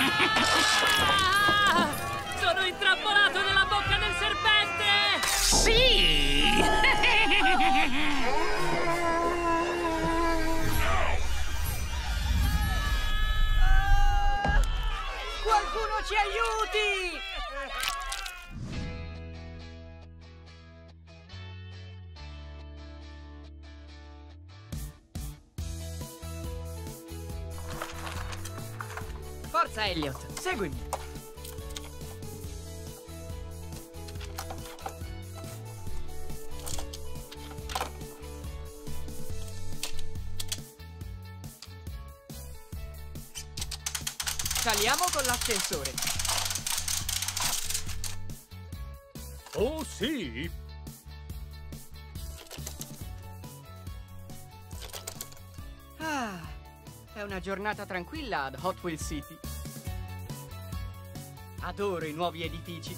Ah! Sono intrappolato nella bocca del serpente! Sì! Qualcuno ci aiuti! Elliot, seguimi. Saliamo con l'ascensore. Oh sì? Ah, è una giornata tranquilla ad Hot Wheel City. Adoro i nuovi edifici.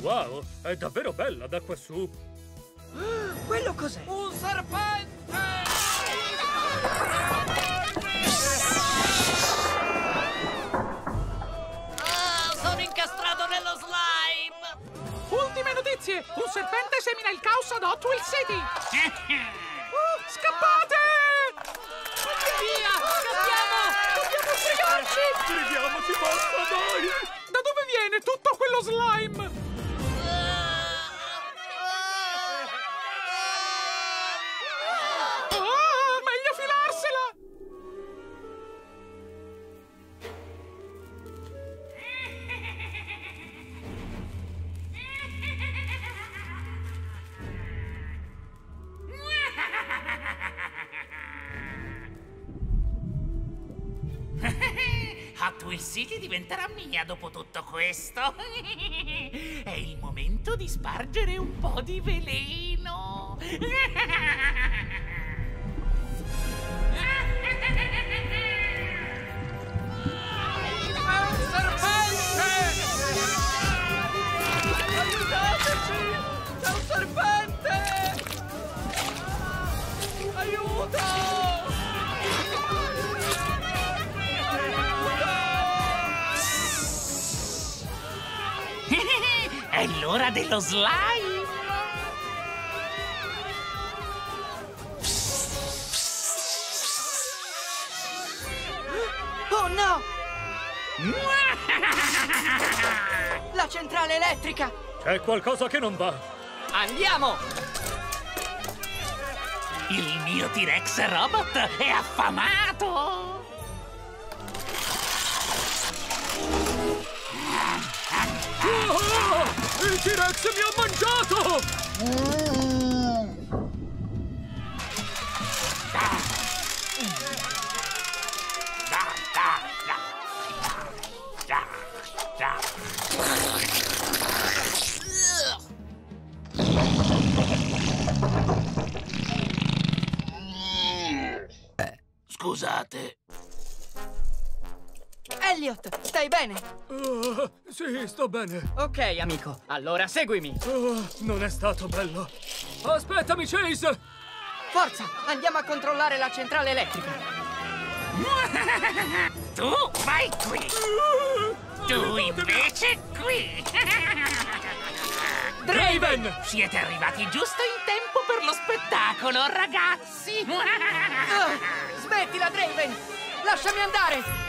Wow, è davvero bella da quassù. Quello cos'è? Un serpente! Ah, sono incastrato nello slime! Ultime notizie! Un serpente semina il caos ad Hot Wheel City! Uh, scappate! Via! Scappiamo! Sbrighiamoci, basta, dai! Da dove viene tutto quello slime? Dopo tutto questo. È il momento di spargere un po' di veleno. l'ora dello slime. Oh no! La centrale elettrica! C'è qualcosa che non va. Andiamo! Il mio T-Rex robot è affamato. Ah, il T-Rex mi ha mangiato! Da. Scusate. Elliot, stai bene? Ah, sì, sto bene. Ok, amico, allora seguimi. Ah, non è stato bello. Aspettami, Chase! Forza, andiamo a controllare la centrale elettrica. Tu vai qui. Tu invece qui. Draven! Siete arrivati giusto in tempo per lo spettacolo, ragazzi. Ah, smettila, Draven! Lasciami andare!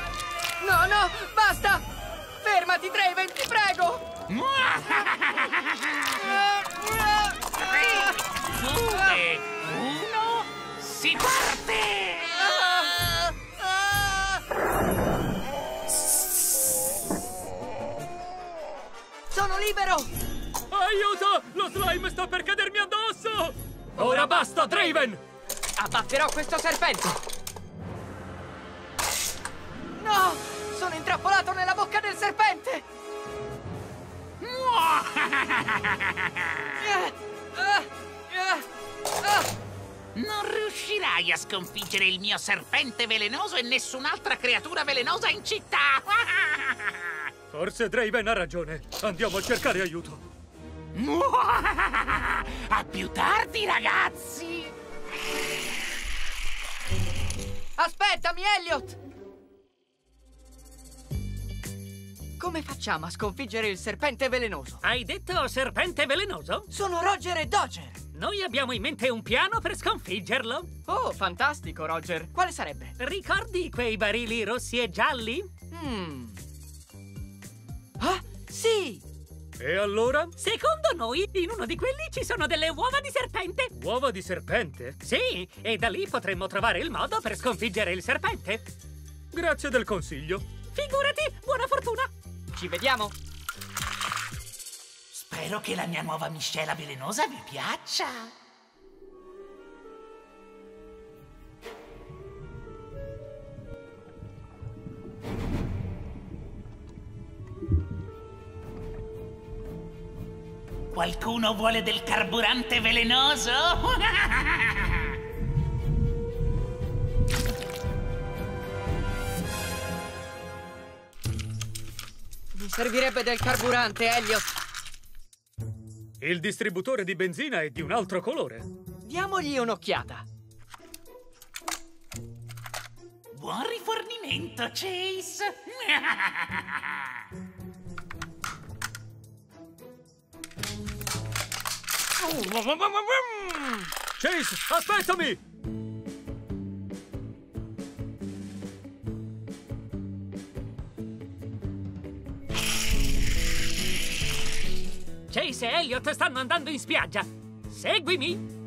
No, no, basta! Fermati, Draven, ti prego! Due, uno, si parte! Sono libero! Aiuto! Lo slime sta per cadermi addosso! Ora basta, Draven! Abbatterò questo serpente! No! Sono intrappolato nella bocca del serpente! Non riuscirai a sconfiggere il mio serpente velenoso e nessun'altra creatura velenosa in città! Forse Draven ha ragione. Andiamo a cercare aiuto. A più tardi, ragazzi! Aspettami, Elliot! Come facciamo a sconfiggere il serpente velenoso? Hai detto serpente velenoso? Sono Roger e Dodger! Noi abbiamo in mente un piano per sconfiggerlo. Oh, fantastico, Roger. Quale sarebbe? Ricordi quei barili rossi e gialli? Hmm. Ah, sì! E allora? Secondo noi, in uno di quelli ci sono delle uova di serpente. Uova di serpente? Sì, e da lì potremmo trovare il modo per sconfiggere il serpente. Grazie del consiglio. Figurati, buona fortuna! Ci vediamo! Spero che la mia nuova miscela velenosa vi piaccia. Qualcuno vuole del carburante velenoso? servirebbe del carburante, Elliot! Il distributore di benzina è di un altro colore. Diamogli un'occhiata! Buon rifornimento, Chase! Chase, aspettami! Chase e Elliot stanno andando in spiaggia. Seguimi!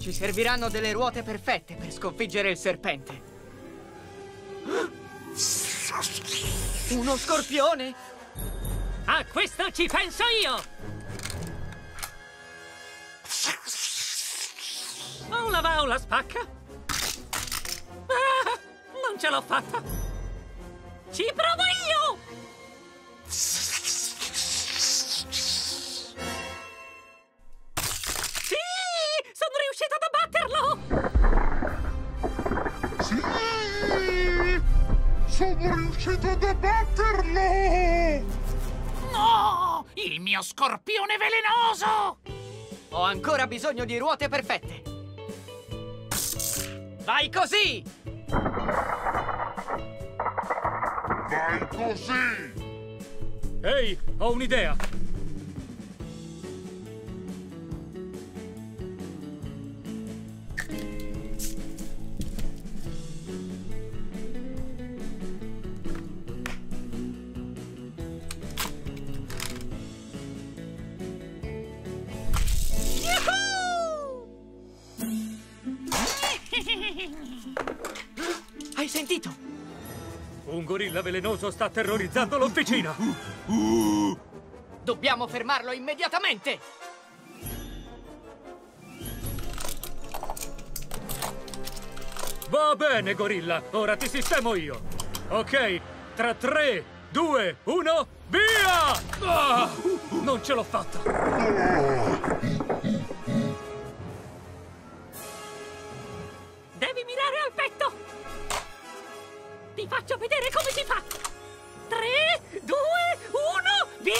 Ci serviranno delle ruote perfette per sconfiggere il serpente. Uno scorpione? A questo ci penso io! O la va o la spacca? Ah, non ce l'ho fatta! Ci provo io! Sì! Sono riuscita ad abbatterlo! Sì! Sono riuscito ad abbatterlo! No! Il mio scorpione velenoso! Ho ancora bisogno di ruote perfette. Vai così! Vai così! Ehi, ho un'idea. Hai sentito? Un gorilla velenoso sta terrorizzando l'officina. Dobbiamo fermarlo immediatamente! Va bene, gorilla. Ora ti sistemo io. Ok, tra tre, due, uno, via! Ah, non ce l'ho fatta. Devi mirare al petto! Ti faccio vedere come si fa! Tre, due, uno, via!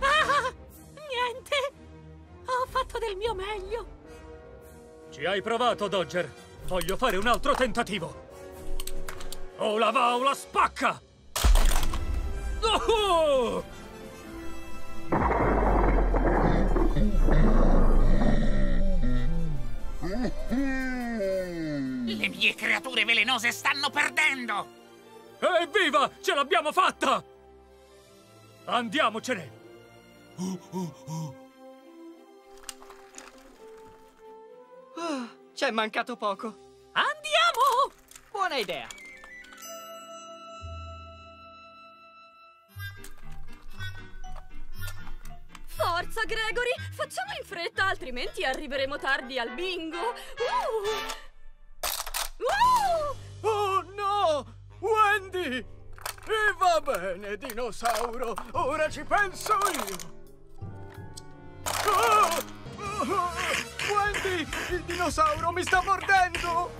Ah, niente! Ho fatto del mio meglio! Ci hai provato, Dodger. Voglio fare un altro tentativo. O la va o la spacca! Oh! Le mie creature velenose stanno perdendo! Evviva! Ce l'abbiamo fatta! Andiamocene! Ah, C'è mancato poco. Andiamo! Buona idea. Forza, Gregory! Facciamo in fretta, altrimenti arriveremo tardi al bingo! Uh! Uh! Oh no! Wendy! E va bene, dinosauro. Ora ci penso io. Oh! Oh! Wendy! Il dinosauro mi sta mordendo!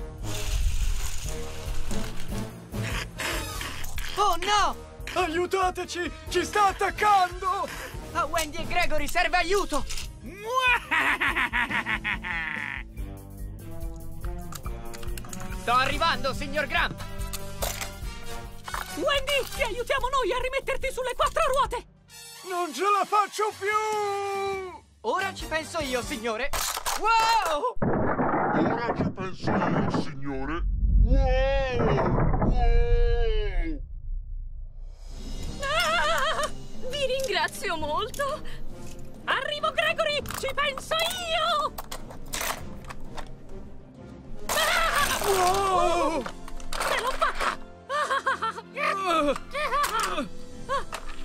Oh no! Aiutateci! Ci sta attaccando! A Wendy e Gregory serve aiuto! Sto arrivando, signor Grump! Wendy, ti aiutiamo noi a rimetterti sulle quattro ruote! Non ce la faccio più! Ora ci penso io, signore! Wow! Ora ci penso io, signore. Wow! Wow! Ah! Vi ringrazio molto! Arrivo, Gregory! Ci penso io! Wow! Ce l'ho fatta!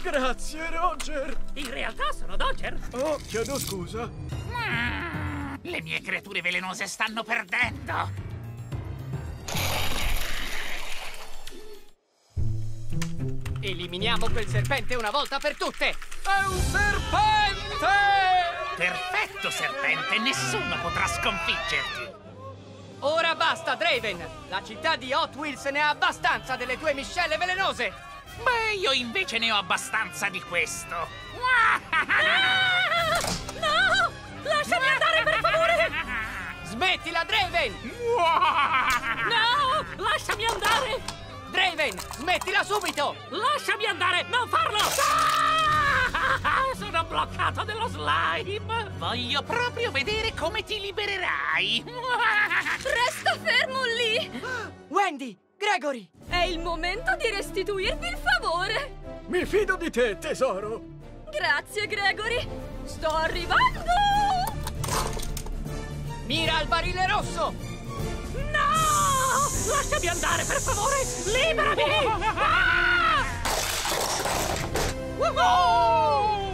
Grazie, Roger! In realtà sono Dodger! Oh, chiedo scusa. Mm, le mie creature velenose stanno perdendo. Eliminiamo quel serpente una volta per tutte! È un serpente! Perfetto, serpente, nessuno potrà sconfiggerti. Ora basta, Draven! La città di Hot Wheels ne ha abbastanza delle tue miscele velenose! Beh, io invece ne ho abbastanza di questo. Ah! No! Lasciami andare, per favore! Smettila, Draven! No! Lasciami andare! Draven, smettila subito! Lasciami andare! Non farlo! Ah! Sono bloccato nello slime! Voglio proprio vedere come ti libererai. Resta fermo lì! Wendy, Gregory! È il momento di restituirvi il favore! Mi fido di te, tesoro! Grazie, Gregory! Sto arrivando! Mira al barile rosso! No! Lasciami andare, per favore! Liberami! Ah! No!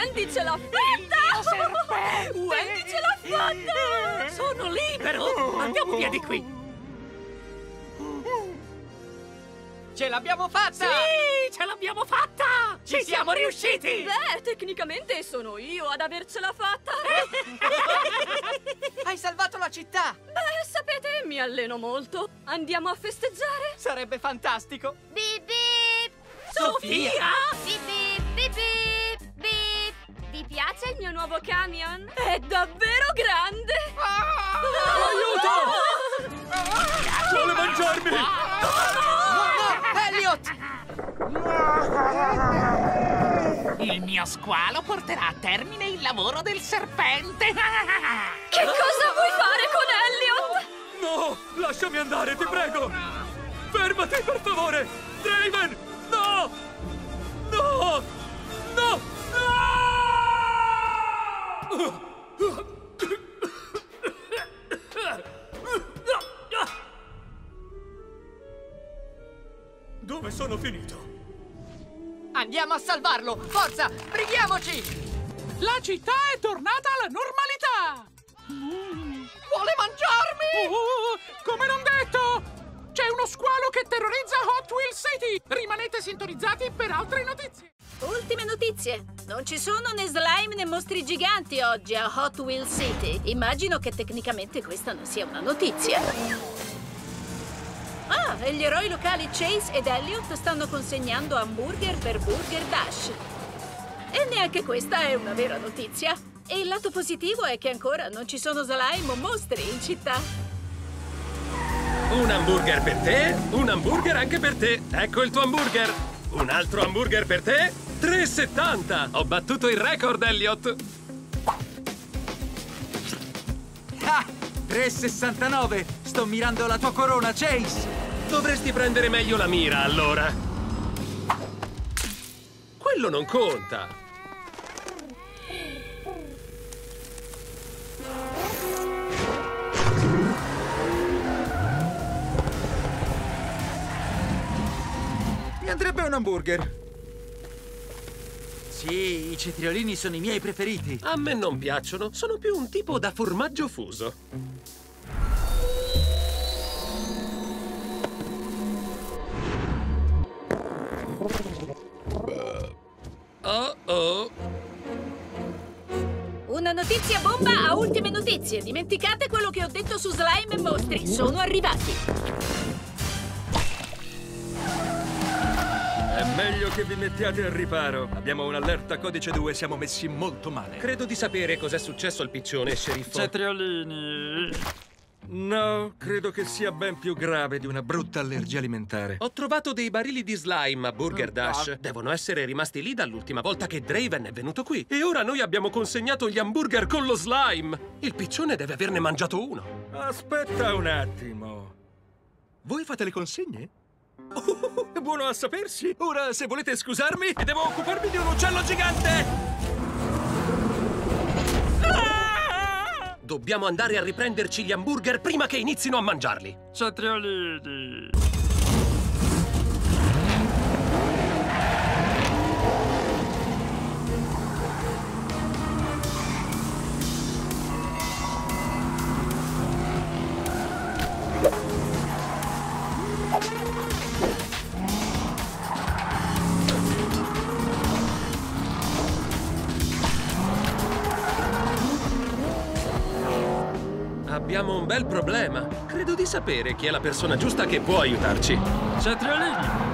Wendy ce l'ha fatta! Wendy ce l'ha fatta! Sono libero! Andiamo via di qui! Ce l'abbiamo fatta! Sì! Ce l'abbiamo fatta! Ci siamo riusciti! Beh, tecnicamente sono io ad avercela fatta! Hai salvato la città! Beh, sapete, mi alleno molto. Andiamo a festeggiare? Sarebbe fantastico! Bip bip! Sofia! Bip bip bip bip bip! Vi piace il mio nuovo camion? È davvero grande! Vuole mangiarmi! Elliot! Il mio squalo porterà a termine il lavoro del serpente. Che cosa vuoi fare con Elliot? No! Lasciami andare, ti prego! Fermati, per favore! Draven! No! No! No! Dove sono finito? Andiamo a salvarlo! Forza! Brighiamoci! La città è tornata alla normalità! Vuole mangiarmi! Oh, come non detto! C'è uno squalo che terrorizza Hot Wheels City! Rimanete sintonizzati per altre notizie! Ultime notizie. Non ci sono né slime né mostri giganti oggi a Hot Wheels City. Immagino che tecnicamente questa non sia una notizia. Ah, e gli eroi locali Chase ed Elliot stanno consegnando hamburger per Burger Dash. E neanche questa è una vera notizia. E il lato positivo è che ancora non ci sono slime o mostri in città. Un hamburger per te, un hamburger anche per te. Ecco il tuo hamburger. Un altro hamburger per te? 3,70! Ho battuto il record, Elliot! Ah! 3,69! Sto mirando la tua corona, Chase! Dovresti prendere meglio la mira, allora. Quello non conta. Mi andrebbe un hamburger! Sì, i cetriolini sono i miei preferiti. A me non piacciono, sono più un tipo da formaggio fuso. Oh oh. Una notizia bomba a ultime notizie. Dimenticate quello che ho detto su slime e mostri. Sono arrivati. Meglio che vi mettiate al riparo. Abbiamo un'allerta codice 2, siamo messi molto male. Credo di sapere cos'è successo al piccione, sceriffo. Cetriolini. No, credo che sia ben più grave di una brutta allergia alimentare. Ho trovato dei barili di slime a Burger Dash. Devono essere rimasti lì dall'ultima volta che Draven è venuto qui. E ora noi abbiamo consegnato gli hamburger con lo slime. Il piccione deve averne mangiato uno. Aspetta un attimo. Voi fate le consegne? Oh, è buono a sapersi. Ora, se volete scusarmi, devo occuparmi di un uccello gigante. Dobbiamo andare a riprenderci gli hamburger prima che inizino a mangiarli. Cetriolini. Abbiamo un bel problema. Credo di sapere chi è la persona giusta che può aiutarci. Cetriolini. Oh,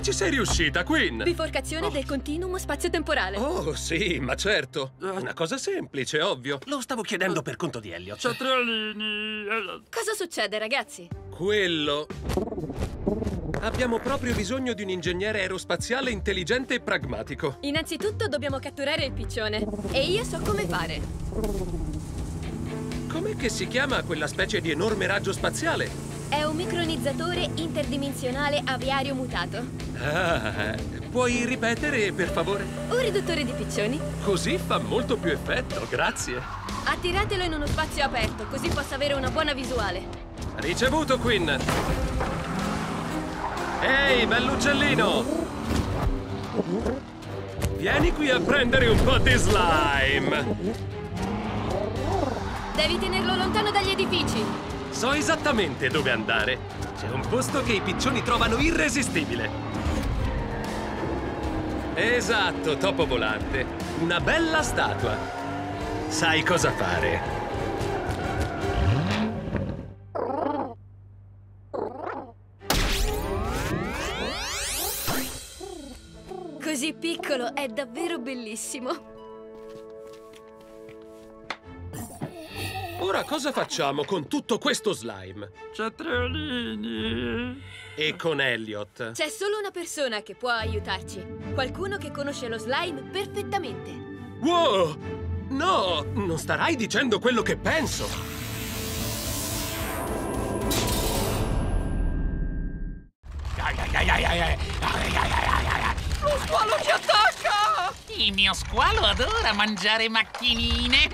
come ci sei riuscita, Queen? Biforcazione del continuum spazio-temporale. Oh, sì, ma certo. Una cosa semplice, ovvio. Lo stavo chiedendo per conto di Elliot. Cetriolini. Cosa succede, ragazzi? Quello. Abbiamo proprio bisogno di un ingegnere aerospaziale intelligente e pragmatico. Innanzitutto dobbiamo catturare il piccione. E io so come fare. Com'è che si chiama quella specie di enorme raggio spaziale? È un micronizzatore interdimensionale aviario mutato. Ah, puoi ripetere, per favore? Un riduttore di piccioni. Così fa molto più effetto, grazie. Attiratelo in uno spazio aperto, così possa avere una buona visuale. Ricevuto, Queen. Ehi, bell'uccellino! Vieni qui a prendere un po' di slime! Devi tenerlo lontano dagli edifici. So esattamente dove andare. C'è un posto che i piccioni trovano irresistibile. Esatto, topo volante. Una bella statua. Sai cosa fare. Così piccolo è davvero bellissimo. Ora cosa facciamo con tutto questo slime? Cetriolini. E con Elliot? C'è solo una persona che può aiutarci. Qualcuno che conosce lo slime perfettamente. Wow! No, non starai dicendo quello che penso. Lo squalo ci attacca! Il mio squalo adora mangiare macchinine.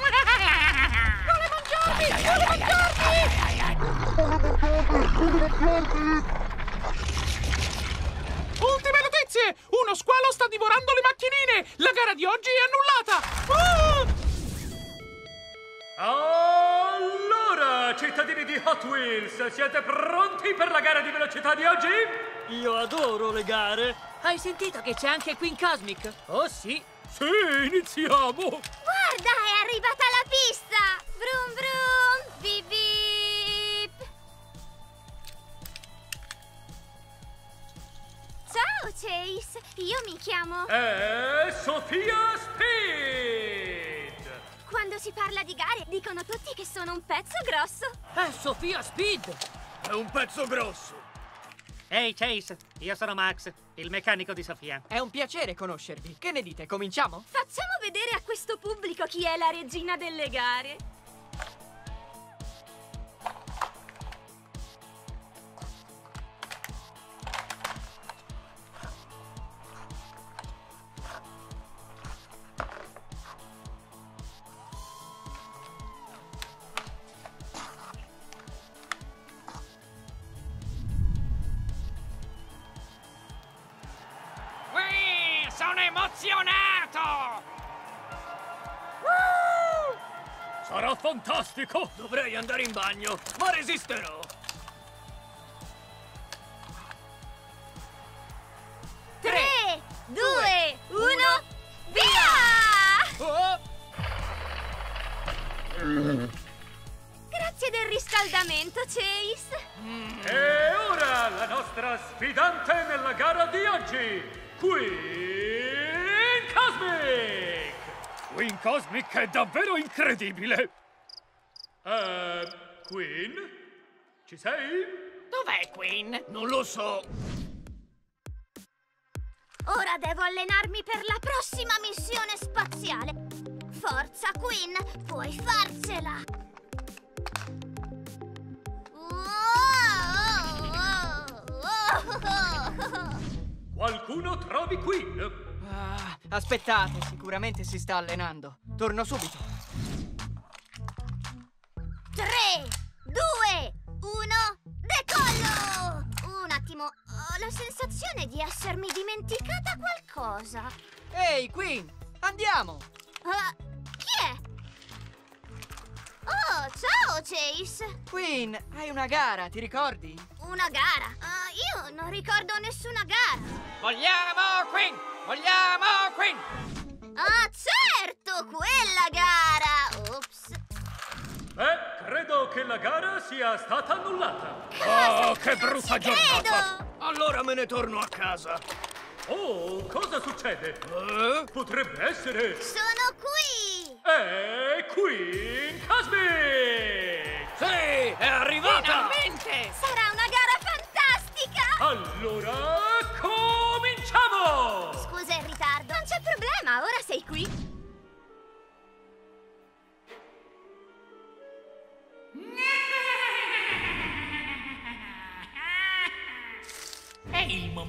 Ultime notizie! Uno squalo sta divorando le macchinine! La gara di oggi è annullata! Ah! Allora, cittadini di Hot Wheels, siete pronti per la gara di velocità di oggi? Io adoro le gare. Hai sentito che c'è anche Queen Cosmic? Oh sì. Sì, iniziamo! Guarda, è arrivata la pista! Vroom vroom! Bip bip! Ciao, Chase! Io mi chiamo... È Sofia Speed! Quando si parla di gare, dicono tutti che sono un pezzo grosso. È Sofia Speed! È un pezzo grosso! Ehi Chase, io sono Max, il meccanico di Sofia. È un piacere conoscervi. Che ne dite? Cominciamo? Facciamo vedere a questo pubblico chi è la regina delle gare. fantastico! Dovrei andare in bagno, ma resisterò! Tre, Tre due, due, uno, via! Grazie del riscaldamento, Chase! Mm. E ora la nostra sfidante nella gara di oggi, Queen Cosmic! Queen Cosmic è davvero incredibile! Eh, Queen? Ci sei? Dov'è Queen? Non lo so. Ora devo allenarmi per la prossima missione spaziale. Forza, Queen, puoi farcela! Qualcuno trovi Queen? Ah, aspettate, sicuramente si sta allenando. Torno subito. Tre, due, uno, decollo! Un attimo, ho la sensazione di essermi dimenticata qualcosa. Ehi, Queen, andiamo! Ah, chi è? Oh, ciao, Chase! Queen, hai una gara, ti ricordi? Una gara? Ah, io non ricordo nessuna gara. Vogliamo Queen! Vogliamo Queen! Ah, certo, quella gara! Ops. Beh, credo che la gara sia stata annullata. Cosa? Oh, che brutta Non ci giornata! credo! Allora me ne torno a casa. Oh, cosa succede? Potrebbe essere... Sono qui! È Queen Cosmic! Sì, è arrivata! Finalmente! Sarà una gara fantastica! Allora,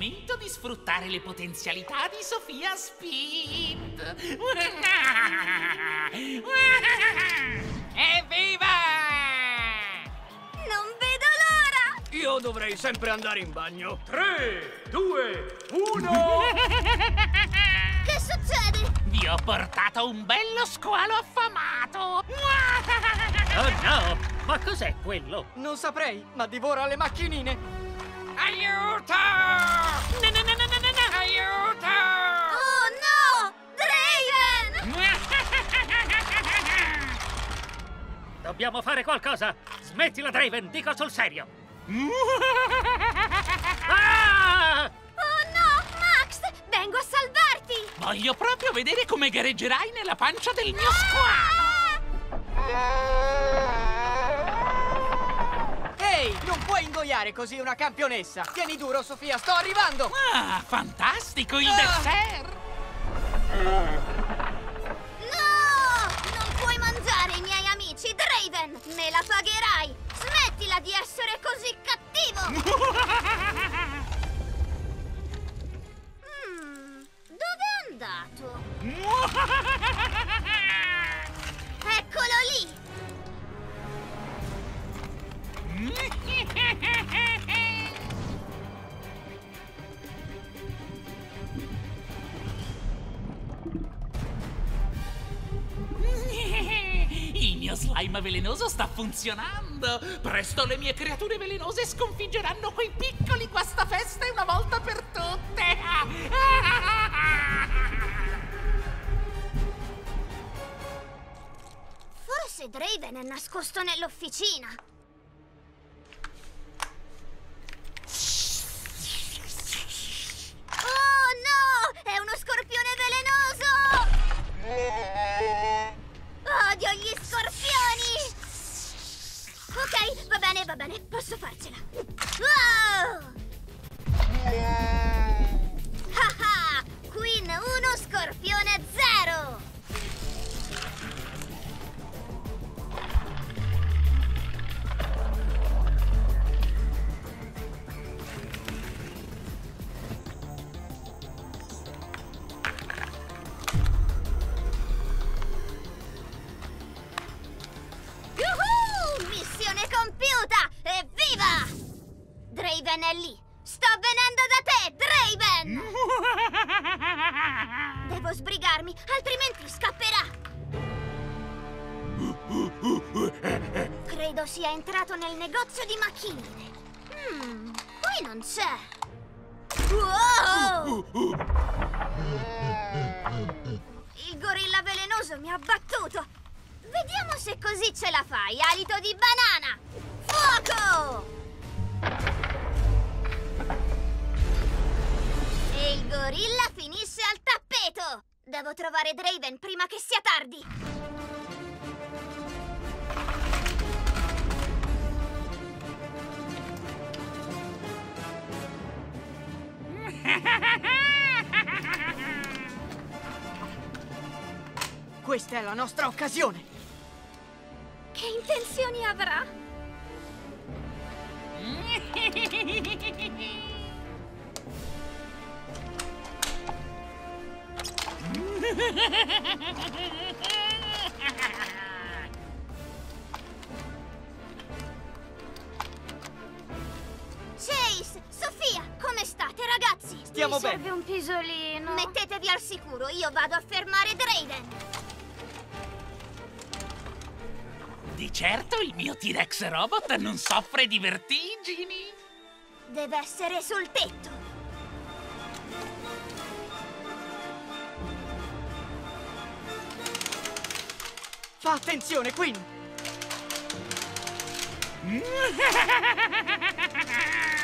momento di sfruttare le potenzialità di Sofia Speed. Evviva! Non vedo l'ora! Io dovrei sempre andare in bagno. 3, 2, 1... Che succede? Vi ho portato un bello squalo affamato. Oh no! Ma cos'è quello? Non saprei, ma divora le macchinine. Aiuto! No, no, no, no, no, no. Aiuto! Oh no! Draven! Dobbiamo fare qualcosa! Smettila, Draven, dico sul serio! Ah! Oh no! Max! Vengo a salvarti! Voglio proprio vedere come gareggerai nella pancia del mio squalo. Ehi, non puoi ingoiare così una campionessa! Tieni duro, Sofia, sto arrivando! Ah, fantastico il Ah. dessert! No! Non puoi mangiare i miei amici, Draven! Me la pagherai! Smettila di essere così cattivo! Hmm, dove è andato? Eccolo lì! Il mio slime velenoso sta funzionando! Presto le mie creature velenose sconfiggeranno quei piccoli guastafeste una volta per tutte! Forse Draven è nascosto nell'officina. Oh no! È uno scorpione velenoso! Odio gli scorpioni! Ok, va bene, va bene, posso farcela. Wow! Ah ah! Queen 1, scorpione 0! Compiuta! Evviva! Draven è lì! Sto venendo da te, Draven! Devo sbrigarmi, altrimenti scapperà! Credo sia entrato nel negozio di macchinine. Hmm, qui non c'è. Wow! Il gorilla velenoso mi ha battuto. Vediamo se così ce la fai, alito di banana! fuoco! E il gorilla finisce al tappeto! Devo trovare Draven prima che sia tardi! Questa è la nostra occasione! Che intenzioni avrà? Chase, Sofia, come state ragazzi? Stiamo Mi bene. serve un pisolino. Mettetevi al sicuro, io vado a fermare Draven. Di certo il mio T-Rex robot non soffre di vertigini. Deve essere sul tetto. Fa attenzione, Queen!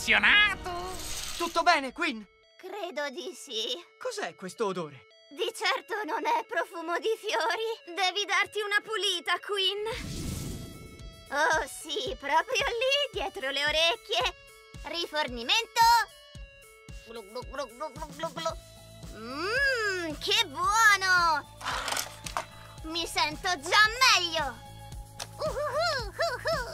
funzionato. Tutto bene, Queen? Credo di sì. Cos'è questo odore? Di certo non è profumo di fiori. Devi darti una pulita, Queen. Oh sì, proprio lì, dietro le orecchie. Rifornimento. Mmm, che buono! Mi sento già meglio. Uhuhu, uhuhu.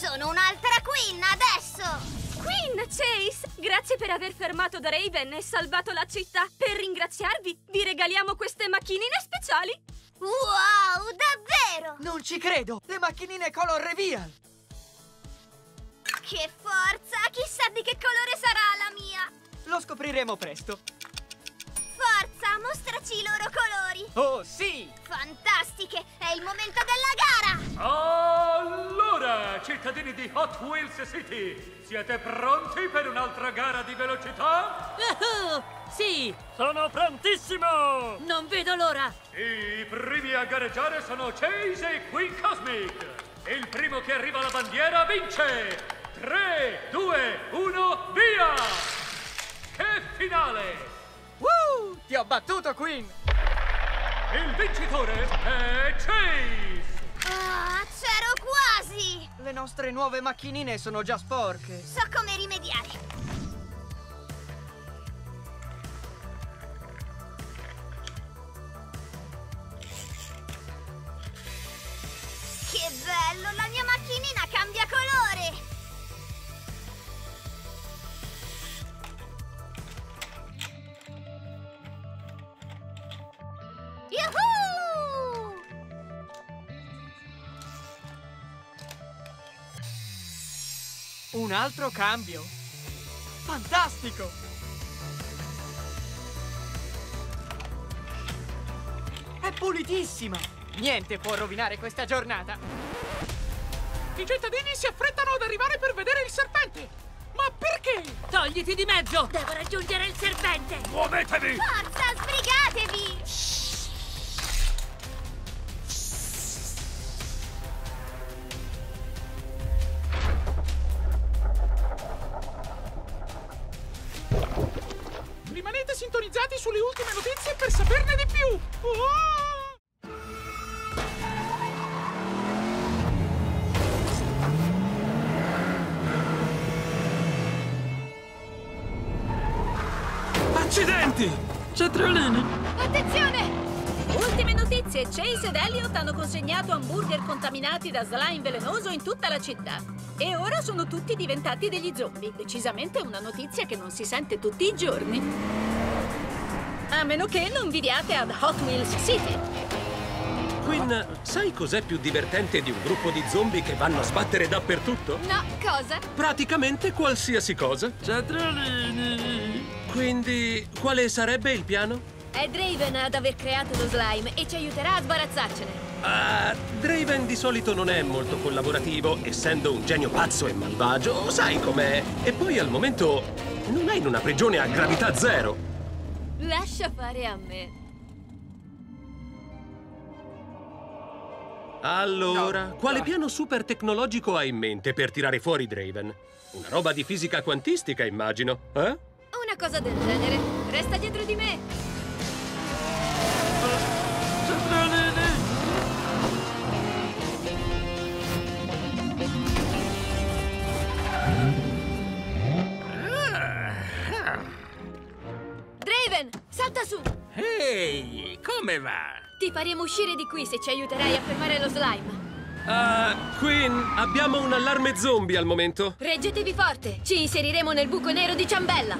Sono un'altra Queen adesso! Queen, Chase, grazie per aver fermato Draven e salvato la città. Per ringraziarvi, vi regaliamo queste macchinine speciali. Wow, davvero! Non ci credo! Le macchinine Color Reveal! Che forza! Chissà di che colore sarà la mia! Lo scopriremo presto. Forza, mostraci i loro colori! Oh, sì! Fantastiche! È il momento della gara! Allora, cittadini di Hot Wheels City, siete pronti per un'altra gara di velocità? sì, Sono prontissimo! non vedo l'ora. I primi a gareggiare sono Chase e Queen Cosmic. Il primo che arriva alla bandiera vince! 3, 2, 1, via! Che finale! Woo! Ti ho battuto, Queen! Il vincitore è Chase! Ah, c'ero quasi! Le nostre nuove macchinine sono già sporche. So come rimediare. Che bello! La mia macchinina cambia colore! Un altro cambio. Fantastico! È pulitissima! Niente può rovinare questa giornata. I cittadini si affrettano ad arrivare per vedere il serpente. Ma perché? Togliti di mezzo! Devo raggiungere il serpente! Muovetevi! Forza, sbrigatevi! Rimanete sintonizzati sulle ultime notizie per saperne di più. Oh! Accidenti! C'è Trolene! Attenzione! Ultime notizie, Chase ed Elliot hanno consegnato hamburger contaminati da slime velenoso in tutta la città. E ora sono tutti diventati degli zombie. Decisamente una notizia che non si sente tutti i giorni. A meno che non viviate ad Hot Wheels City. Quinn, sai cos'è più divertente di un gruppo di zombie che vanno a sbattere dappertutto? No, cosa? Praticamente qualsiasi cosa. C'è Trolene! Quindi, quale sarebbe il piano? È Draven ad aver creato lo slime e ci aiuterà a sbarazzarcene. Ah, Draven di solito non è molto collaborativo, essendo un genio pazzo e malvagio, sai com'è. E poi al momento non è in una prigione a gravità zero. Lascia fare a me. Allora, quale piano super tecnologico hai in mente per tirare fuori Draven? Una roba di fisica quantistica, immagino, eh? Una cosa del genere. Resta dietro di me. Draven, salta su! Ehi, come va? Ti faremo uscire di qui se ci aiuterai a fermare lo slime. Ah, Queen, abbiamo un allarme zombie al momento. Reggetevi forte! Ci inseriremo nel buco nero di Ciambella!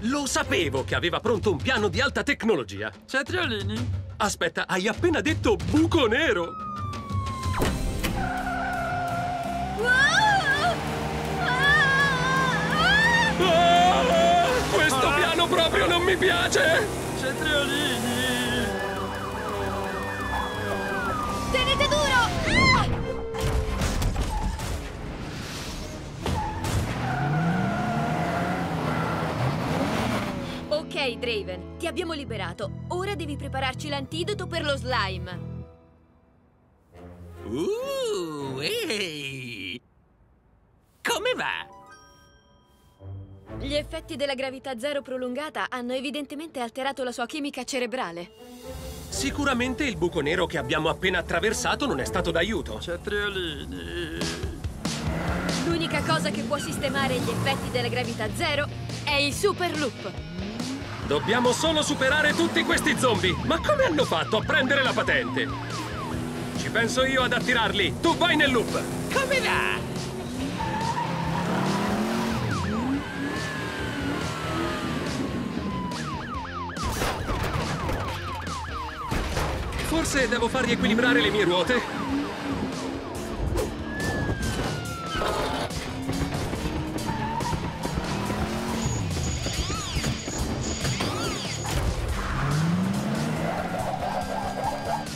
Lo sapevo che aveva pronto un piano di alta tecnologia. Cetriolini? Aspetta, hai appena detto buco nero! Ah, questo proprio non mi piace! Cetriolini! Tenete duro! Ah! Ok, Draven, ti abbiamo liberato. Ora devi prepararci l'antidoto per lo slime. Uh, ehi! Come va? Gli effetti della gravità zero prolungata hanno evidentemente alterato la sua chimica cerebrale. Sicuramente il buco nero che abbiamo appena attraversato non è stato d'aiuto. Cetriolini! L'unica cosa che può sistemare gli effetti della gravità zero è il super loop. Dobbiamo solo superare tutti questi zombie! Ma come hanno fatto a prendere la patente? Ci penso io ad attirarli! Tu vai nel loop! Come va? Forse devo far riequilibrare le mie ruote.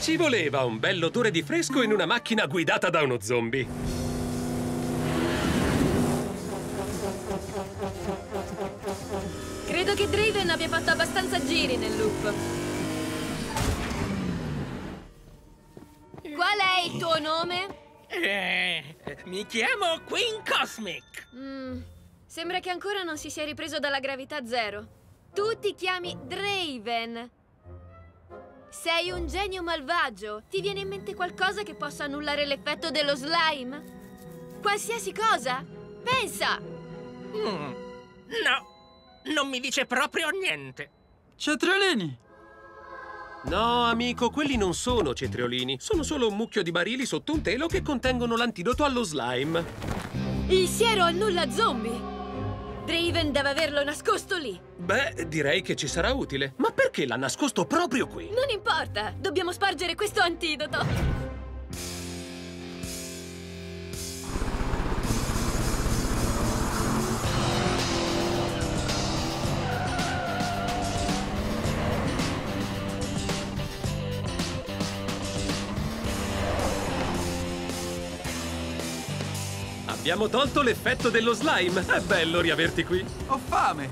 Ci voleva un bell'odore di fresco in una macchina guidata da uno zombie. Nome? Eh, mi chiamo Queen Cosmic. Mm, sembra che ancora non si sia ripreso dalla gravità zero. Tu ti chiami Draven. Sei un genio malvagio. Ti viene in mente qualcosa che possa annullare l'effetto dello slime? Qualsiasi cosa? Pensa! Mm, no, non mi dice proprio niente. Cetriolini! No, amico, quelli non sono cetriolini. Sono solo un mucchio di barili sotto un telo che contengono l'antidoto allo slime. Il siero annulla zombie! Draven deve averlo nascosto lì. Beh, direi che ci sarà utile. Ma perché l'ha nascosto proprio qui? Non importa, dobbiamo spargere questo antidoto. Abbiamo tolto l'effetto dello slime. È bello riaverti qui. Ho fame!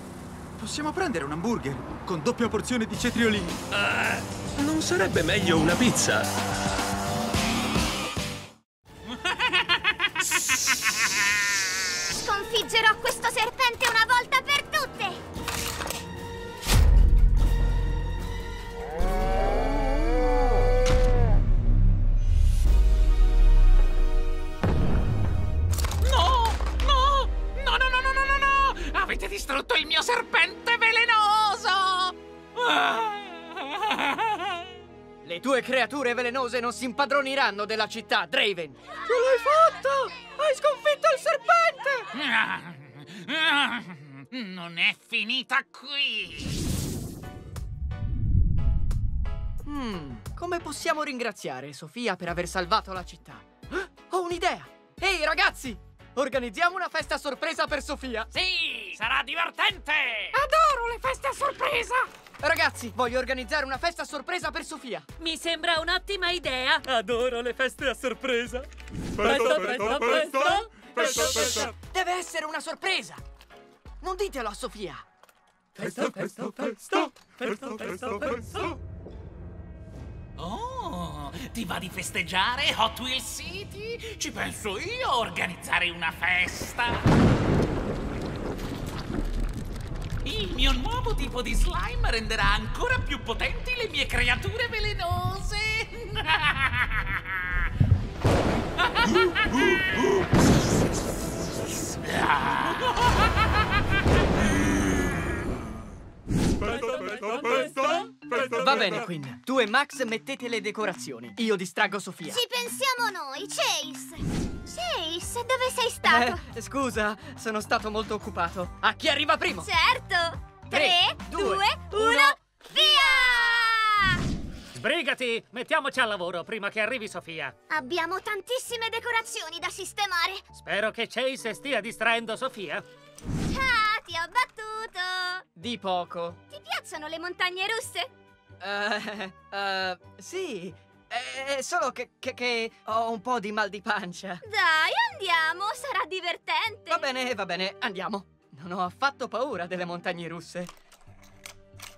Possiamo prendere un hamburger con doppia porzione di cetriolini. Uh, non sarebbe meglio una pizza? Sconfiggerò questo serpente una volta per tutte! Distrutto il mio serpente velenoso! Le tue creature velenose non si impadroniranno della città, Draven! Ce l'hai fatta! Hai sconfitto il serpente! Non è finita qui! Hmm, come possiamo ringraziare Sofia per aver salvato la città? Ho un'idea! Ehi, ragazzi! Organizziamo una festa sorpresa per Sofia! Sì! Sarà divertente! Adoro le feste a sorpresa! Ragazzi, voglio organizzare una festa a sorpresa per Sofia. Mi sembra un'ottima idea! Adoro le feste a sorpresa. Festa, festa, festa! Festa, festa! Deve essere una sorpresa! Non ditelo a Sofia! Festa, festa, festa! Festa, festa, festa! Oh, ti va di festeggiare Hot Wheels City? Ci penso io a organizzare una festa! Il mio nuovo tipo di slime renderà ancora più potenti le mie creature velenose! Festa, festa, festa! Va bene, Quinn. Tu e Max mettete le decorazioni. Io distraggo Sofia. Ci pensiamo noi, Chase! Chase, dove sei stato? Eh, scusa, sono stato molto occupato. A chi arriva primo? Certo! Tre, 3, due, 2, 1, uno, via! Sbrigati! Mettiamoci al lavoro prima che arrivi Sofia. Abbiamo tantissime decorazioni da sistemare. Spero che Chase stia distraendo Sofia. Ah, ti ho battuto! Di poco. Ti piacciono le montagne russe? Eh, eh, sì. È solo che, che, che ho un po' di mal di pancia. Dai, andiamo, sarà divertente. Va bene, va bene, andiamo. Non ho affatto paura delle montagne russe.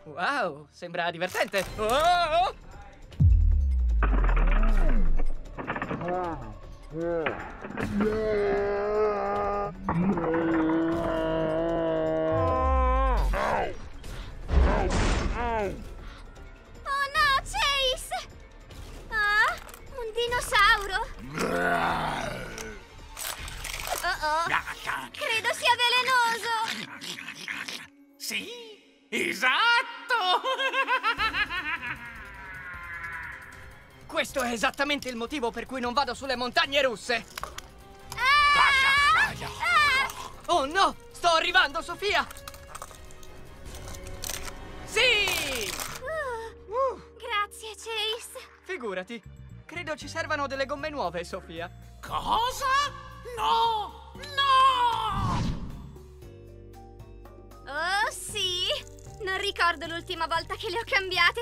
Wow, sembra divertente. Oh! Oh no, Chase! Ah, un dinosauro! Oh oh, credo sia velenoso! Sì, esatto! Questo è esattamente il motivo per cui non vado sulle montagne russe. Ah! Oh no, sto arrivando, Sofia! Figurati. Credo ci servano delle gomme nuove, Sofia. Cosa? No! No! Oh sì, non ricordo l'ultima volta che le ho cambiate.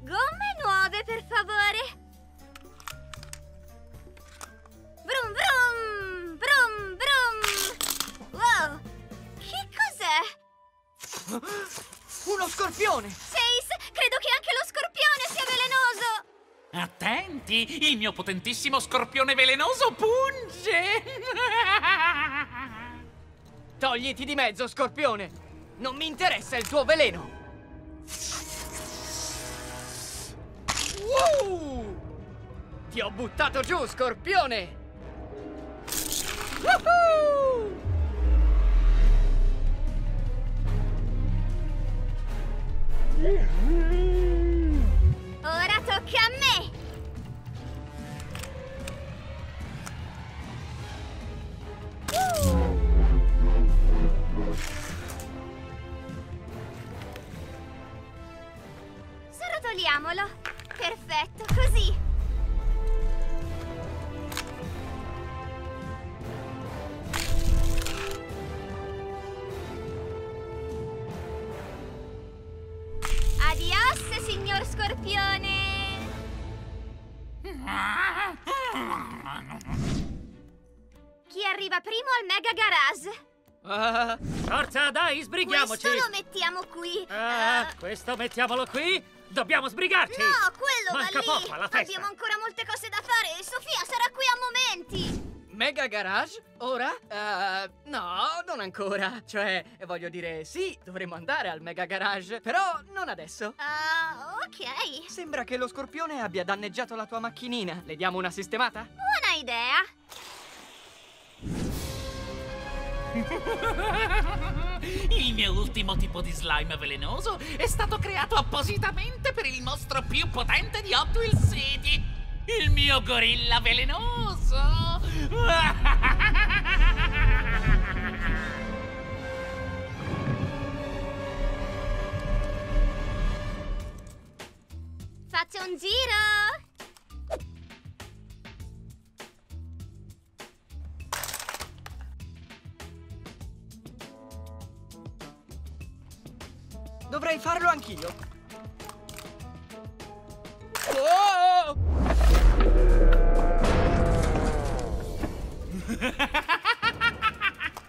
Gomme nuove, per favore. Brum brum, brum brum. Wow, che cos'è? Uno scorpione! Chase, credo che anche lo scorpione sia velenoso. Attenti, il mio potentissimo scorpione velenoso punge! Togliti di mezzo, scorpione! Non mi interessa il tuo veleno! Wow! Ti ho buttato giù, scorpione! Woohoo! Ora Srotoliamolo. Perfetto, così. Adios, signor Scorpione. Chi arriva primo al Mega Garage? Ah, Forza, dai, sbrighiamoci! Questo lo mettiamo qui. Ah, Eh, questo mettiamolo qui! Dobbiamo sbrigarci! no, quello Manca va lì. poco alla festa! Abbiamo ancora molte cose da fare e Sofia sarà qui a momenti. Mega Garage? Ora? Eh, no, non ancora. Cioè, voglio dire, sì, dovremmo andare al Mega Garage, però non adesso. Ah, ok. Sembra che lo scorpione abbia danneggiato la tua macchinina. Le diamo una sistemata? Buona idea. Il mio ultimo tipo di slime velenoso è stato creato appositamente per il mostro più potente di Hot Wheels City, il mio gorilla velenoso. Faccio un giro. Dovrei farlo anch'io. Oh!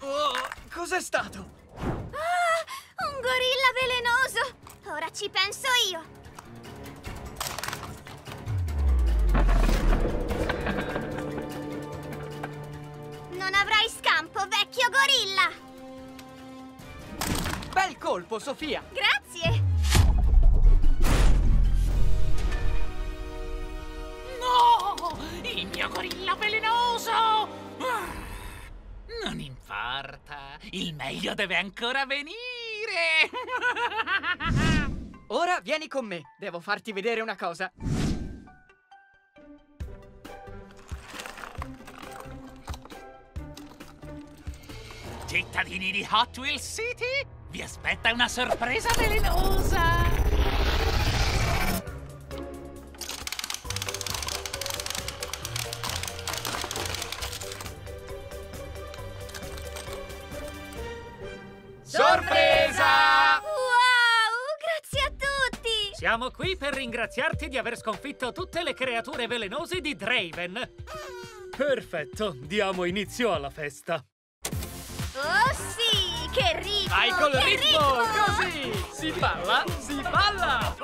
oh, cos'è stato? Ah, un gorilla velenoso! Ora ci penso io. Non avrai scampo, vecchio gorilla! Bel colpo, Sofia! Grazie! No! Il mio gorilla velenoso! Non importa, il meglio deve ancora venire! Ora vieni con me, devo farti vedere una cosa. Cittadini di Hot Wheels City, vi aspetta una sorpresa velenosa! Sorpresa! Wow! Grazie a tutti! Siamo qui per ringraziarti di aver sconfitto tutte le creature velenose di Draven. Perfetto, diamo inizio alla festa. Oh! Che ritmo! Vai col che ritmo! Così! Si balla, si balla!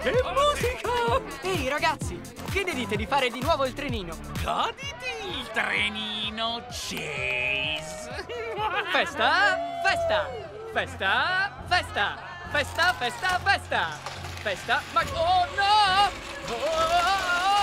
Che musica! Ehi ragazzi, che ne dite di fare di nuovo il trenino? Goditi il trenino Chase! Festa, festa, festa, festa, festa, festa, festa, festa, ma... Oh no! Oh, oh, oh,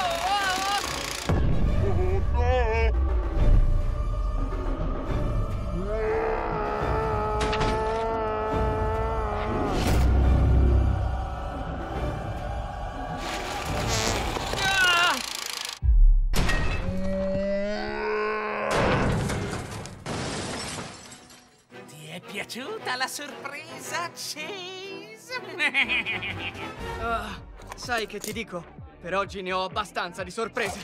piaciuta la sorpresa, Chase? Ah, sai che ti dico? Per oggi ne ho abbastanza di sorprese.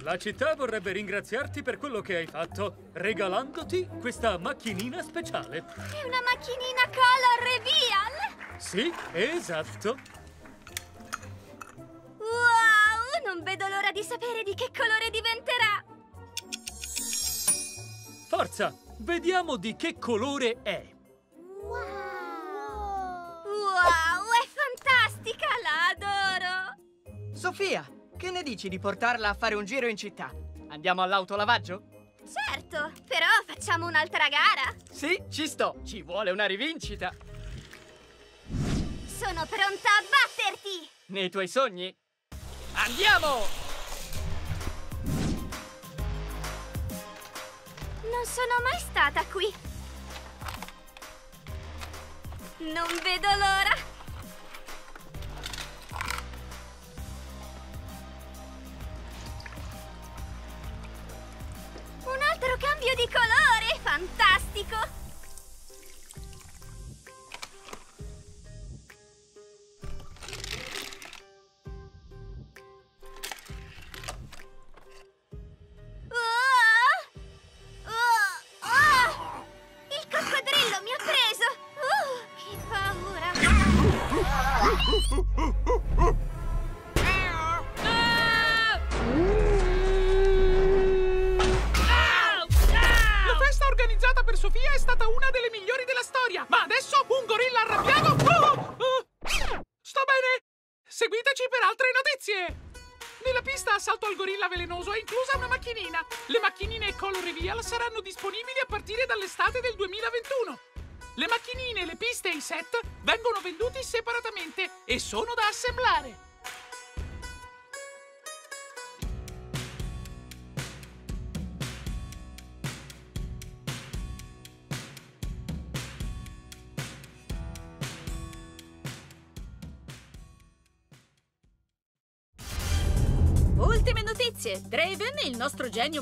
La città vorrebbe ringraziarti per quello che hai fatto, regalandoti questa macchinina speciale. È una macchinina color reveal! Sì, esatto. Wow! Non vedo l'ora di sapere di che colore diventerà! Forza, vediamo di che colore è. Wow! È fantastica! La adoro! Sofia, che ne dici di portarla a fare un giro in città? Andiamo all'autolavaggio? Certo, però facciamo un'altra gara! Sì, ci sto. Ci vuole una rivincita. Sono pronta a batterti! Nei tuoi sogni? Andiamo! Non sono mai stata qui! Non vedo l'ora! Un altro cambio di colore! Fantastico!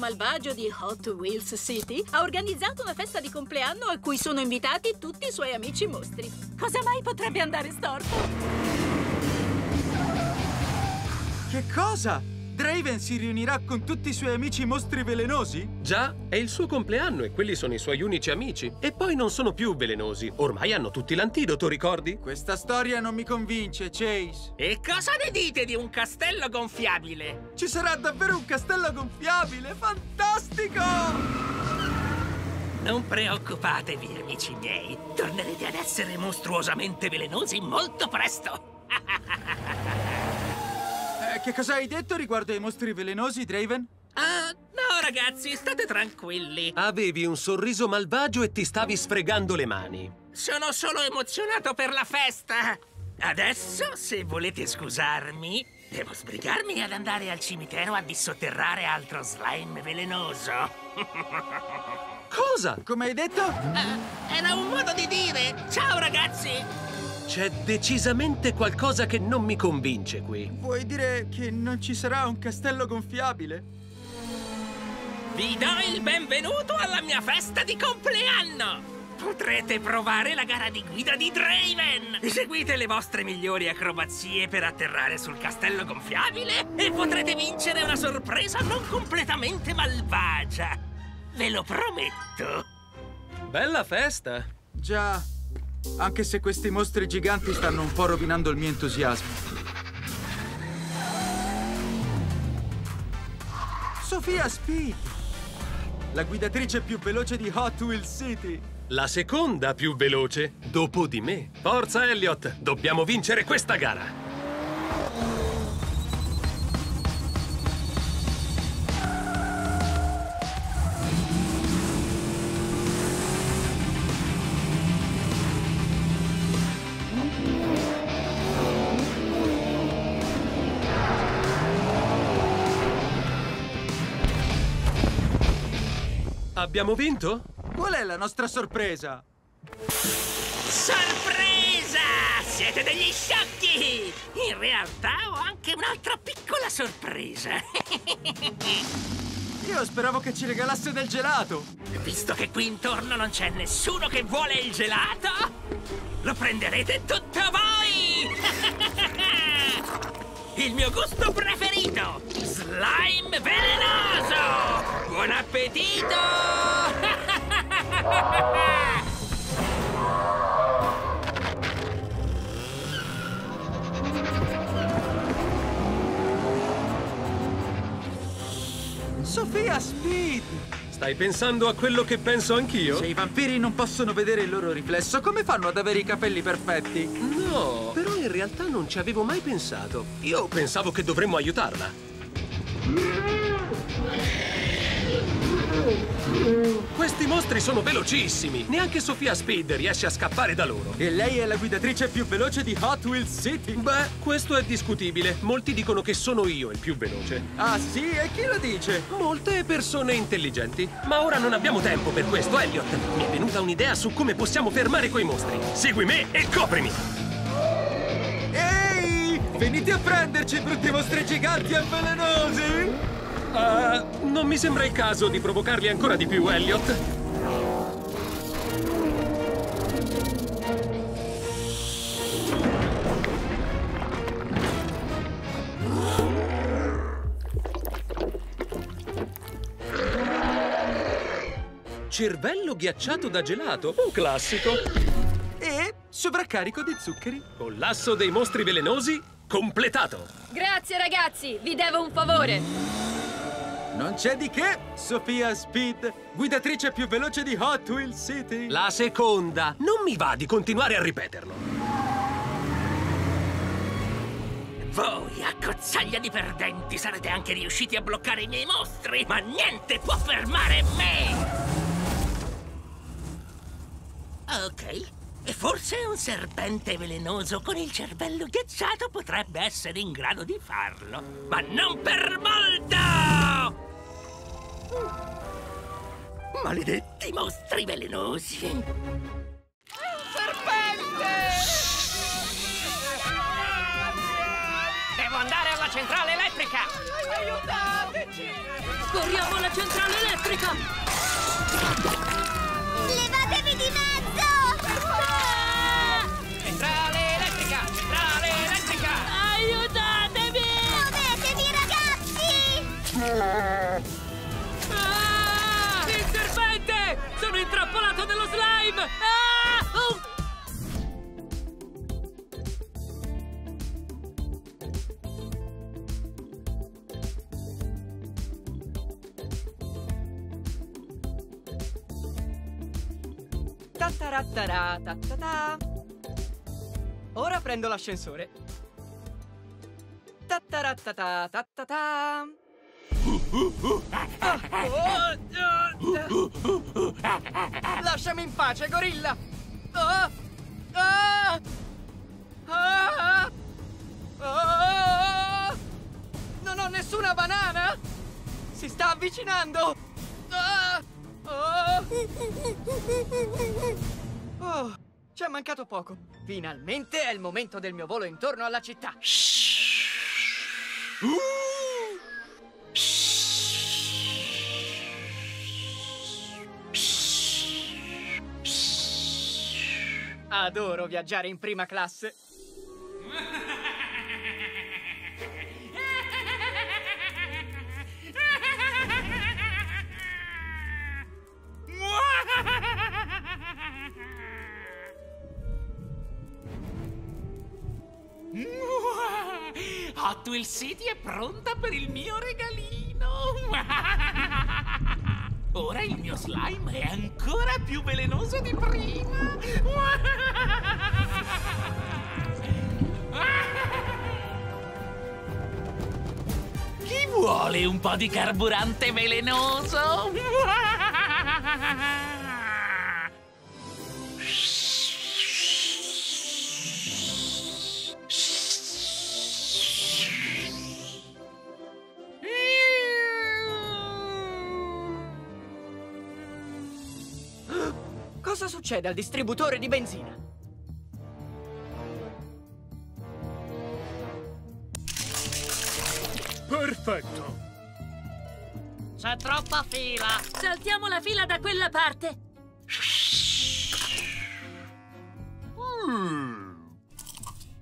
Malvagio di Hot Wheels City, ha organizzato una festa di compleanno a cui sono invitati tutti i suoi amici mostri. Cosa mai potrebbe andare storto? Che cosa? Draven si riunirà con tutti i suoi amici mostri velenosi? Già, è il suo compleanno e quelli sono i suoi unici amici. E poi non sono più velenosi. Ormai hanno tutti l'antidoto, ricordi? Questa storia non mi convince, Chase. E cosa ne dite di un castello gonfiabile? Ci sarà davvero un castello gonfiabile! Fantastico! Non preoccupatevi, amici miei. Tornerete ad essere mostruosamente velenosi molto presto. Eh, che cosa hai detto riguardo ai mostri velenosi, Draven? Ah, no, ragazzi, state tranquilli. Avevi un sorriso malvagio e ti stavi sfregando le mani. Sono solo emozionato per la festa. Adesso, se volete scusarmi, devo sbrigarmi ad andare al cimitero a dissotterrare altro slime velenoso. Cosa? Come hai detto? Eh, era un modo di dire. Ciao, ragazzi. C'è decisamente qualcosa che non mi convince qui. Vuoi dire che non ci sarà un castello gonfiabile? Vi do il benvenuto alla mia festa di compleanno! Potrete provare la gara di guida di Draven! Eseguite le vostre migliori acrobazie per atterrare sul castello gonfiabile e potrete vincere una sorpresa non completamente malvagia! Ve lo prometto! Bella festa! Già, anche se questi mostri giganti stanno un po' rovinando il mio entusiasmo. Sofia Speed! La guidatrice più veloce di Hot Wheels City! La seconda più veloce, dopo di me. Forza Elliot, dobbiamo vincere questa gara! Abbiamo vinto? Qual è la nostra sorpresa? Sorpresa! Siete degli sciocchi! In realtà ho anche un'altra piccola sorpresa. Io speravo che ci regalasse del gelato! Visto che qui intorno non c'è nessuno che vuole il gelato, lo prenderete tutto voi! Il mio gusto preferito! Slime velenoso! Buon appetito! Sofia Speed! Stai pensando a quello che penso anch'io? Se i vampiri non possono vedere il loro riflesso, come fanno ad avere i capelli perfetti? No, però in realtà non ci avevo mai pensato. Io pensavo che dovremmo aiutarla. Questi mostri sono velocissimi! Neanche Sofia Speed riesce a scappare da loro. E lei è la guidatrice più veloce di Hot Wheels City? Beh, questo è discutibile. Molti dicono che sono io il più veloce. Ah sì? E chi lo dice? Molte persone intelligenti. Ma ora non abbiamo tempo per questo, Elliot. Mi è venuta un'idea su come possiamo fermare quei mostri. Segui me e coprimi! Venite a prenderci, brutti mostri giganti e velenosi! Uh, non mi sembra il caso di provocarli ancora di più, Elliot. Cervello ghiacciato da gelato, un classico. E sovraccarico di zuccheri. Collasso dei mostri velenosi completato. Grazie ragazzi, vi devo un favore. Non c'è di che, Sofia Speed, guidatrice più veloce di Hot Wheels City. La seconda. Non mi va di continuare a ripeterlo. Voi, accozzaglia di perdenti, sarete anche riusciti a bloccare i miei mostri, ma niente può fermare me! Ok, e forse un serpente velenoso con il cervello ghiacciato potrebbe essere in grado di farlo, ma non per molto! Maledetti mostri velenosi! Devo andare alla centrale elettrica! Aiutateci! Corriamo alla centrale elettrica! Passatemi di mezzo! Ah! Centrale elettrica! Centrale elettrica! Aiutatemi! Muovetevi, ragazzi! Ah! Serpente! Sono intrappolato nello slime! Ah! Tattata. Ah, oh, oh, ah. Lasciami in pace, gorilla! Ah, ah, ah, ah. Non ho nessuna banana! Si sta avvicinando! Ah, ah. Oh, ci è mancato poco. Finalmente è il momento del mio volo intorno alla città. Adoro viaggiare in prima classe. Hot Wheels City è pronta per il mio regalino. Ora il mio slime è ancora più velenoso di prima. Chi vuole un po' di carburante velenoso? succede al distributore di benzina? Perfetto. C'è troppa fila. Saltiamo la fila da quella parte.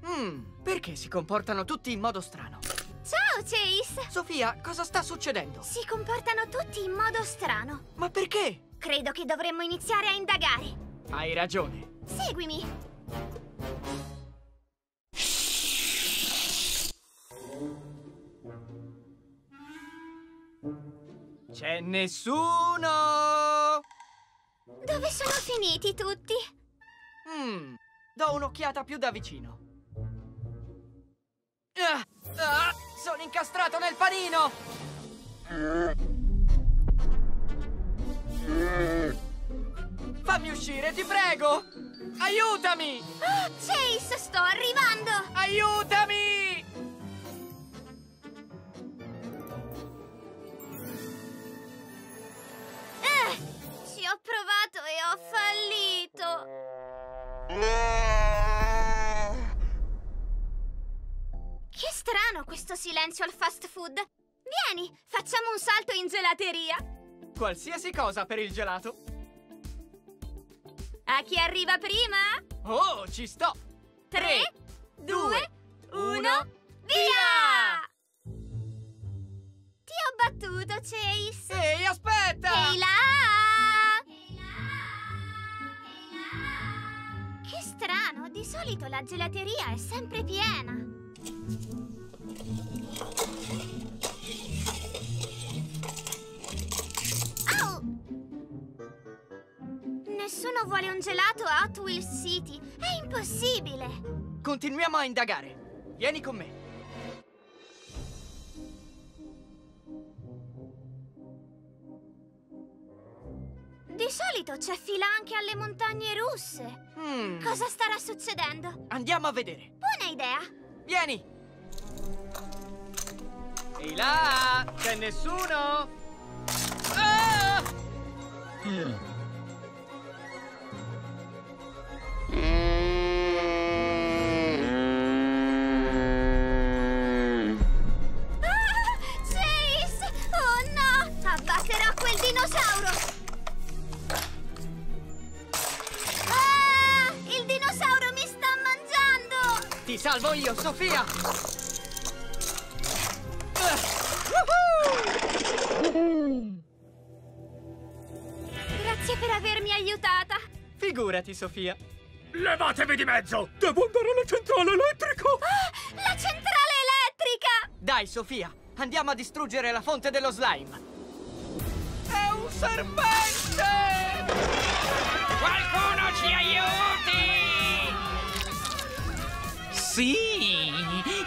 Mmm, perché si comportano tutti in modo strano? Ciao, Chase! Sofia, cosa sta succedendo? Si comportano tutti in modo strano. Ma perché? Credo che dovremmo iniziare a indagare. Hai ragione. Seguimi. C'è nessuno! Dove sono finiti tutti? Mmm, do un'occhiata più da vicino. Ah, ah, sono incastrato nel panino! Fammi uscire, ti prego! Aiutami! Ah, Chase, sto arrivando! Aiutami! Eh, ci ho provato e ho fallito! Che strano questo silenzio al fast food! Vieni, facciamo un salto in gelateria! Qualsiasi cosa per il gelato. A chi arriva prima? Oh, ci sto! 3, 2, 1, via! Ti ho battuto, Chase! Ehi, aspetta! Ehi là! Che strano, di solito la gelateria è sempre piena. Nessuno vuole un gelato a Hot Wheels City. È impossibile! Continuiamo a indagare. Vieni con me. Di solito c'è fila anche alle montagne russe. Mm, Cosa starà succedendo? Andiamo a vedere. Buona idea! Vieni! Ehi là! C'è nessuno? Ah! Ah, salvo io, Sofia! Grazie per avermi aiutata! Figurati, Sofia. Levatevi di mezzo! Devo andare alla centrale elettrica! Ah, la centrale elettrica! Dai, Sofia, andiamo a distruggere la fonte dello slime. È un serpente! Qualcuno ci Ci aiuti! Sì!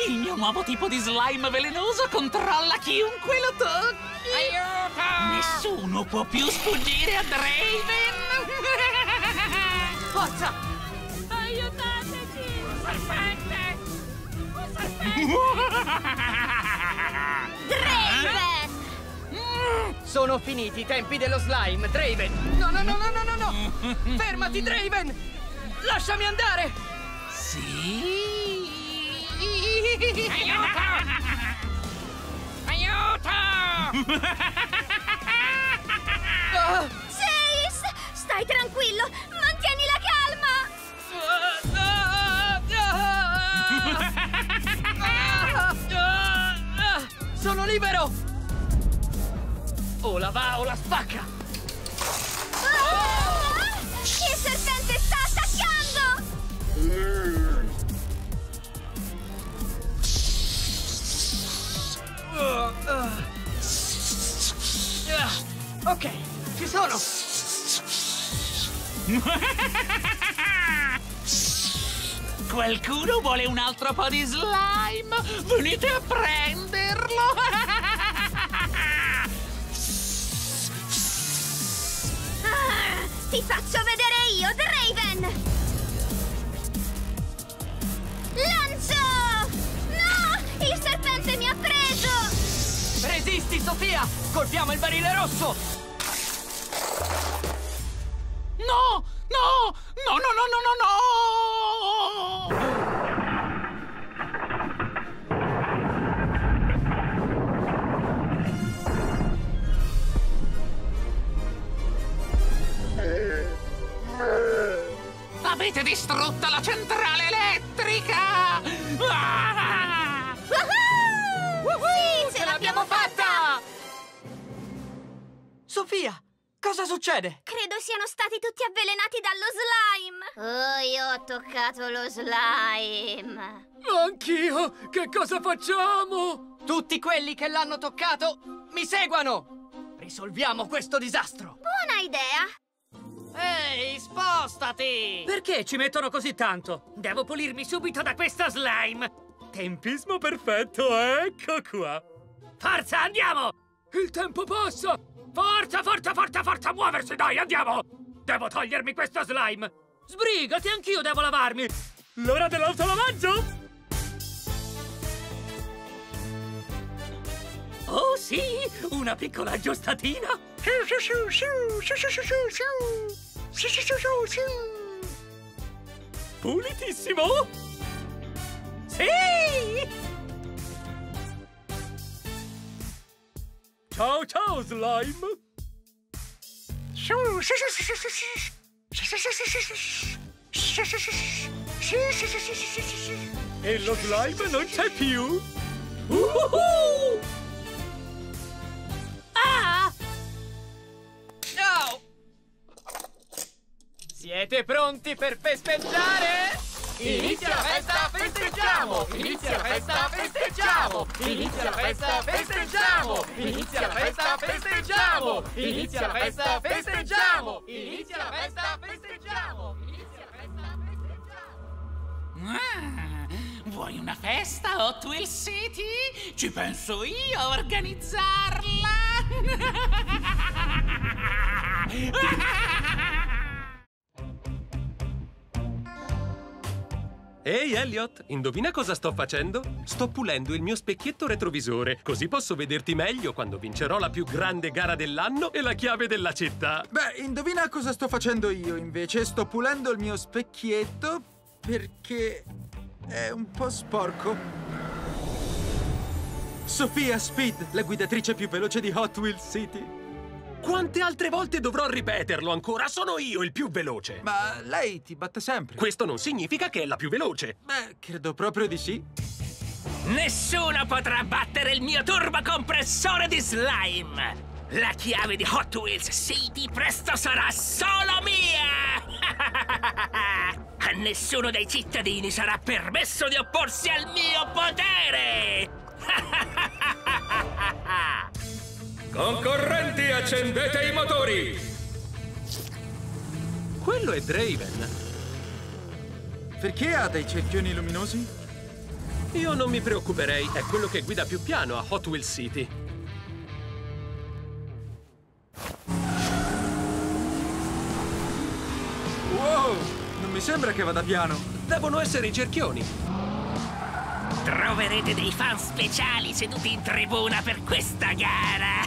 Il mio nuovo tipo di slime velenoso controlla chiunque lo tocchi! Aiuto! Nessuno può più sfuggire a Draven! Forza! Draven! Sono finiti i tempi dello slime, Draven! No, no, no, no, no, no, no! Fermati, Draven! Lasciami andare! Sì! Aiuto! Aiuto! Ah! Chase! Stai tranquillo! Mantieni Sono libero! O la va o la spacca! Ah! Il serpente sta attaccando! Ok, ci sono! Qualcuno vuole un altro po' di slime? Venite a prenderlo! Ah, ti faccio vedere io, Draven! Lancio! No! Il serpente mi ha preso! Resisti, Sofia! Colpiamo il barile rosso! No! No! No, no, no, no, no, no! Avete distrutto la centrale elettrica! Ah! Woohoo! Sì, ce l'abbiamo fatta! Sofia, cosa succede? Credo siano stati tutti avvelenati dallo slime! Oh, io ho toccato lo slime! Anch'io! Che cosa facciamo? Tutti quelli che l'hanno toccato mi seguano! Risolviamo questo disastro! Buona idea! Ehi, spostati! Perché ci mettono così tanto? Devo pulirmi subito da questo slime! Tempismo perfetto, ecco qua! Forza, andiamo! Il tempo passa! Forza, forza, forza, forza, muoversi, dai, andiamo! Devo togliermi questo slime! Sbrigati, anch'io devo lavarmi! L'ora dell'autolavaggio? Oh sì, una piccola aggiustatina! Pulitissimo! Sì! Ciao ciao, slime! E lo slime non c'è più! Uhuhu! Ah! Ciao! Siete pronti per festeggiare? Inizia la festa, festeggiamo! Inizia la festa, festeggiamo! Inizia la festa, festeggiamo! Inizia la festa, festeggiamo! Inizia la festa, festeggiamo! Inizia la festa, festeggiamo! Inizia la festa, festeggiamo! Ah, vuoi una festa, Hot Wheels City? Ci penso io a organizzarla! Ehi Elliot, indovina cosa sto facendo? Sto pulendo il mio specchietto retrovisore, così posso vederti meglio quando vincerò la più grande gara dell'anno e la chiave della città. Beh, indovina cosa sto facendo io invece? Sto pulendo il mio specchietto perché è un po' sporco. Sofia Speed, la guidatrice più veloce di Hot Wheels City. Quante altre volte dovrò ripeterlo ancora? Sono io il più veloce! Ma lei ti batte sempre. Questo non significa che è la più veloce. Beh, credo proprio di sì. Nessuno potrà battere il mio turbocompressore di slime! La chiave di Hot Wheels City presto sarà solo mia! A nessuno dei cittadini sarà permesso di opporsi al mio potere! Concorrenti, accendete i motori! quello è Draven. Perché ha dei cerchioni luminosi? Io non mi preoccuperei, è quello che guida più piano a Hot Wheels City. Wow! Non mi sembra che vada piano. Devono essere i cerchioni. Troverete dei fan speciali seduti in tribuna per questa gara.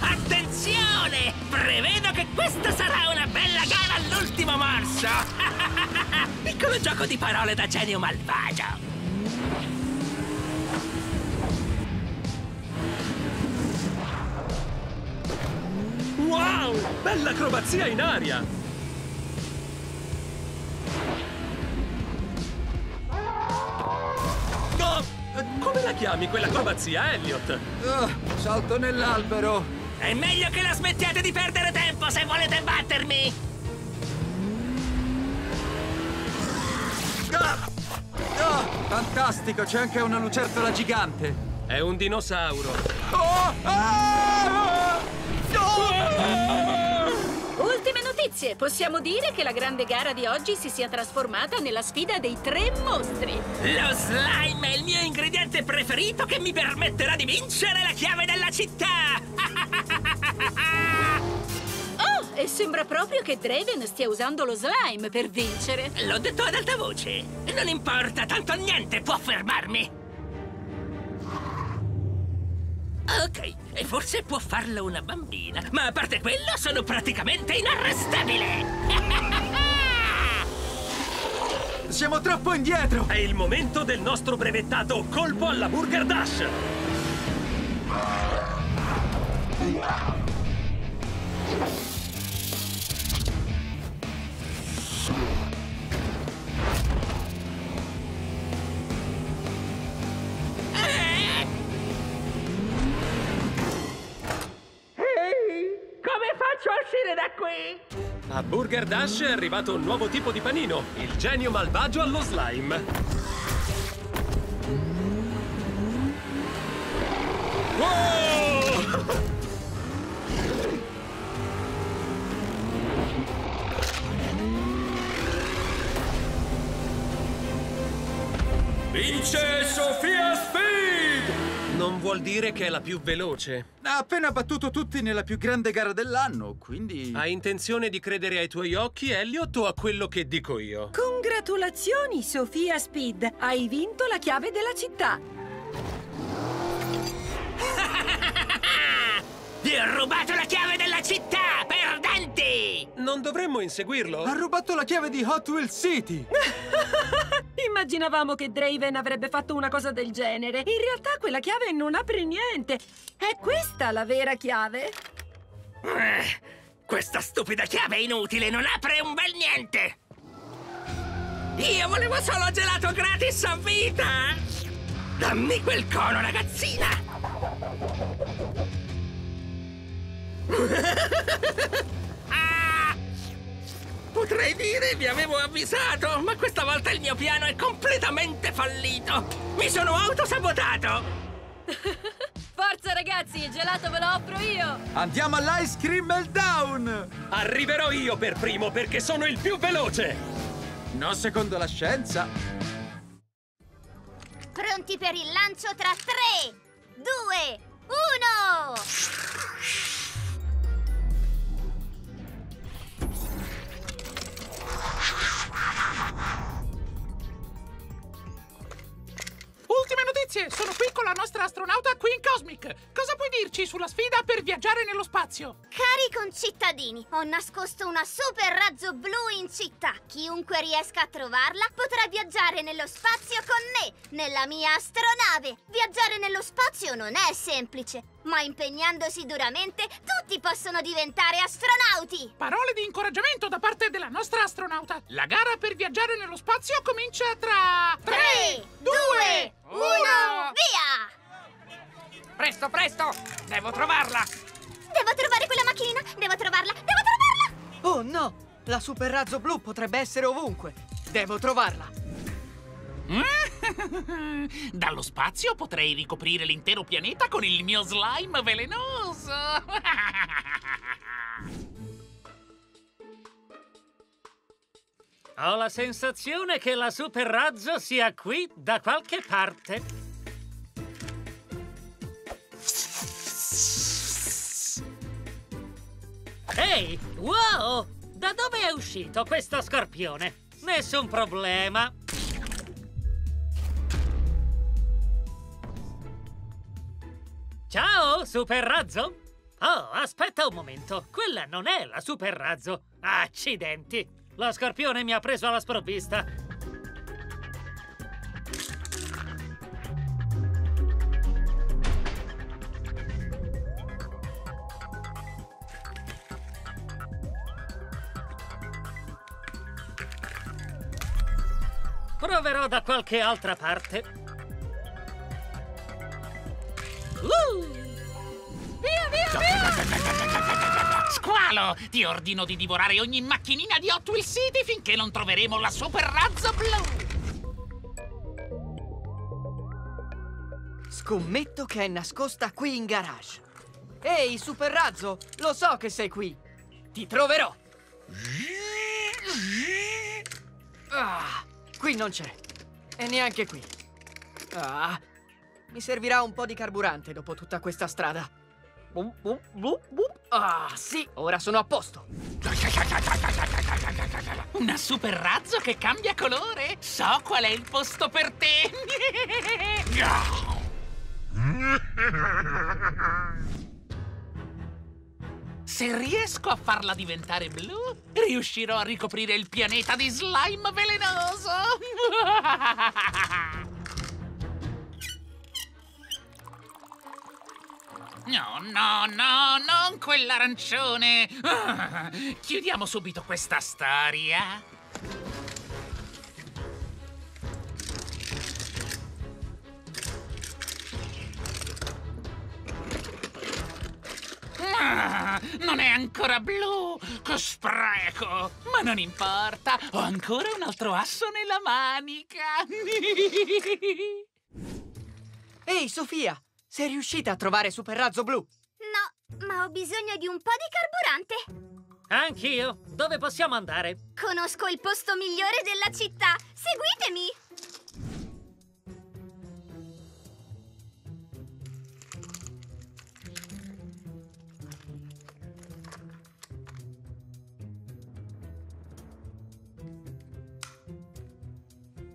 Attenzione! Prevedo che questa sarà una bella gara all'ultimo morso! Piccolo gioco di parole da genio malvagio! Wow! Bella acrobazia in aria! Oh, come la chiami quell'acrobazia, Elliot? Oh, salto nell'albero. È meglio che la smettiate di perdere tempo se volete battermi! Ah! Oh, fantastico, c'è anche una lucertola gigante. È un dinosauro. Oh! Ah! Oh! Ultime notizie! Possiamo dire che la grande gara di oggi si sia trasformata nella sfida dei tre mostri. Lo slime è il mio ingrediente preferito che mi permetterà di vincere la chiave della città! Oh, e sembra proprio che Draven stia usando lo slime per vincere. L'ho detto ad alta voce. Non importa, tanto niente può fermarmi. Ok, e forse può farlo una bambina, ma a parte quello sono praticamente inarrestabile! Siamo troppo indietro! È il momento del nostro brevettato colpo alla Burger Dash! Come faccio a uscire da qui? A Burger Dash è arrivato un nuovo tipo di panino, il genio malvagio allo slime. Vince Sofia Speed! Non vuol dire che è la più veloce. Ha appena battuto tutti nella più grande gara dell'anno, quindi... Hai intenzione di credere ai tuoi occhi, Elliot, o a quello che dico io? Congratulazioni, Sofia Speed! Hai vinto la chiave della città! Vi ho rubato la chiave della città, perdenti! Non dovremmo inseguirlo? Ha rubato la chiave di Hot Wheels City! Immaginavamo che Draven avrebbe fatto una cosa del genere. In realtà quella chiave non apre niente. È questa la vera chiave? Eh, Questa stupida chiave è inutile, non apre un bel niente! Io volevo solo gelato gratis a vita! Dammi quel cono, ragazzina! Potrei dire vi avevo avvisato, ma questa volta il mio piano è completamente fallito! Mi sono autosabotato! Forza ragazzi, il gelato ve lo offro io! Andiamo all'Ice Cream Meltdown! Arriverò io per primo perché sono il più veloce! No, secondo la scienza. Pronti per il lancio tra 3, 2, 1! Notizie! Sono qui con la nostra astronauta Queen Cosmic! Cosa puoi dirci sulla sfida per viaggiare nello spazio? Cari concittadini, ho nascosto una super razzo blu in città. Chiunque riesca a trovarla potrà viaggiare nello spazio con me, nella mia astronave. Viaggiare nello spazio non è semplice, ma impegnandosi duramente tutti possono diventare astronauti. Parole di incoraggiamento da parte della nostra astronauta. La gara per viaggiare nello spazio comincia tra... 3, 2, 1, via! Presto, presto! Devo trovarla! Devo trovare quella macchina, devo trovarla, devo trovarla! Oh no! La super razzo blu potrebbe essere ovunque. Devo trovarla. Dallo spazio potrei ricoprire l'intero pianeta con il mio slime velenoso. Ho la sensazione che la super razzo sia qui da qualche parte. Ehi, wow! Da dove è uscito questo scorpione? Nessun problema. Ciao, super razzo! Oh, aspetta un momento. Quella non è la super razzo. Accidenti. Lo scorpione mi ha preso alla sprovvista. Proverò da qualche altra parte. Uh! Via, via, via! Squalo, ti ordino di divorare ogni macchinina di Hot Wheels City finché non troveremo la super razzo blu. Scommetto che è nascosta qui in garage. Ehi, super razzo, lo so che sei qui. Ti troverò. Ah, qui non c'è. E neanche qui. Ah, mi servirà un po' di carburante dopo tutta questa strada. Bum, bum, bum, bum. Ah, sì, ora sono a posto. Una super razzo che cambia colore. So qual è il posto per te. Se riesco a farla diventare blu, riuscirò a ricoprire il pianeta di slime velenoso. No, no, no, non quell'arancione! Ah, chiudiamo subito questa storia. Ah, non è ancora blu! Che spreco! Ma non importa, ho ancora un altro asso nella manica! Ehi, Sofia, sei riuscita a trovare Super Razzo Blu? No, ma ho bisogno di un po' di carburante. Anch'io. Dove possiamo andare? Conosco il posto migliore della città. Seguitemi!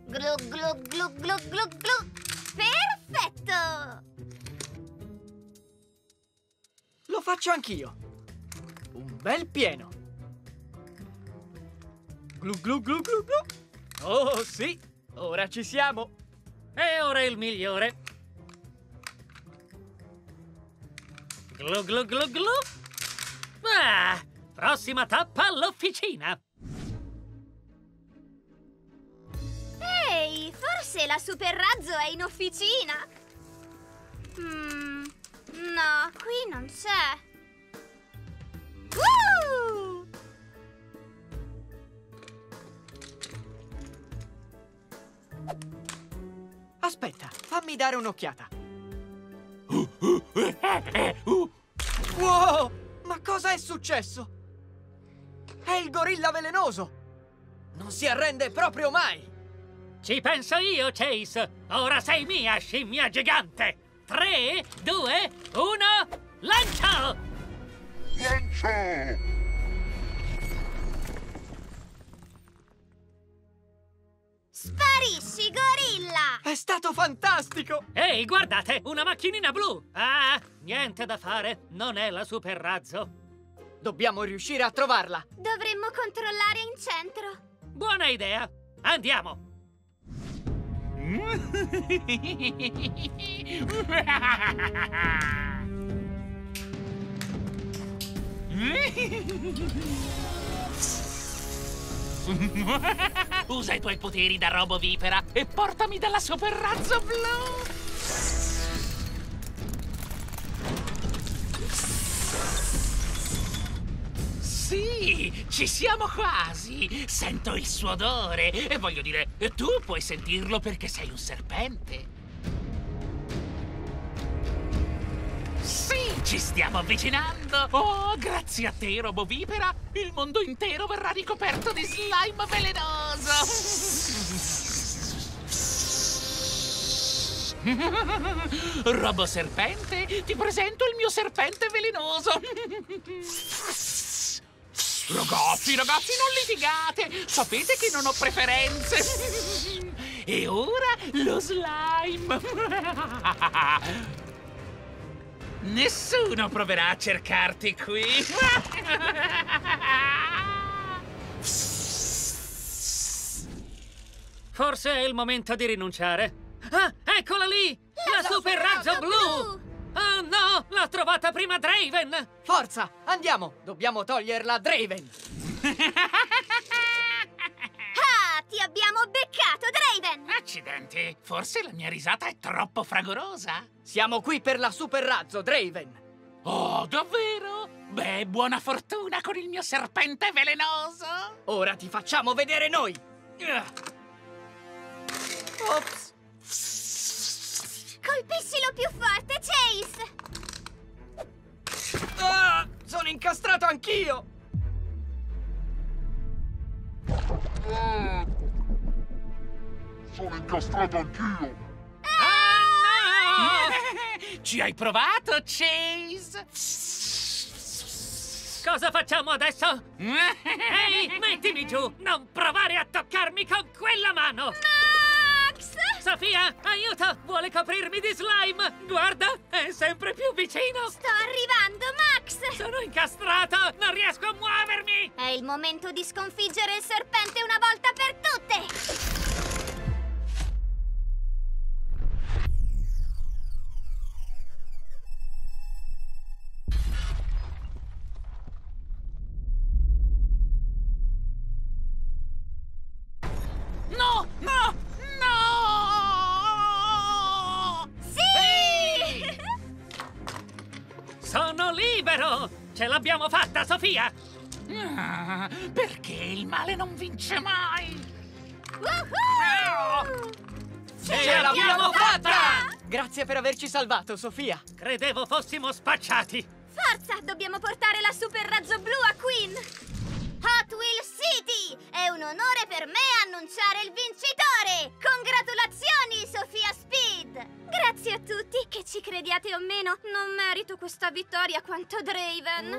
Glu glu glu glu glu glu. Perfetto! Lo faccio anch'io. Un bel pieno. Glu glu glu glu glu. Oh, sì. Ora ci siamo. E ora il migliore. Glu glu glu glu. Ah, prossima tappa all'officina. Ehi, forse la super razzo è in officina. Mm, no, qui non c'è. Uh! Aspetta, fammi dare un'occhiata. Wow! Ma cosa è successo? È il gorilla velenoso! Non si arrende proprio mai! Ci penso io, Chase. Ora sei mia, scimmia gigante. 3, 2, 1, lancio! Lancio! Sparisci, gorilla! È stato fantastico! Ehi, guardate, una macchinina blu! Ah, niente da fare, non è la super razzo. Dobbiamo riuscire a trovarla. Dovremmo controllare in centro. Buona idea. Andiamo. Usa i tuoi poteri da robovipera e portami dalla super razzo blu! Sì, ci siamo quasi. Sento il suo odore e voglio dire, tu puoi sentirlo perché sei un serpente. Sì, ci stiamo avvicinando. Oh, grazie a te, Robovipera, il mondo intero verrà ricoperto di slime velenoso. Robo serpente, ti presento il mio serpente velenoso. Ragazzi, ragazzi, non litigate! Sapete che non ho preferenze! E ora lo slime! Nessuno proverà a cercarti qui! Forse è il momento di rinunciare. Ah, eccola lì! La, super razzo blu! Oh no! L'ha trovata prima Draven! Forza, andiamo! Dobbiamo toglierla Draven! Ah, ti abbiamo beccato, Draven! Accidenti, forse la mia risata è troppo fragorosa? Siamo qui per la super razzo, Draven! Oh, davvero? Beh, buona fortuna con il mio serpente velenoso! Ora ti facciamo vedere noi! Ops! Colpissilo più forte, Chase! Ah, sono incastrato anch'io! Sono incastrato anch'io! Ci hai provato, Chase? Cosa facciamo adesso? Ehi, mettimi giù! Non provare a toccarmi con quella mano! Max! Sofia, aiuto! Vuole coprirmi di slime! Guarda, è sempre più vicino! Sto arrivando, Max! Sono incastrato! Non riesco a muovermi! È il momento di sconfiggere il serpente una volta per tutte! Libero! Ce l'abbiamo fatta, Sofia! Ah, perché il male non vince mai? Woohoo! Ce l'abbiamo fatta! Grazie per averci salvato, Sofia! Credevo fossimo spacciati! Forza, dobbiamo portare la super razzo blu a Queen! Hot Wheel City! È un onore per me annunciare il vincitore! Congratulazioni, Sofia Speed! Grazie a tutti, che ci crediate o meno, non merito questa vittoria quanto Draven.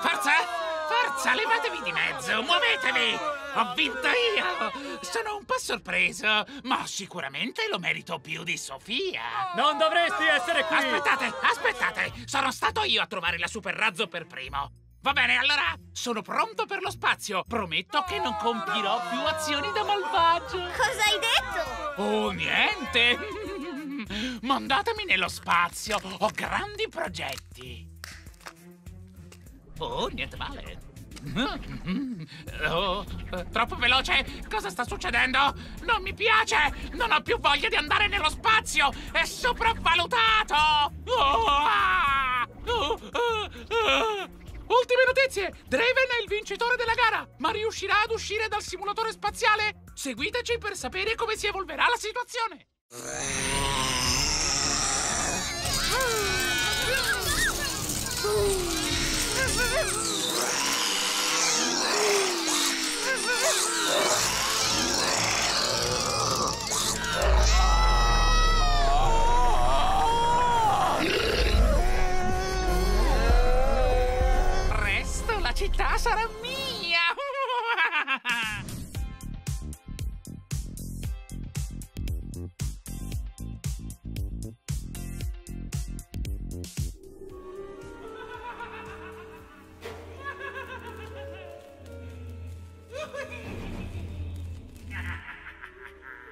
Forza! Forza, levatevi di mezzo, muovetevi! Ho vinto io! Sono un po' sorpreso, ma sicuramente lo merito più di Sofia! Non dovresti essere qui! Aspettate, aspettate! Sono stato io a trovare la super razzo per primo! Va bene, allora sono pronto per lo spazio. Prometto che non compirò più azioni da malvagio. Cosa hai detto? Oh, niente. Mandatemi nello spazio. Ho grandi progetti. Oh, niente male. Oh, troppo veloce. Cosa sta succedendo? Non mi piace. Non ho più voglia di andare nello spazio. È sopravvalutato. Oh, ah, oh, ah, ah. Ultime notizie! Draven è il vincitore della gara, ma riuscirà ad uscire dal simulatore spaziale? Seguiteci per sapere come si evolverà la situazione! città sarà mia!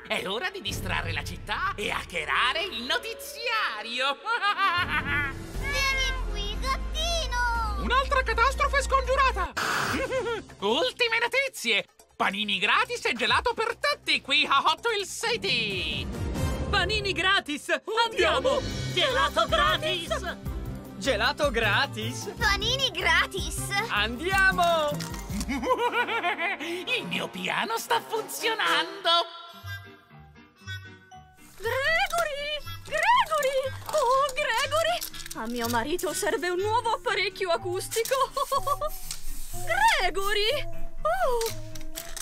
È ora di distrarre la città e hackerare il notiziario! Un'altra catastrofe scongiurata! Ultime notizie! Panini gratis e gelato per tutti qui a Hot Wheel City! Panini gratis! Andiamo! Gelato gratis! Gelato gratis! Panini gratis! Andiamo! Il mio piano sta funzionando! A mio marito serve un nuovo apparecchio acustico! Gregory! Oh!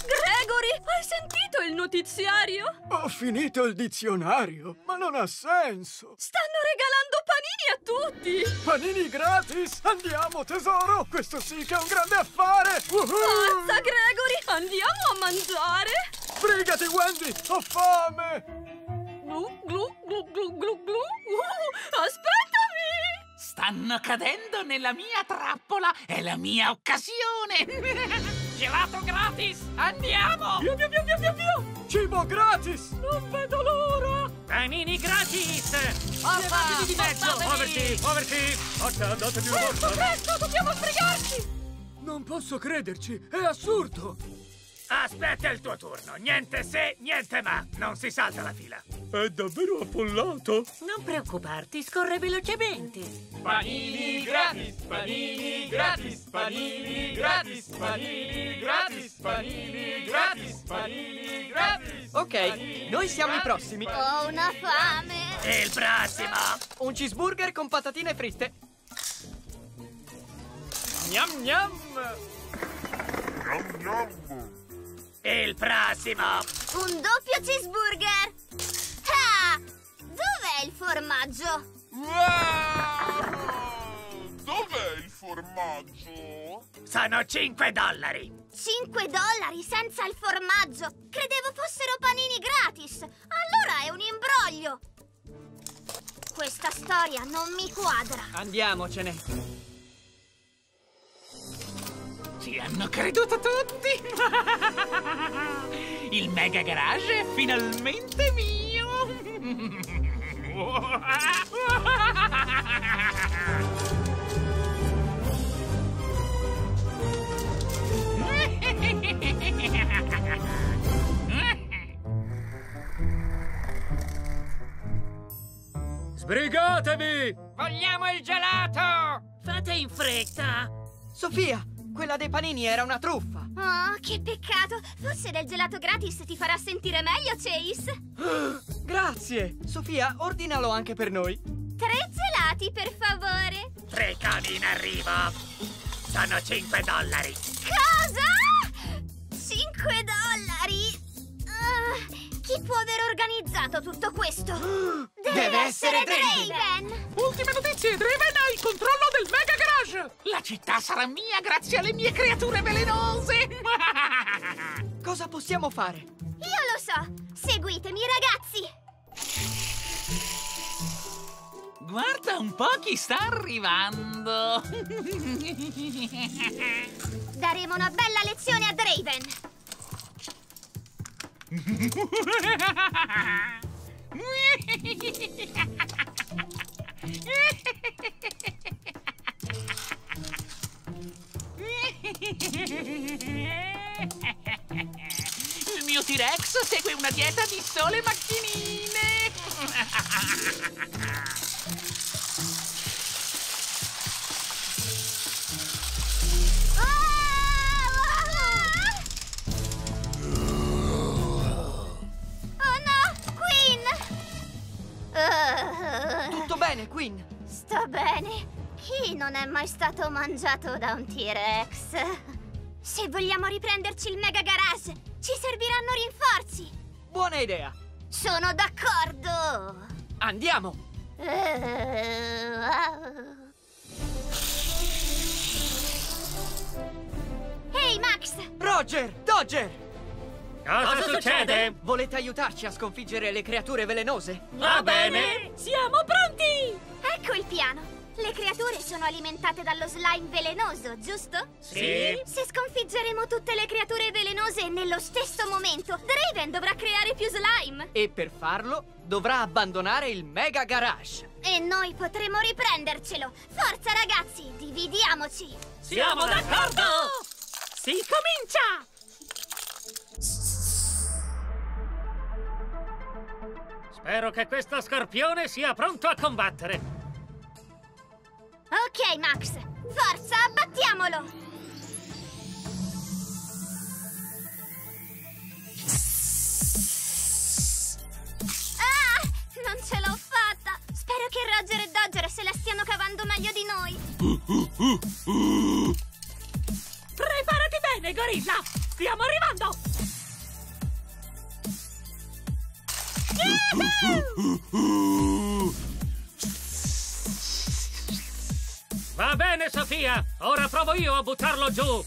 Gregory, hai sentito il notiziario? Ho finito il dizionario, ma non ha senso. Stanno regalando panini a tutti! Panini gratis! Andiamo, tesoro! Questo sì che è un grande affare! Forza, Gregory! Andiamo a mangiare! Sbrigati, Wendy! Ho fame! Glu, glu, glu, glu, glu, glu! Uh, aspettami! Stanno cadendo nella mia trappola! È la mia occasione! Gelato gratis! Andiamo! Più, più, più, più, più, più! Cibo gratis! Non vedo l'ora! Panini gratis! Levati di mezzo! Muoverti, muoverti! Forza, andate più Presto, presto, dobbiamo sbrigarci! Non posso crederci! È assurdo! Aspetta il tuo turno! Niente se, niente ma! Non si salta la fila! È davvero affollato? Non preoccuparti, scorre velocemente. Panini gratis, panini gratis, panini gratis, panini gratis, panini gratis, panini gratis. Ok, noi siamo i prossimi. Ho una fame! E il prossimo! Un cheeseburger con patatine fritte. Gnam gnam! E il prossimo! Un doppio cheeseburger! Ah! Dov'è il formaggio? Dov'è il formaggio? Sono 5 dollari! 5 dollari senza il formaggio! Credevo fossero panini gratis! Allora è un imbroglio! Questa storia non mi quadra! Andiamocene. Ci hanno creduto tutti! Il Mega Garage è finalmente mio! Sbrigatevi! Vogliamo il gelato! Fate in fretta! Sofia, quella dei panini era una truffa. Oh, che peccato! Forse del gelato gratis ti farà sentire meglio, Chase! Grazie! Sofia, ordinalo anche per noi. Tre gelati, per favore! Tre cani in arrivo! Sono 5 dollari! Cosa? 5 dollari? Ah, chi può aver organizzato tutto questo? Deve, Deve essere Draven! Ultime notizie! Draven ha il controllo del Mega Garage! La città sarà mia grazie alle mie creature velenose! Cosa possiamo fare? Io lo so! Seguitemi, ragazzi! Guarda un po' chi sta arrivando! Daremo una bella lezione a Draven! Il mio T-Rex segue una dieta di sole macchinine! Uh, Tutto bene, Queen? sto bene. Chi non è mai stato mangiato da un T-Rex? Se vogliamo riprenderci il Mega Garage, ci serviranno rinforzi! Buona idea. Sono d'accordo! Andiamo. Ehi, Max! Roger, Dodger! Cosa, succede? Volete aiutarci a sconfiggere le creature velenose? Va bene! Siamo pronti! Ecco il piano! Le creature sono alimentate dallo slime velenoso, giusto? Sì. Se sconfiggeremo tutte le creature velenose nello stesso momento, Draven dovrà creare più slime! E per farlo dovrà abbandonare il Mega Garage. E noi potremo riprendercelo! Forza ragazzi, dividiamoci! Siamo d'accordo! Si comincia! Spero che questo scorpione sia pronto a combattere. Ok, Max. Forza, abbattiamolo! Ah! Non ce l'ho fatta! Spero che Roger e Dodger se la stiano cavando meglio di noi! Preparati bene, gorilla! Stiamo arrivando! Va bene, Sofia! Ora provo io a buttarlo giù!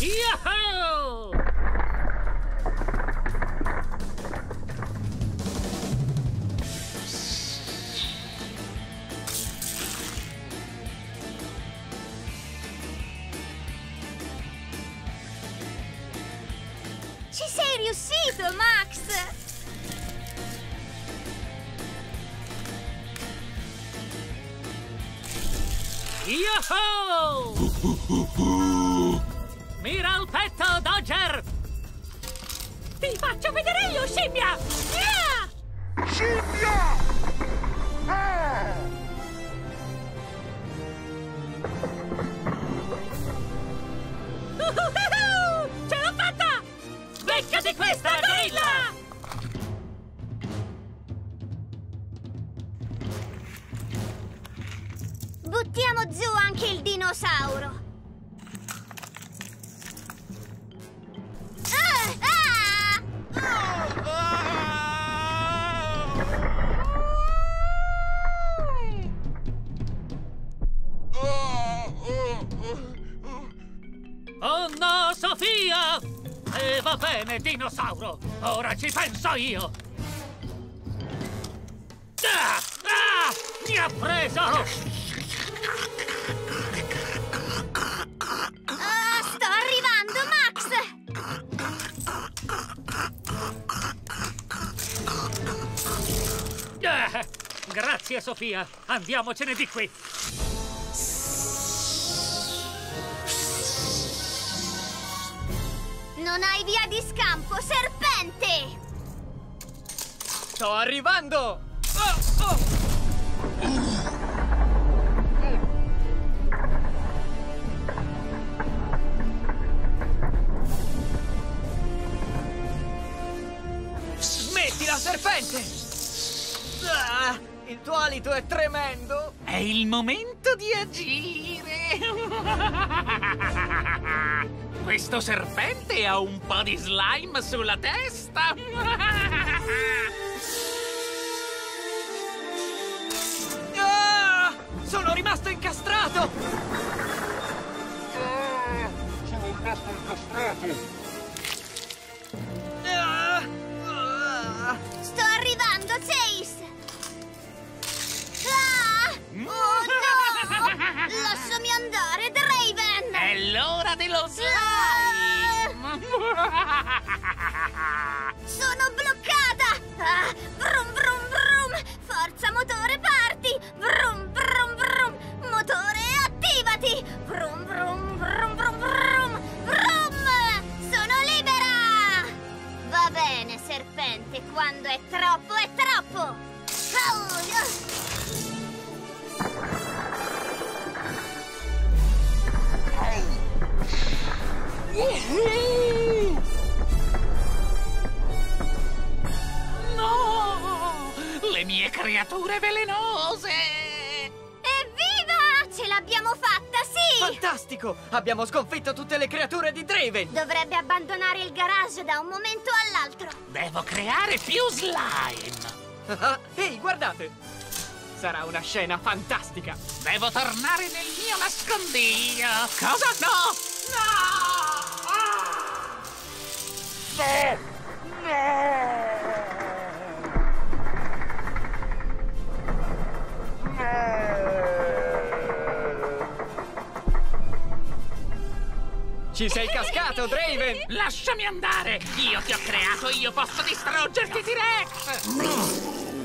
Yahoo! Riuscito, Max! Yahoo! Mira al petto, Dodger! Ti faccio vedere io, scimmia! Via! Scimmia! Uhuhu! Ce l'ho fatta! Becca di questa, Buttiamo giù anche il dinosauro! Ah! Ah! Oh no, Sofia! E va bene, dinosauro! Ora ci penso io! Ah! Ah! Mi ha preso! Ah, sto arrivando, Max! Ah! Grazie, Sofia! Andiamocene di qui! Non hai via di scampo, serpente! Sto arrivando! Oh, oh. Serpente! Ah, il tuo alito è tremendo! È il momento di agire! Questo serpente ha un po' di slime sulla testa! Ah, sono rimasto incastrato! Sono rimasto incastrato! Oh no! Lasciami andare, Draven! È l'ora dello slime! Sono bloccata! Ah, vrum vrum vrum! Forza motore, parti! Vrum vrum vrum! Motore, attivati! Vrum vrum vrum vrum vrum! Vrum! Sono libera! Va bene, serpente, quando è troppo è troppo! Au! No! Le mie creature velenose! Evviva! Ce l'abbiamo fatta, sì! Fantastico! Abbiamo sconfitto tutte le creature di Draven! Dovrebbe abbandonare il garage da un momento all'altro. Devo creare più slime! Ehi, guardate! Sarà una scena fantastica! Devo tornare nel mio nascondiglio! Cosa no? No! Ci sei cascato, Draven! Lasciami andare! Io ti ho creato, io posso distruggerti, T-Rex!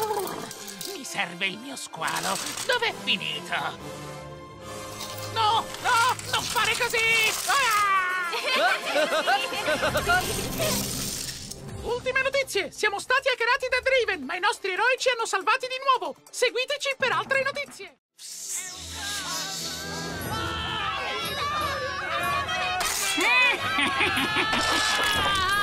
Mi serve il mio squalo. Dov'è finito? No, no, non fare così! Ah! Ultime notizie! Siamo stati hackerati da Draven, ma i nostri eroi ci hanno salvati di nuovo! Seguiteci per altre notizie! Ah!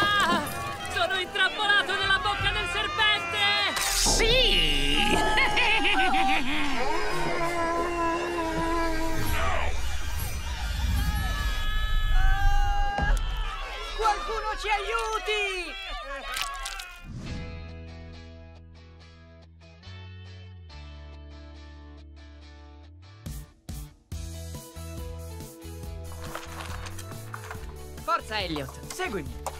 ci aiuti! Forza, Elliot, seguimi.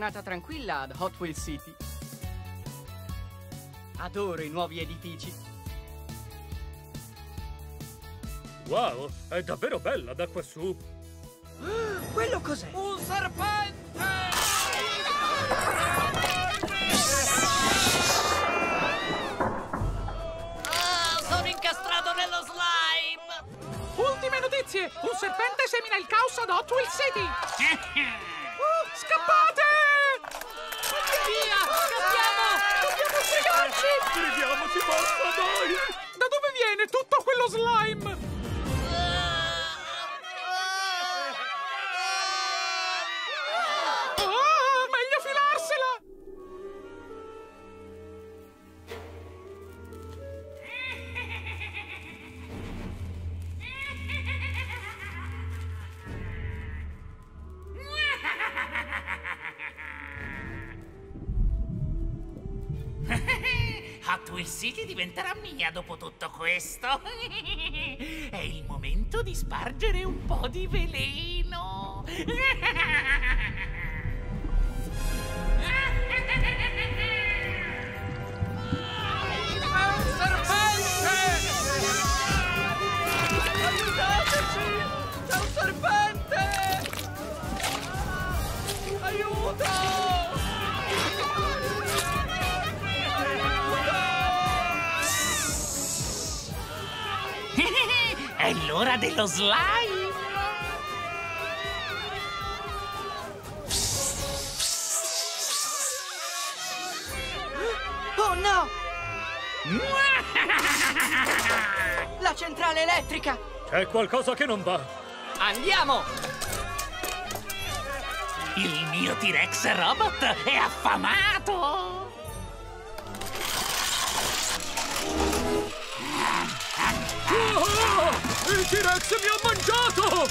Giornata tranquilla ad Hot Wheels City. Adoro i nuovi edifici. Wow, è davvero bella da quassù. Quello cos'è? Un serpente! Ah, sono incastrato nello slime! Ultime notizie! Un serpente semina il caos ad Hot Wheels City! Uh, scappate! Via! Scappiamo! Sbrighiamoci, basta, dai! Da dove viene tutto quello slime? City diventerà mia dopo tutto questo. È il momento di spargere un po' di veleno. È l'ora dello slime. Oh no! La centrale elettrica! C'è qualcosa che non va. Andiamo! Il mio T-Rex robot è affamato. Ah! Il T-Rex mi ha mangiato!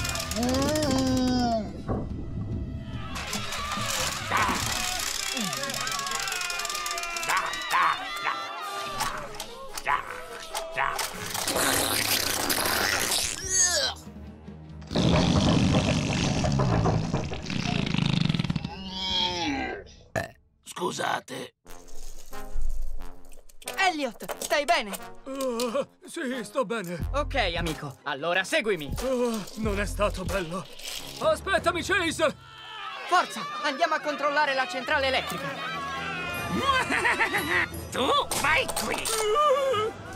Scusate. Elliot, stai bene? Ah, sì, sto bene. Ok, amico. Allora seguimi. Ah, non è stato bello. Aspettami, Chase! Forza, andiamo a controllare la centrale elettrica. Tu vai qui.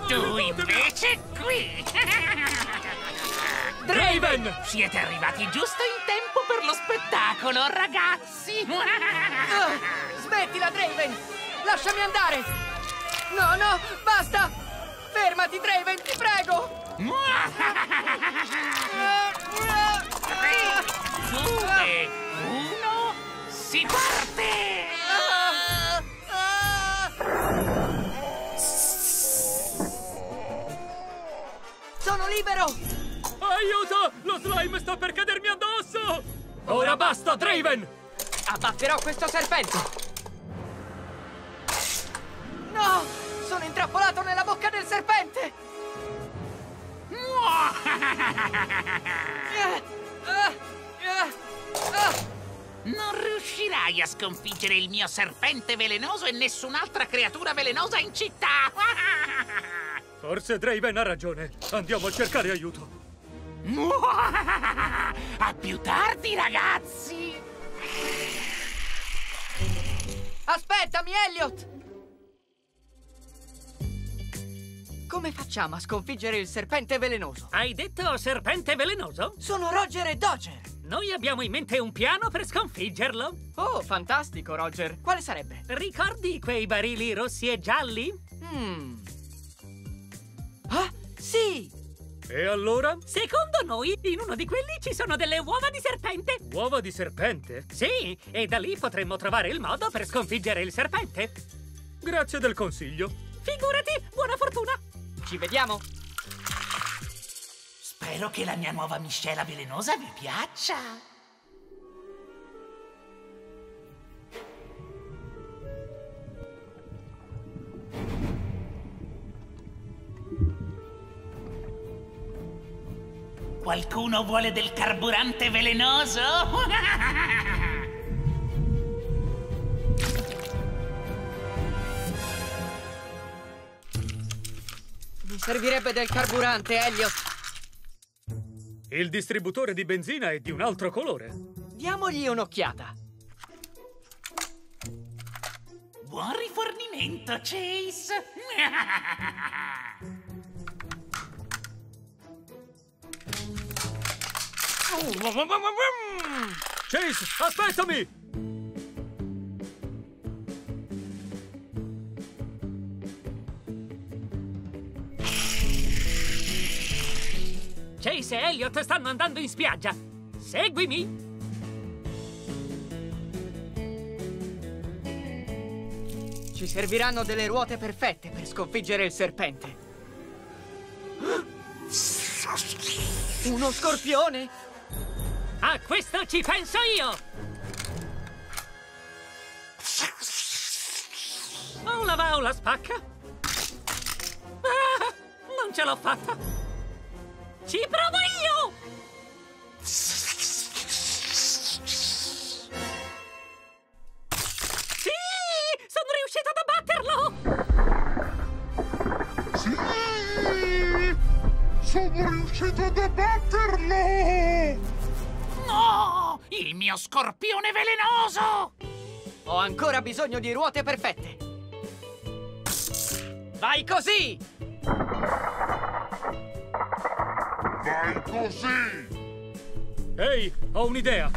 Tu invece qui. Draven! Siete arrivati giusto in tempo per lo spettacolo, ragazzi. Ah, smettila, Draven! Lasciami andare! No, no, basta! Fermati, Draven, ti prego! Due, uno, si parte! Sono libero! Aiuto! Lo slime sta per cadermi addosso! Ora basta, Draven! Abbatterò questo serpente! No! Sono intrappolato nella bocca del serpente! Non riuscirai riuscirai a sconfiggere il mio serpente velenoso e nessun'altra creatura velenosa in città! Forse Draven ha ragione. Andiamo a cercare aiuto. a più tardi, ragazzi! Aspettami, Elliot! Come facciamo a sconfiggere il serpente velenoso? Hai detto serpente velenoso? Sono Roger e Dodger! Noi abbiamo in mente un piano per sconfiggerlo. Oh, fantastico, Roger. Quale sarebbe? Ricordi quei barili rossi e gialli? Hmm. Ah, sì! E allora? Secondo noi, in uno di quelli ci sono delle uova di serpente. Uova di serpente? Sì, e da lì potremmo trovare il modo per sconfiggere il serpente. Grazie del consiglio. Figurati, buona fortuna! Ci vediamo! Spero che la mia nuova miscela velenosa vi piaccia. Qualcuno vuole del carburante velenoso? Mi servirebbe del carburante, Elliot. Il distributore di benzina è di un altro colore. Diamogli un'occhiata. Buon rifornimento, Chase! Chase, aspettami! Chase e Elliot stanno andando in spiaggia. Seguimi! Ci serviranno delle ruote perfette per sconfiggere il serpente. Uno scorpione? A questo ci penso io! O la va o la spacca? Ah, non ce l'ho fatta! Ci provo io! Sì! Sono riuscita ad abbatterlo! Sì! Sono riuscito ad abbatterlo! No! Il mio scorpione velenoso! Ho ancora bisogno di ruote perfette. Vai così! Vai così! Ehi, ho un'idea!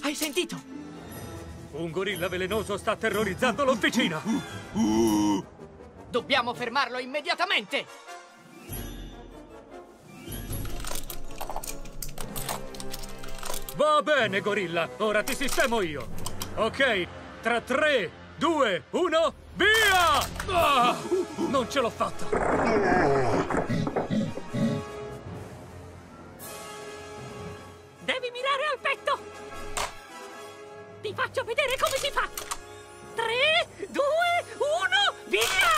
Hai sentito? Un gorilla velenoso sta terrorizzando l'officina! Dobbiamo fermarlo immediatamente! Va bene, gorilla, ora ti sistemo io. Ok, tra 3, 2, 1, via! Ah, non ce l'ho fatta! Devi mirare al petto! Ti faccio vedere come si fa! 3, 2, 1, via!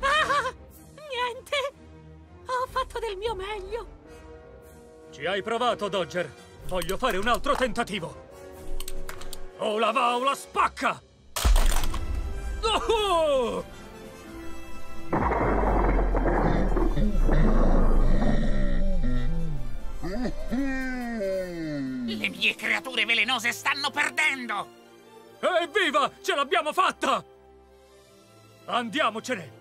Ah, niente! Ho fatto del mio meglio! Ci hai provato, Dodger. Voglio fare un altro tentativo. O la va o la spacca! Oh! Le mie creature velenose stanno perdendo! Evviva! Ce l'abbiamo fatta! Andiamocene!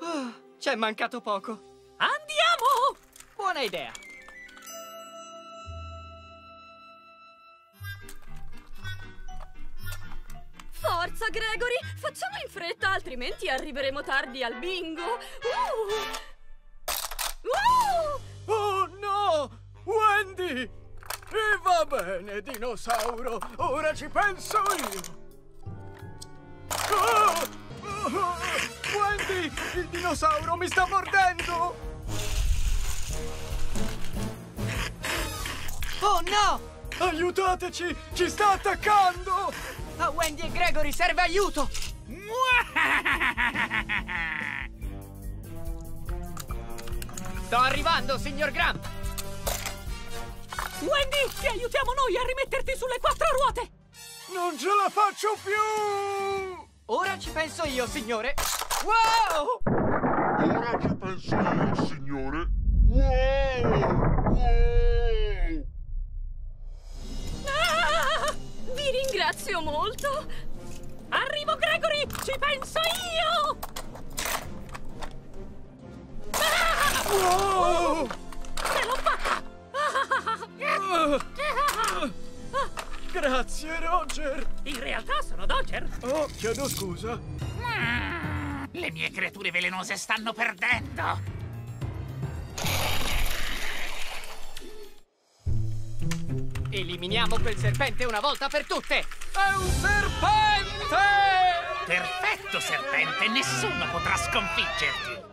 Ah, C'è mancato poco. Andiamo! Buona idea. Forza, Gregory! Facciamo in fretta, altrimenti arriveremo tardi al bingo! Uh! Uh! Oh no! Wendy! E va bene, dinosauro! Ora ci penso io! Oh! Oh! Wendy, il dinosauro mi sta mordendo! Oh no! Aiutateci! Ci sta attaccando! A Wendy e Gregory serve aiuto! Sto arrivando, signor Grant! Wendy, ti aiutiamo noi a rimetterti sulle quattro ruote! Non ce la faccio più! Ora ci penso io, signore! Wow! Ora ci penso io, signore! Wow! Wow! Ah, vi ringrazio molto! Arrivo, Gregory! Ci penso io! Ce l'ho fatta! Grazie, Roger! In realtà sono Dodger! Oh, chiedo scusa. Mm, le mie creature velenose stanno perdendo! Eliminiamo quel serpente una volta per tutte! È un serpente! Perfetto, serpente! Nessuno potrà sconfiggerti!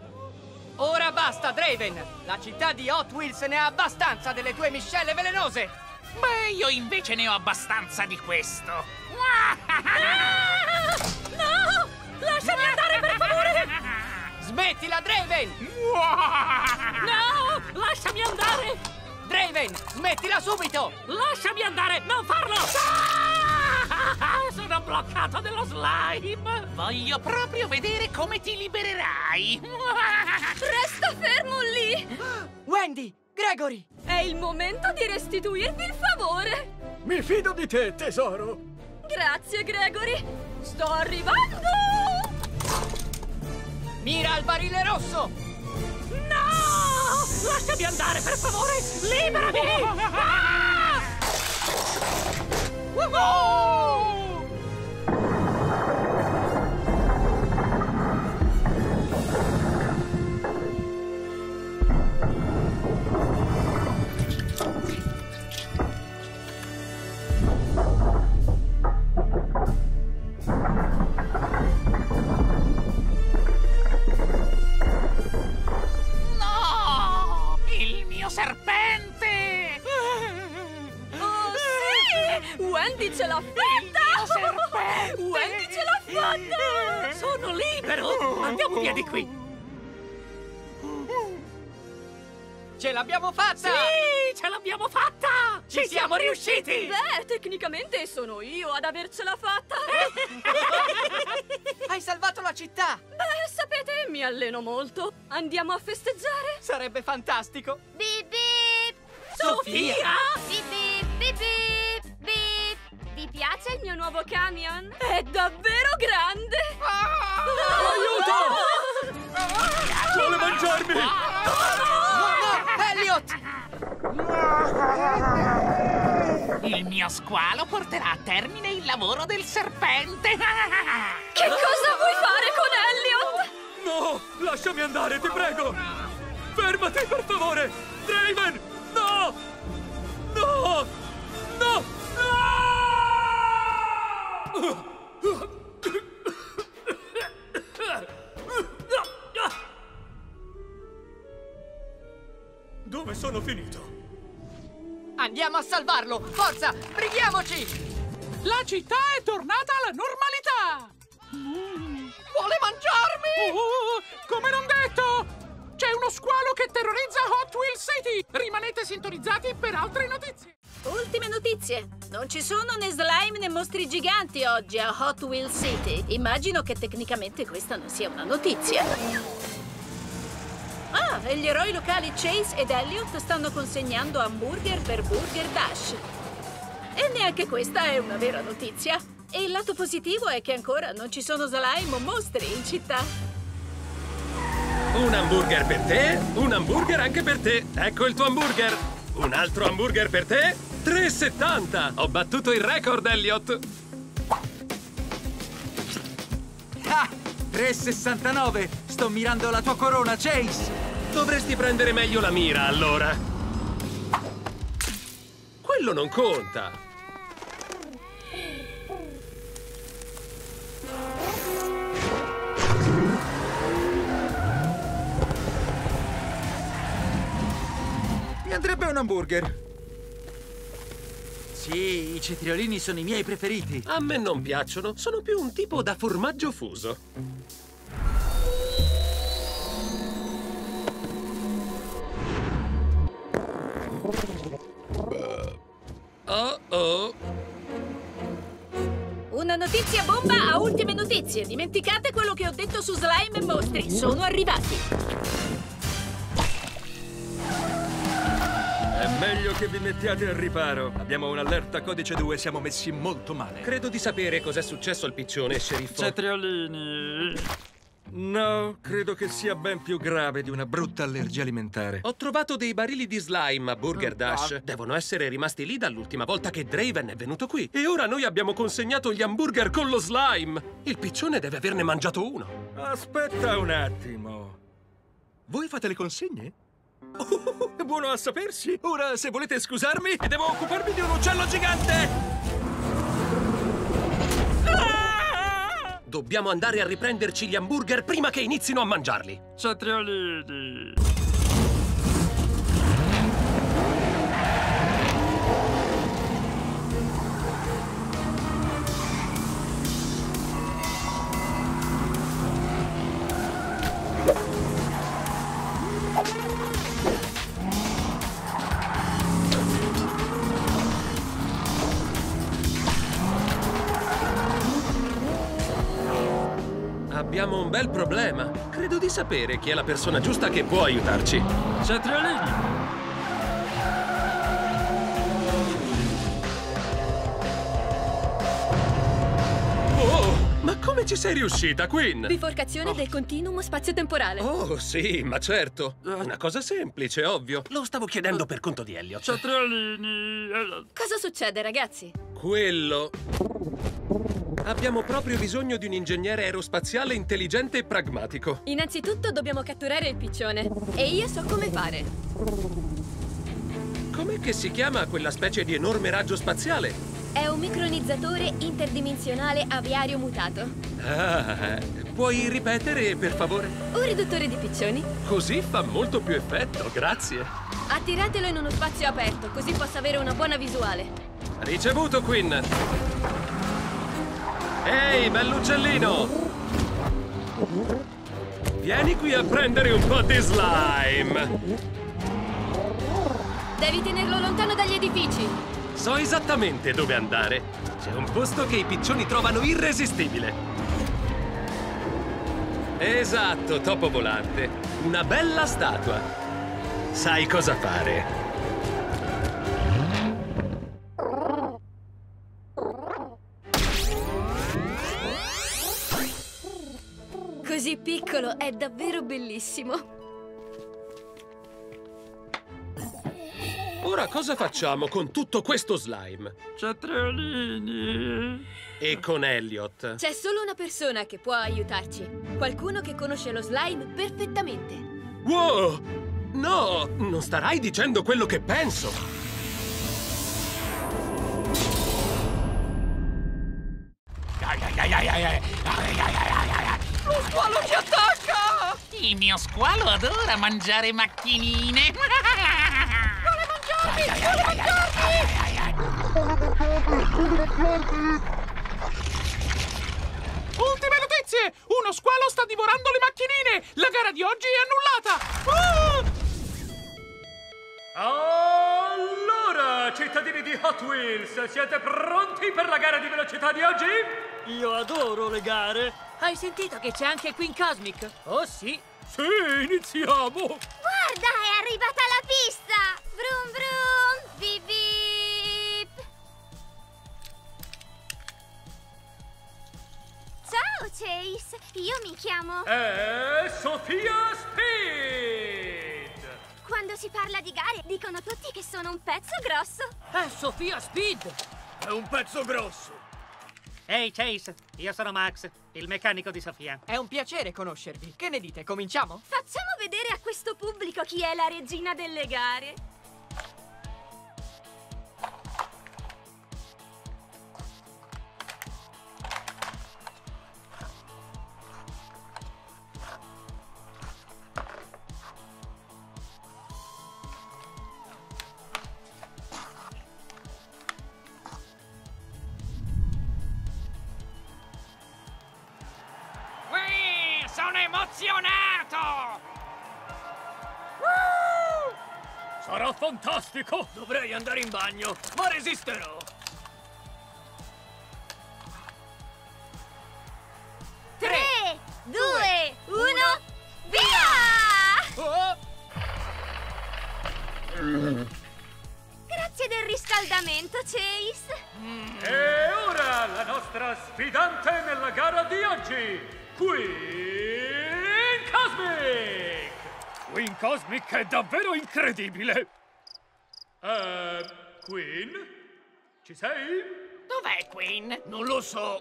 Ora basta, Draven! La città di Hot Wheels ne ha abbastanza delle tue miscele velenose! Beh, io invece ne ho abbastanza di questo! Ah! No! Lasciami andare, per favore! Smettila, Draven! No! Lasciami andare! Draven, smettila subito! Lasciami andare! Non farlo! Ah! Bloccato dello slime! Voglio proprio vedere come ti libererai! Resta fermo lì! Wendy, Gregory! È il momento di restituirvi il favore! Mi fido di te, tesoro! Grazie, Gregory! Sto arrivando! Mira al barile rosso! No! Lasciami andare, per favore! Liberami! Ah! No! Wendy ce l'ha fatta! Wendy ce l'ha fatta! Sono libero! Andiamo via di qui! Ce l'abbiamo fatta! Sì! Ce l'abbiamo fatta! Ci, siamo riusciti! Beh, tecnicamente sono io ad avercela fatta! Hai salvato la città! Beh, sapete, mi alleno molto. Andiamo a festeggiare? Sarebbe fantastico! Bip bip! Sofia! Bip bip bip bip bip! Vi piace il mio nuovo camion? È davvero grande! Aiuto! Vuole mangiarmi! Elliot! Il mio squalo porterà a termine il lavoro del serpente! Che cosa vuoi fare con Elliot? No! Lasciami andare, ti prego! Fermati, per favore! Draven! No! No! No! Dove sono finito? Andiamo a salvarlo! Forza! Brighiamoci! La città è tornata alla normalità! Vuole mangiarmi! Oh, come non detto! C'è uno squalo che terrorizza Hot Wheels City! Rimanete sintonizzati per altre notizie! Ultime notizie. Non ci sono né slime né mostri giganti oggi a Hot Wheels City. Immagino che tecnicamente questa non sia una notizia. Ah, e gli eroi locali Chase ed Elliot stanno consegnando hamburger per Burger Dash. E neanche questa è una vera notizia. E il lato positivo è che ancora non ci sono slime o mostri in città. Un hamburger per te, un hamburger anche per te. Ecco il tuo hamburger. Un altro hamburger per te? 3,70! Ho battuto il record, Elliot! Ah! 3,69! Sto mirando la tua corona, Chase! Dovresti prendere meglio la mira, allora. Quello non conta. Mi andrebbe un hamburger. Sì, i cetriolini sono i miei preferiti. A me non piacciono, sono più un tipo da formaggio fuso. Oh oh. Una notizia bomba a ultime notizie. Dimenticate quello che ho detto su slime e mostri. Sono arrivati. È meglio che vi mettiate al riparo. Abbiamo un'allerta codice 2, siamo messi molto male. Credo di sapere cos'è successo al piccione, sceriffo. Cetriolini. No, credo che sia ben più grave di una brutta allergia alimentare. Ho trovato dei barili di slime a Burger Dash. Devono essere rimasti lì dall'ultima volta che Draven è venuto qui. E ora noi abbiamo consegnato gli hamburger con lo slime. Il piccione deve averne mangiato uno. Aspetta un attimo. Voi fate le consegne? Oh, buono a sapersi. Ora, se volete scusarmi, devo occuparmi di un uccello gigante. Dobbiamo andare a riprenderci gli hamburger prima che inizino a mangiarli. Cetriolini. Un bel problema. Credo di sapere chi è la persona giusta che può aiutarci. Cetriolini. Oh, ma come ci sei riuscita, Queen? Biforcazione del continuum spazio-temporale. Oh, sì, ma certo. Una cosa semplice, ovvio. Lo stavo chiedendo per conto di Elliot. Cetriolini. Cosa succede, ragazzi? Quello. Abbiamo proprio bisogno di un ingegnere aerospaziale intelligente e pragmatico. Innanzitutto dobbiamo catturare il piccione. E io so come fare. Com'è che si chiama quella specie di enorme raggio spaziale? È un micronizzatore interdimensionale aviario mutato. Ah, puoi ripetere, per favore? Un riduttore di piccioni. Così fa molto più effetto, grazie. Attiratelo in uno spazio aperto, così possa avere una buona visuale. Ricevuto, Quinn. Ehi, bell'uccellino! Vieni qui a prendere un po' di slime! Devi tenerlo lontano dagli edifici. So esattamente dove andare. C'è un posto che i piccioni trovano irresistibile. Esatto, topo volante. Una bella statua. Sai cosa fare. Così piccolo, è davvero bellissimo. Ora cosa facciamo con tutto questo slime? Cetriolini. E con Elliot? C'è solo una persona che può aiutarci. Qualcuno che conosce lo slime perfettamente. Wow! No, non starai dicendo quello che penso. Lo squalo ci attacca! Il mio squalo adora mangiare macchinine. Vuole mangiarmi! Vuole mangiarmi! Ultime notizie! Uno squalo sta divorando le macchinine! La gara di oggi è annullata! Ah! Allora, cittadini di Hot Wheels, siete pronti per la gara di velocità di oggi? Io adoro le gare. Hai sentito che c'è anche Queen Cosmic? Oh sì. Sì, iniziamo! Guarda, è arrivata la pista! Vroom vroom! Bip bip! Ciao, Chase! Io mi chiamo... È Sofia Speed! Quando si parla di gare, dicono tutti che sono un pezzo grosso. È Sofia Speed! È un pezzo grosso. Ehi, Chase, io sono Max, il meccanico di Sofia. È un piacere conoscervi. Che ne dite? Cominciamo? Facciamo vedere a questo pubblico chi è la regina delle gare. Fantastico! Dovrei andare in bagno, ma resisterò! Tre, due, uno, via! Grazie del riscaldamento, Chase. E ora la nostra sfidante nella gara di oggi, Queen Cosmic! Queen Cosmic è davvero incredibile! Eh, Queen? Ci sei? Dov'è Queen? Non lo so.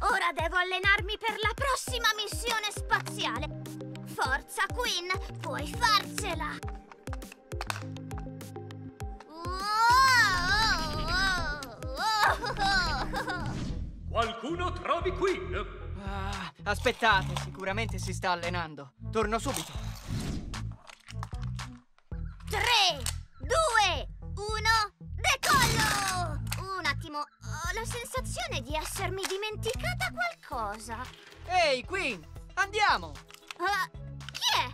Ora devo allenarmi per la prossima missione spaziale. Forza, Queen, puoi farcela! Qualcuno trovi Queen? Ah, aspettate, sicuramente si sta allenando. Torno subito. Tre, due, uno, decollo! Un attimo, ho la sensazione di essermi dimenticata qualcosa. Ehi, Queen, andiamo! Ah, chi è?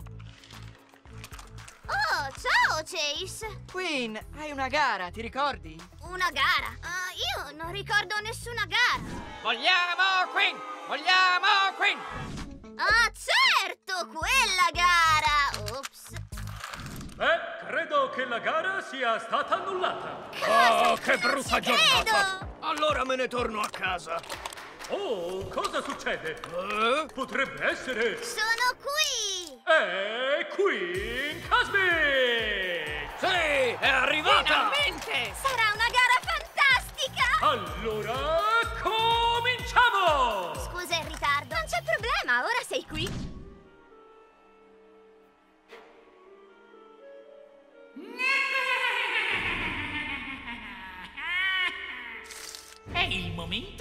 Oh, ciao, Chase! Queen, hai una gara, ti ricordi? Una gara? Ah, io non ricordo nessuna gara. Vogliamo Queen! Vogliamo Queen! Ah, certo, quella gara! Ops. Beh, credo che la gara sia stata annullata. Oh, che brutta giornata! Allora me ne torno a casa. Oh, cosa succede? Eh? Potrebbe essere... Sono qui! È Queen Cosmic! Sì, è arrivata! Finalmente! Sarà una gara fantastica! Allora,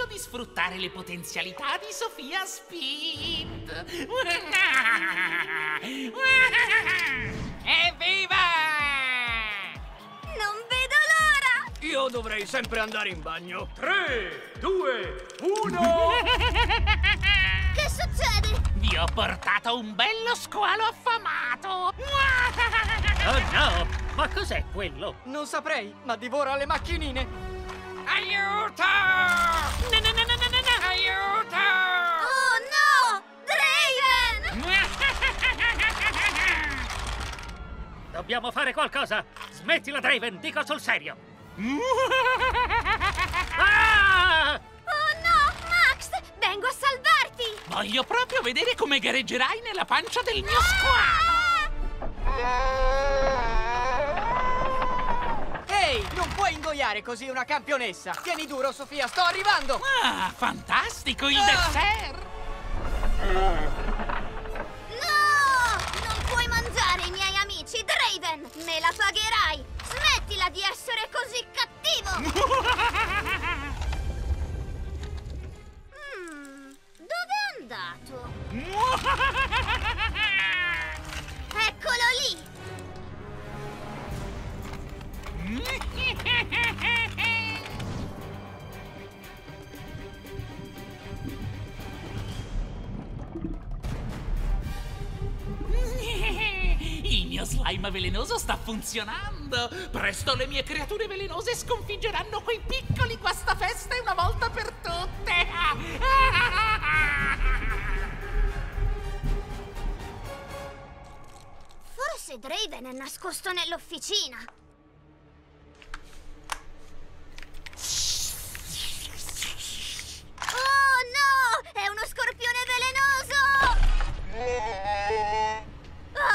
momento di sfruttare le potenzialità di Sofia Speed. Evviva! Non vedo l'ora! Io dovrei sempre andare in bagno. 3, 2, 1... Che succede? Vi ho portato un bello squalo affamato. Oh no! Ma cos'è quello? Non saprei, ma divora le macchinine. Aiuto! No, no, no, no, no, no. Aiuto! Oh no! Draven! Dobbiamo fare qualcosa! Smettila, Draven, dico sul serio! Ah! Oh no! Max! Vengo a salvarti! Voglio proprio vedere come gareggerai nella pancia del mio squalo. Ehi, non puoi ingoiare così una campionessa. Tieni duro, Sofia, sto arrivando. Ah, fantastico il Ah. dessert. No! Non puoi mangiare i miei amici, Draven! Me la pagherai! Smettila di essere così cattivo! Hmm, dove è andato? Eccolo lì! Il mio slime velenoso sta funzionando. Presto le mie creature velenose sconfiggeranno quei piccoli guastafeste una volta per tutte. Forse Draven è nascosto nell'officina. Oh no! È uno scorpione velenoso!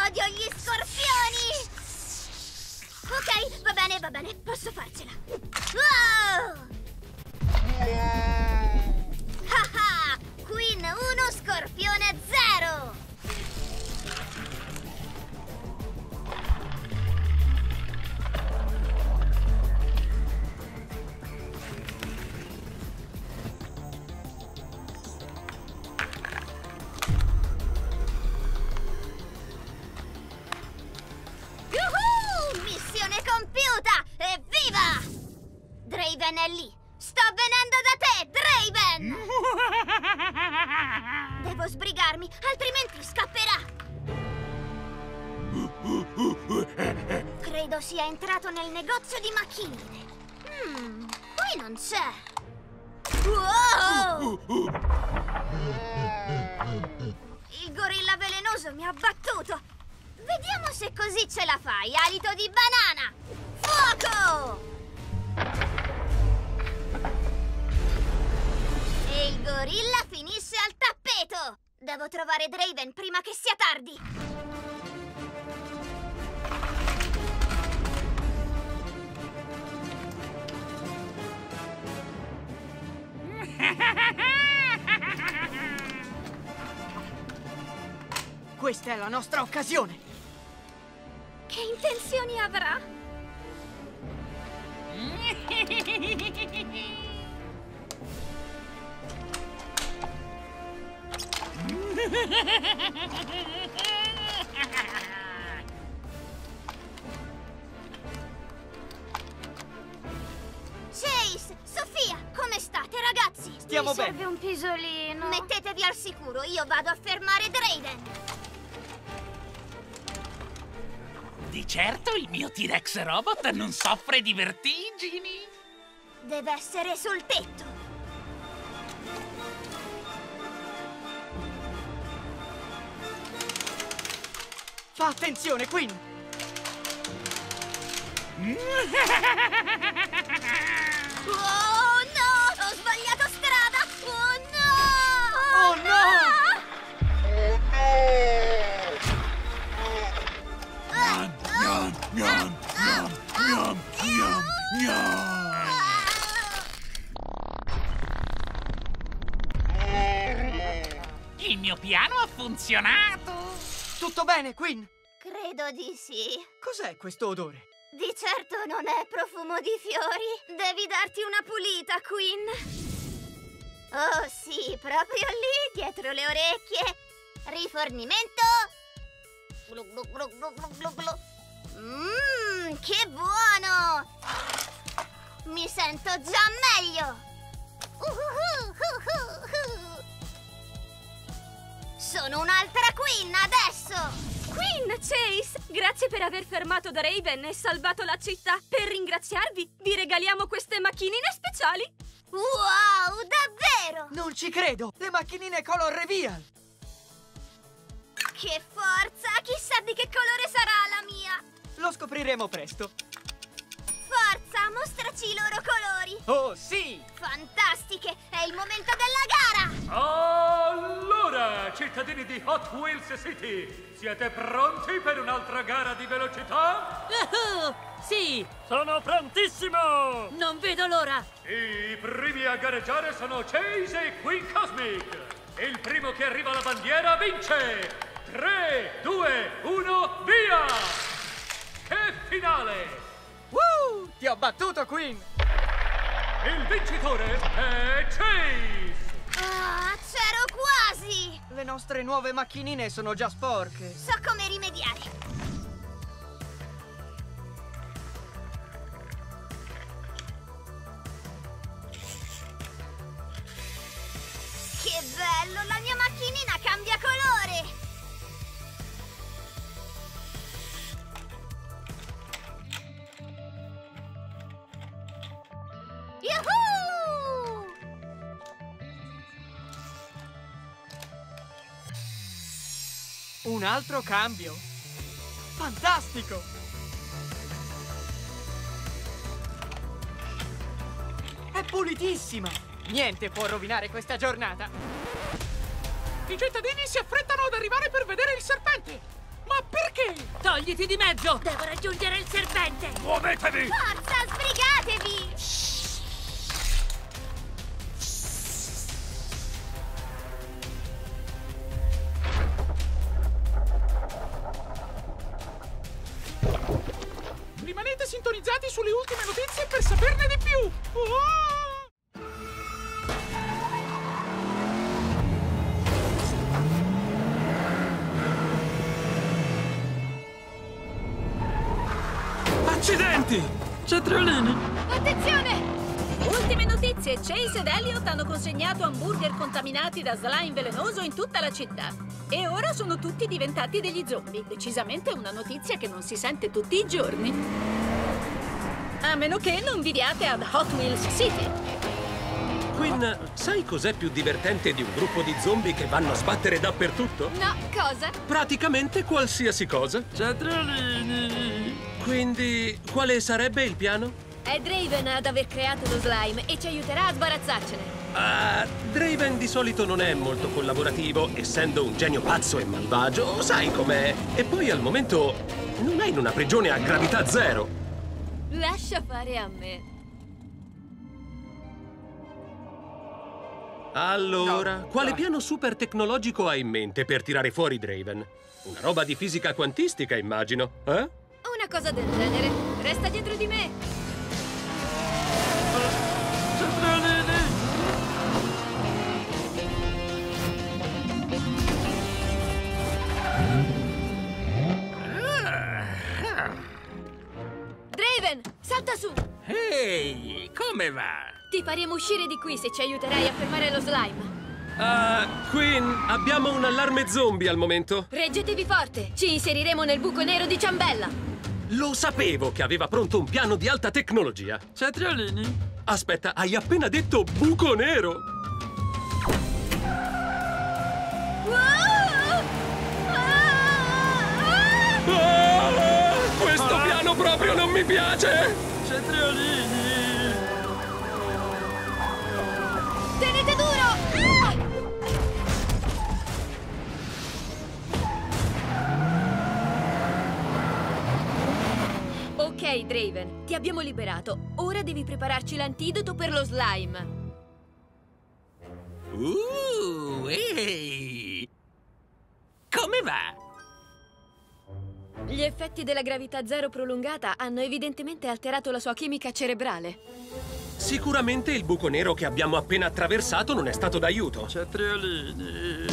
Odio gli scorpioni! Ok, va bene, va bene, posso farcela. Wow! Haha! Queen 1, scorpione compiuta! Evviva! Draven è lì! Sto venendo da te, Draven! devo sbrigarmi, altrimenti scapperà! Credo sia entrato nel negozio di macchinine. Hmm, qui non c'è. Wow! Il gorilla velenoso mi ha battuto. Vediamo se così ce la fai, alito di banana! Fuoco! E il gorilla finisce al tappeto! Devo trovare Draven prima che sia tardi! Questa è la nostra occasione! Che intenzioni avrà? Chase, Sofia, come state ragazzi? Stiamo Mi bene. serve un pisolino. Mettetevi al sicuro, io vado a fermare Draven. Di certo il mio T-Rex robot non soffre di vertigini. Deve essere sul tetto. Fa attenzione, Queen! ha funzionato. Tutto bene, Queen? Credo di sì. Cos'è questo odore? Di certo non è profumo di fiori. Devi darti una pulita, Queen. Oh sì, proprio lì, dietro le orecchie. Rifornimento. Mmm, che buono! Mi sento già meglio. Sono un'altra Queen adesso! Queen, Chase, grazie per aver fermato Draven e salvato la città. Per ringraziarvi, vi regaliamo queste macchinine speciali. Wow, davvero! Non ci credo! Le macchinine Color Reveal! Che forza! Chissà di che colore sarà la mia! Lo scopriremo presto. Forza, mostraci i loro colori! Oh, sì! Fantastiche! È il momento della gara! Allora, cittadini di Hot Wheels City, siete pronti per un'altra gara di velocità? Sì, Sono prontissimo! non vedo l'ora. I primi a gareggiare sono Chase e Queen Cosmic. Il primo che arriva alla bandiera vince! 3, 2, 1, via! Che finale! Woo! Ti ho battuto, Queen! Il vincitore è Chase! Ah, c'ero quasi! Le nostre nuove macchinine sono già sporche. So come rimediare. Che bello! La mia macchinina cambia colore! Un altro cambio. Fantastico! È pulitissima! Niente può rovinare questa giornata. I cittadini si affrettano ad arrivare per vedere il serpente. Ma perché? Togliti di mezzo! Devo raggiungere il serpente! Muovetevi! Forza, sbrigatevi! Rimanete sintonizzati sulle ultime notizie per saperne di più. Oh! Accidenti! Cetriolini! Attenzione! Ultime notizie. Chase ed Elliot hanno consegnato hamburger contaminati da slime velenoso in tutta la città. E ora sono tutti diventati degli zombie. Decisamente una notizia che non si sente tutti i giorni. A meno che non viviate ad Hot Wheels City. Quinn, sai cos'è più divertente di un gruppo di zombie che vanno a sbattere dappertutto? No, cosa? Praticamente qualsiasi cosa. Cetriolini! Quindi, quale sarebbe il piano? È Draven ad aver creato lo slime e ci aiuterà a sbarazzarcene. Ah, Draven di solito non è molto collaborativo, essendo un genio pazzo e malvagio, sai com'è. E poi al momento non è in una prigione a gravità zero. Lascia fare a me. Allora, quale piano super tecnologico hai in mente per tirare fuori Draven? Una roba di fisica quantistica, immagino, eh? Una cosa del genere. Resta dietro di me. Draven, salta su! Ehi, come va? Ti faremo uscire di qui se ci aiuterai a fermare lo slime. Ah, Quinn, abbiamo un allarme zombie al momento. Reggetevi forte! Ci inseriremo nel buco nero di Ciambella! Lo sapevo che aveva pronto un piano di alta tecnologia. Cetriolini? Aspetta, hai appena detto buco nero. Ah, questo piano proprio non mi piace! Cetriolini! Tenete duro! Ah! Ok, Draven, ti abbiamo liberato. Ora devi prepararci l'antidoto per lo slime. Uh, ehi! Come va? Gli effetti della gravità zero prolungata hanno evidentemente alterato la sua chimica cerebrale. Sicuramente il buco nero che abbiamo appena attraversato non è stato d'aiuto. Cetriolini!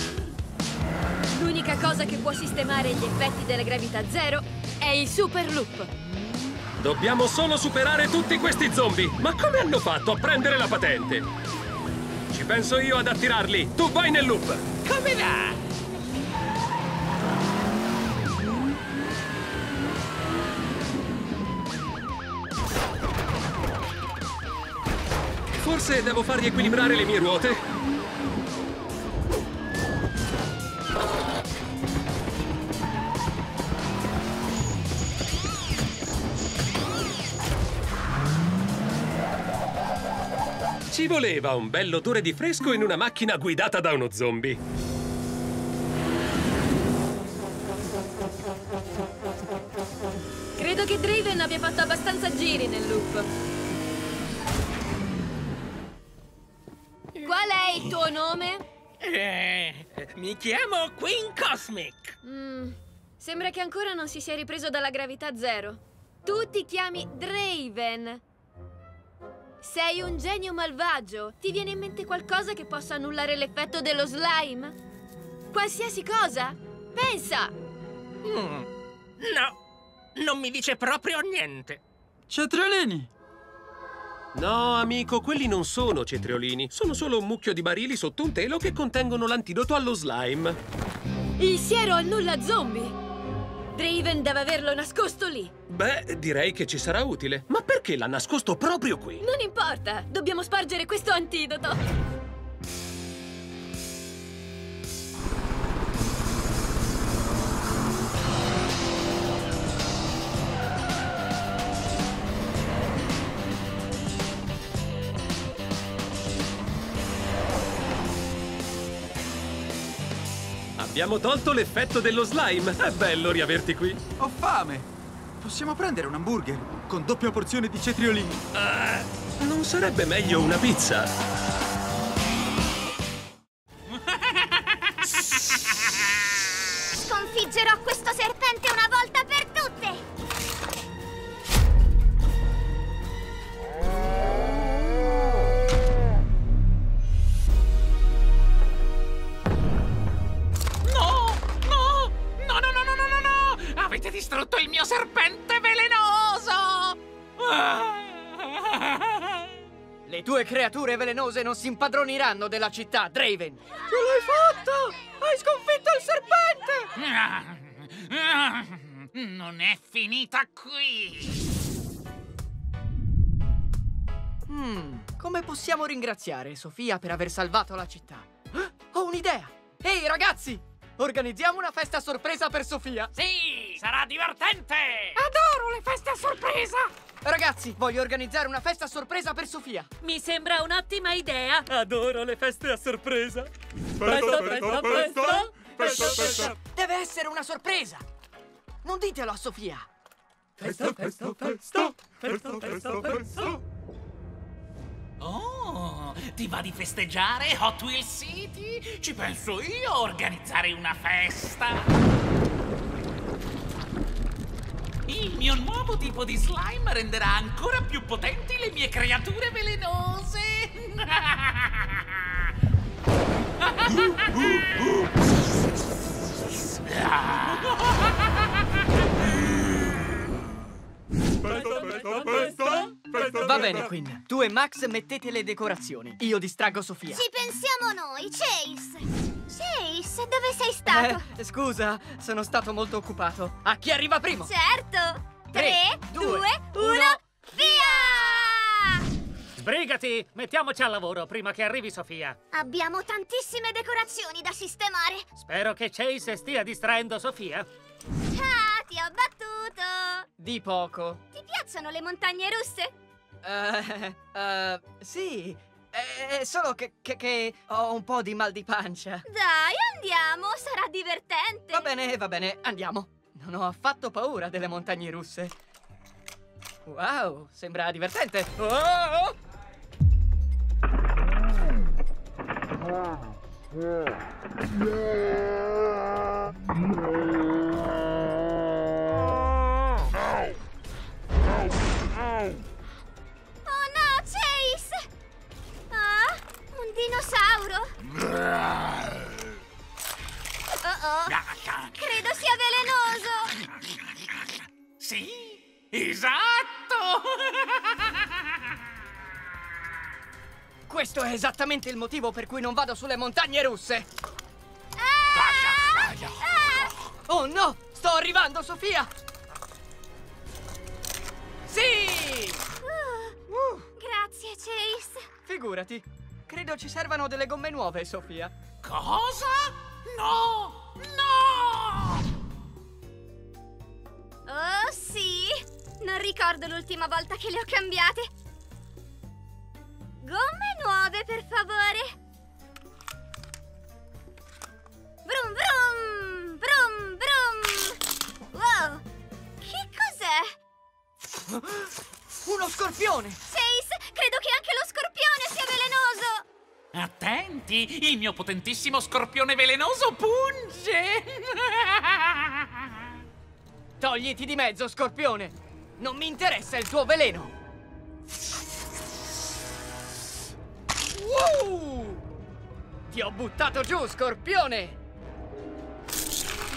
L'unica cosa che può sistemare gli effetti della gravità zero è il super loop. Dobbiamo solo superare tutti questi zombie. Ma come hanno fatto a prendere la patente? Ci penso io ad attirarli. Tu vai nel loop. Come va? Forse devo far riequilibrare le mie ruote. Ci voleva un bell'odore di fresco in una macchina guidata da uno zombie. Mi chiamo Queen Cosmic. Mm, sembra che ancora non si sia ripreso dalla gravità zero. Tu ti chiami Draven. Sei un genio malvagio. Ti viene in mente qualcosa che possa annullare l'effetto dello slime? Qualsiasi cosa? Pensa! Mm, no, non mi dice proprio niente. Cetriolini! No, amico, quelli non sono cetriolini. Sono solo un mucchio di barili sotto un telo che contengono l'antidoto allo slime. Il siero annulla zombie! Draven deve averlo nascosto lì. Beh, direi che ci sarà utile. Ma perché l'ha nascosto proprio qui? Non importa, dobbiamo spargere questo antidoto. Abbiamo tolto l'effetto dello slime. È bello riaverti qui. Ho fame! Possiamo prendere un hamburger con doppia porzione di cetriolini. Uh, non sarebbe meglio una pizza? Sconfiggerò questo serpente una volta per distrutto il mio serpente velenoso! Ah! Le tue creature velenose non si impadroniranno della città, Draven! Ce l'hai fatta! Hai sconfitto il serpente! Ah, Non è finita qui! Hmm, come possiamo ringraziare Sofia per aver salvato la città? Ho un'idea! Ehi, ragazzi! Organizziamo una festa sorpresa per Sofia! Sì, sarà divertente! Adoro le feste a sorpresa! Ragazzi, voglio organizzare una festa a sorpresa per Sofia! Mi sembra un'ottima idea! Adoro le feste a sorpresa! Festa, festa, festa! Festa, festa! Deve essere una sorpresa! Non ditelo a Sofia! Festa, festa, festa! Festa, festa, festa! Oh, ti va di festeggiare Hot Wheels City? Ci penso io a organizzare una festa! Il mio nuovo tipo di slime renderà ancora più potenti le mie creature velenose! Va bene, Quinn. Tu e Max mettete le decorazioni. Io distraggo Sofia. Ci pensiamo noi, Chase! Chase, dove sei stato? Eh, scusa, sono stato molto occupato. A chi arriva primo? Certo! Tre, 3, due, 2, 1, uno, via! Sbrigati! Mettiamoci al lavoro prima che arrivi Sofia. Abbiamo tantissime decorazioni da sistemare. Spero che Chase stia distraendo Sofia. Ah, ti ho battuto! Di poco. Ti piacciono le montagne russe? Eh, eh, sì. È solo che, che- che ho un po' di mal di pancia. Dai, andiamo, sarà divertente. Va bene, va bene, andiamo. Non ho affatto paura delle montagne russe. Wow, sembra divertente. Oh! Oh dinosauro! Oh oh, credo sia velenoso! Sì, esatto! Questo è esattamente il motivo per cui non vado sulle montagne russe. Oh no! Sto arrivando, Sofia! Sì! Uh, Grazie, Chase. Figurati. Credo ci servano delle gomme nuove, Sofia. Cosa? No! No! Oh sì! Non ricordo l'ultima volta che le ho cambiate. Gomme nuove, per favore. Brum brum! Brum brum! Wow! Che cos'è? Uno scorpione! Chase, credo che anche lo scorpione sia velenoso! Attenti, il mio potentissimo scorpione velenoso punge! Togliti di mezzo, scorpione! Non mi interessa il tuo veleno! Wow! Ti ho buttato giù, scorpione!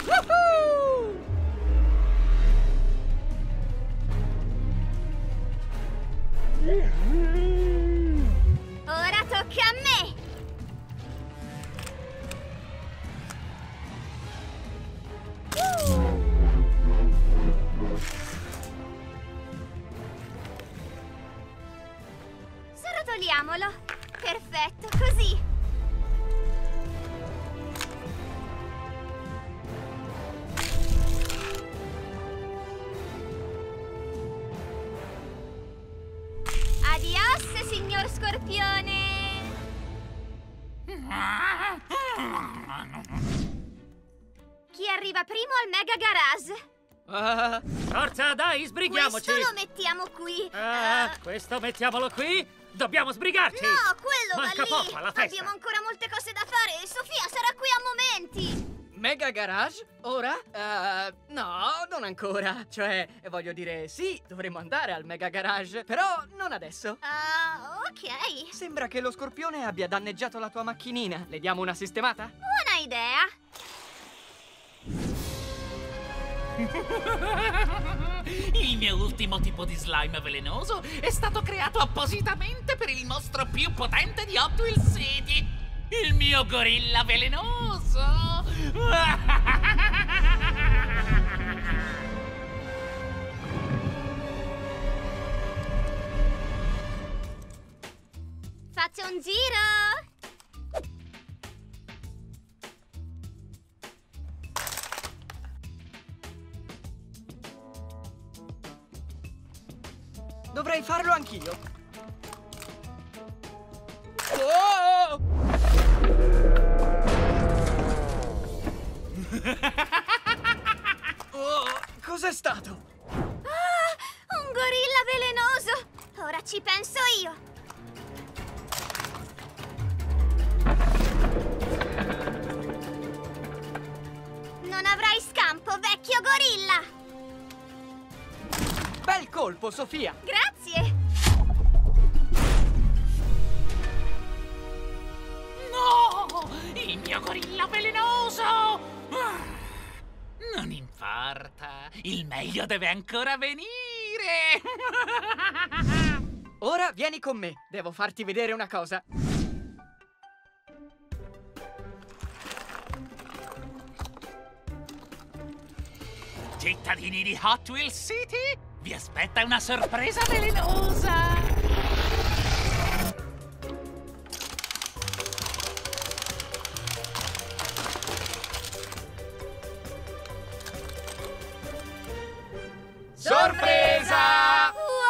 Woohoo! Ora tocca a me! Srotoliamolo! Perfetto, così! Adios, signor Scorpione! Chi arriva primo al Mega Garage? Ah, Forza, dai, sbrighiamoci! Questo lo mettiamo qui. Ah, questo mettiamolo qui! Dobbiamo sbrigarci! No, quello Manca va lì. poco alla festa! Abbiamo ancora molte cose da fare e Sofia sarà qui a momenti. Mega Garage? Ora? Eh, no, non ancora. Cioè, voglio dire, sì, dovremmo andare al Mega Garage, però non adesso. Ah, ok. Sembra che lo scorpione abbia danneggiato la tua macchinina. Le diamo una sistemata? Buona idea. Il mio ultimo tipo di slime velenoso è stato creato appositamente per il mostro più potente di Hot Wheels City. Il mio gorilla velenoso! Faccio un giro! Dovrei farlo anch'io. Oh! Oh, cos'è stato? Ah, un gorilla velenoso! Ora ci penso io! Non avrai scampo, vecchio gorilla! Bel colpo, Sofia! Grazie! No! Il mio gorilla velenoso! Ah, Non importa, il meglio deve ancora venire! Ora vieni con me, devo farti vedere una cosa. Cittadini di Hot Wheels City, vi aspetta una sorpresa velenosa! Sorpresa! Wow!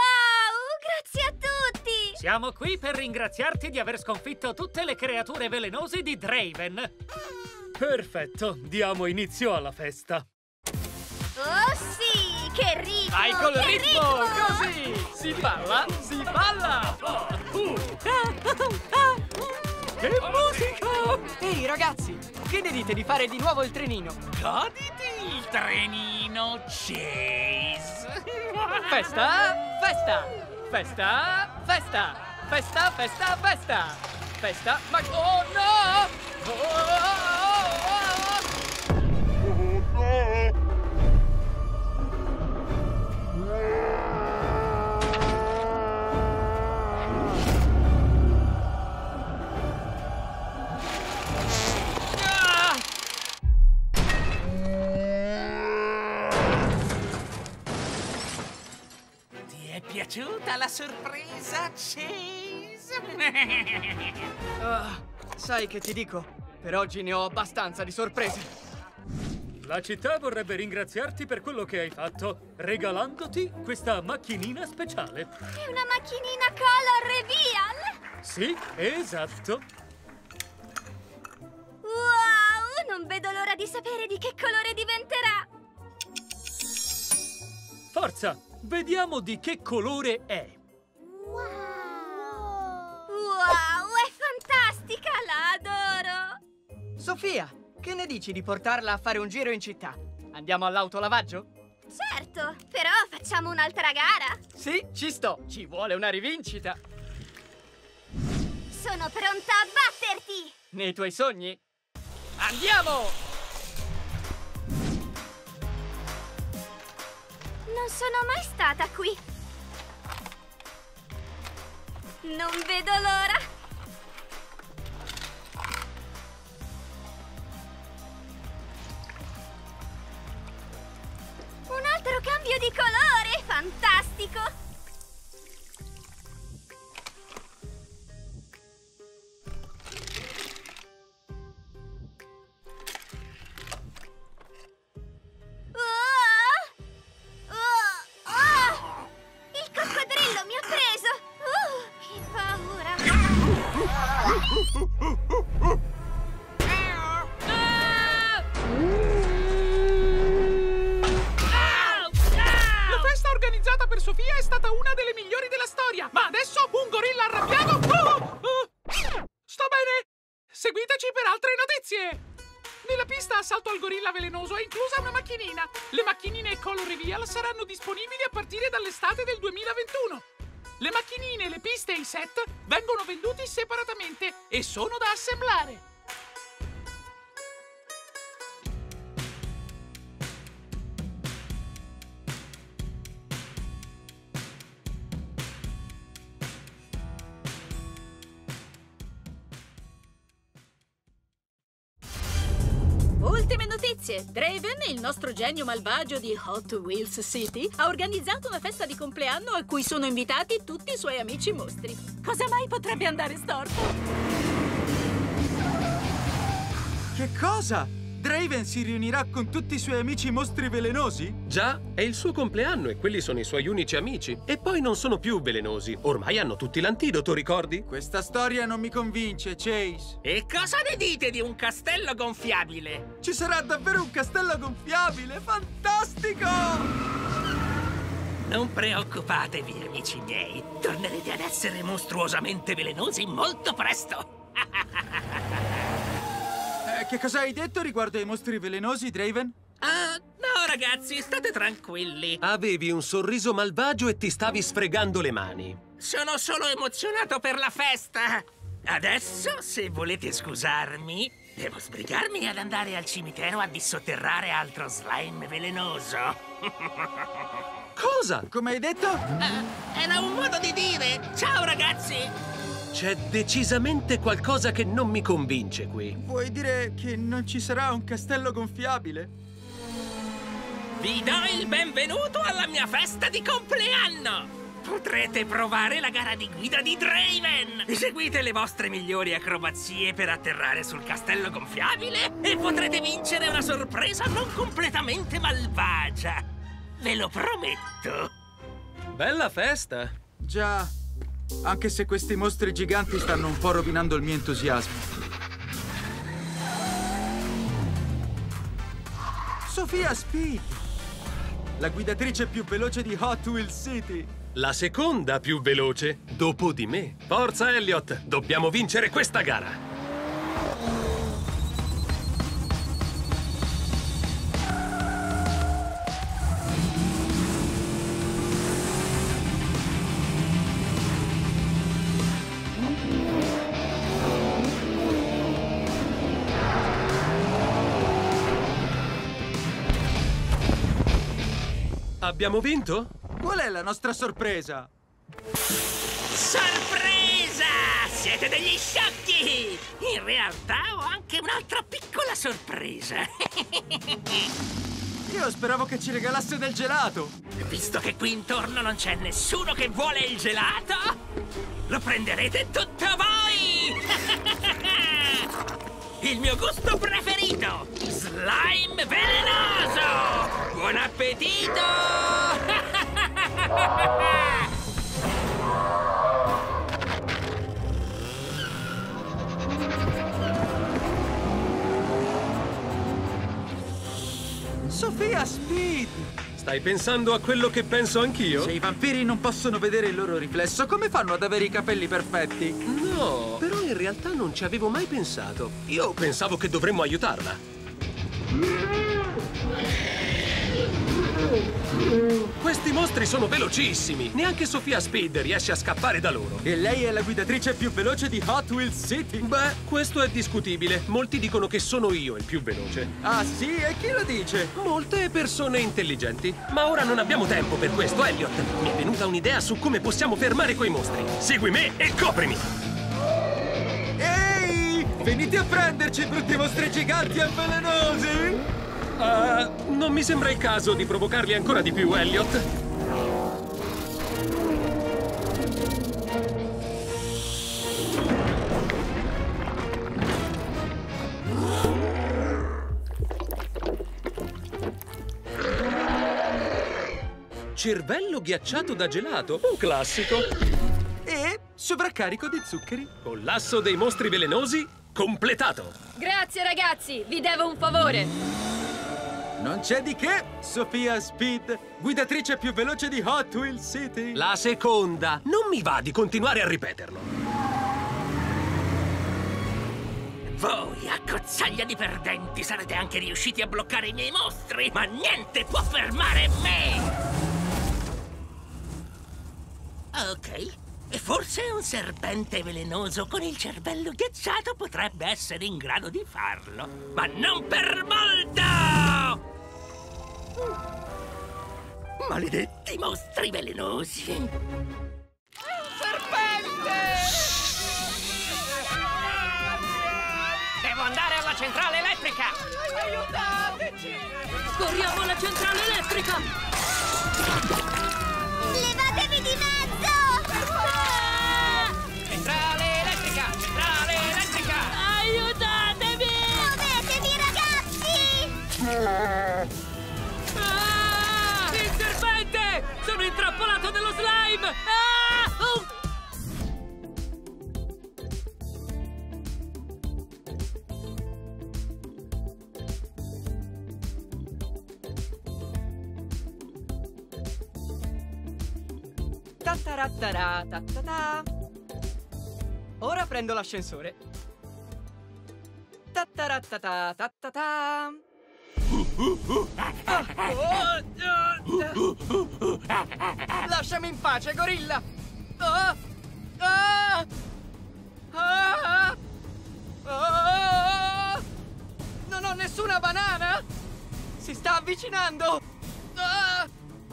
Grazie a tutti! Siamo qui per ringraziarti di aver sconfitto tutte le creature velenose di Draven. Perfetto, diamo inizio alla festa. Oh! Che ritmo! Vai col che ritmo! Così! Si balla, si balla! Che musica! Ehi ragazzi, che ne dite di fare di nuovo il trenino? Goditi il trenino, Chase! Festa, festa, festa, festa, festa, festa, festa, festa, ma... Oh no! Oh, oh, oh, oh, oh. Ah! Piaciuta la sorpresa, Chase? Ah, sai che ti dico? Per oggi ne ho abbastanza di sorprese. La città vorrebbe ringraziarti per quello che hai fatto, regalandoti questa macchinina speciale. È una macchinina color reveal! Sì, esatto. Wow! Non vedo l'ora di sapere di che colore diventerà! Forza, vediamo di che colore è. Wow! È fantastica! La adoro! Sofia, che ne dici di portarla a fare un giro in città? Andiamo all'autolavaggio? Certo, però facciamo un'altra gara! Sì, ci sto. Ci vuole una rivincita. Sono pronta a batterti! Nei tuoi sogni? Andiamo! Non sono mai stata qui! Non vedo l'ora! Un altro cambio di colore! Fantastico! Genio malvagio di Hot Wheels City, ha organizzato una festa di compleanno a cui sono invitati tutti i suoi amici mostri. Cosa mai potrebbe andare storto? Che cosa? Draven si riunirà con tutti i suoi amici mostri velenosi? Già, è il suo compleanno e quelli sono i suoi unici amici. E poi non sono più velenosi. Ormai hanno tutti l'antidoto, ricordi? Questa storia non mi convince, Chase. E cosa ne dite di un castello gonfiabile? Ci sarà davvero un castello gonfiabile? Fantastico! Non preoccupatevi, amici miei. Tornerete ad essere mostruosamente velenosi molto presto. Eh, che cosa hai detto riguardo ai mostri velenosi, Draven? Ah, no, ragazzi, state tranquilli. Avevi un sorriso malvagio e ti stavi sfregando le mani. Sono solo emozionato per la festa. Adesso, se volete scusarmi, devo sbrigarmi ad andare al cimitero a dissotterrare altro slime velenoso. Cosa? Come hai detto? Ah, era un modo di dire. Ciao, ragazzi. C'è decisamente qualcosa che non mi convince qui. Vuoi dire che non ci sarà un castello gonfiabile? Vi do il benvenuto alla mia festa di compleanno! Potrete provare la gara di guida di Draven! Eseguite le vostre migliori acrobazie per atterrare sul castello gonfiabile e potrete vincere una sorpresa non completamente malvagia! Ve lo prometto! Bella festa! Già, anche se questi mostri giganti stanno un po' rovinando il mio entusiasmo. Sofia Speed! La guidatrice più veloce di Hot Wheels City! La seconda più veloce, dopo di me. Forza, Elliot! Dobbiamo vincere questa gara! Abbiamo vinto? Qual è la nostra sorpresa? Sorpresa! Siete degli sciocchi! In realtà ho anche un'altra piccola sorpresa. Io speravo che ci regalasse del gelato! Visto che qui intorno non c'è nessuno che vuole il gelato, lo prenderete tutto voi! Il mio gusto preferito! Slime velenoso! Buon appetito! Sofia Speed! Stai pensando a quello che penso anch'io? Se i vampiri non possono vedere il loro riflesso, come fanno ad avere i capelli perfetti? No, in realtà non ci avevo mai pensato. Io pensavo che dovremmo aiutarla. Questi mostri sono velocissimi! Neanche Sofia Speed riesce a scappare da loro. E lei è la guidatrice più veloce di Hot Wheels City? Beh, questo è discutibile. Molti dicono che sono io il più veloce. Ah sì? E chi lo dice? Molte persone intelligenti. Ma ora non abbiamo tempo per questo, Elliot. Mi è venuta un'idea su come possiamo fermare quei mostri. Segui me e coprimi! Venite a prenderci, brutti mostri giganti e velenosi! Uh, non mi sembra il caso di provocarli ancora di più, Elliot. Cervello ghiacciato da gelato, un classico. E sovraccarico di zuccheri. Collasso dei mostri velenosi completato. Grazie ragazzi, vi devo un favore. Non c'è di che, Sofia Speed, guidatrice più veloce di Hot Wheels City. La seconda. Non mi va di continuare a ripeterlo. Voi, accozzaglia di perdenti, sarete anche riusciti a bloccare i miei mostri, ma niente può fermare me! Ok, e forse un serpente velenoso con il cervello ghiacciato potrebbe essere in grado di farlo, ma non per molto! Maledetti mostri velenosi! Devo andare alla centrale elettrica! Aiutateci! Corriamo alla centrale elettrica! Levatevi di mezzo! Centrale elettrica! Centrale elettrica! Aiutatevi! Muovetevi, ragazzi! Tattarattara, tattata. Ora prendo l'ascensore. Ah. Lasciami in pace, gorilla! Ah, ah, ah, ah. Non ho nessuna banana! Si sta avvicinando! Ah,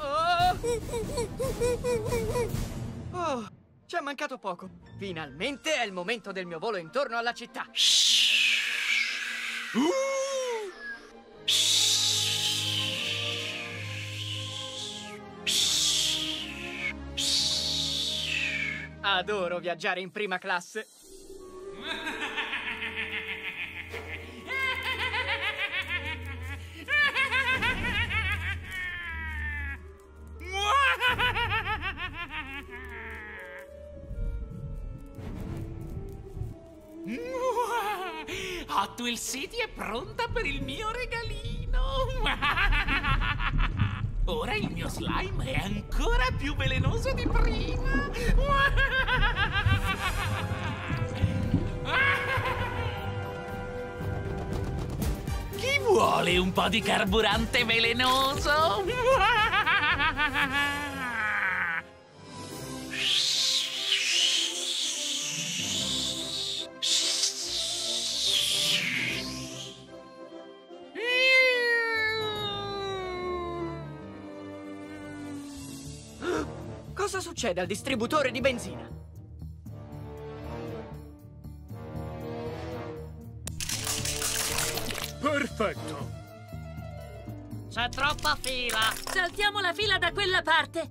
ah. Oh, ci è mancato poco. Finalmente è il momento del mio volo intorno alla città. Adoro viaggiare in prima classe. Hot Wheels City è pronta per il mio regalino! Ora il mio slime è ancora più velenoso di prima! Chi vuole un po' di carburante velenoso? Cosa succede al distributore di benzina? Perfetto! C'è troppa fila! Saltiamo la fila da quella parte!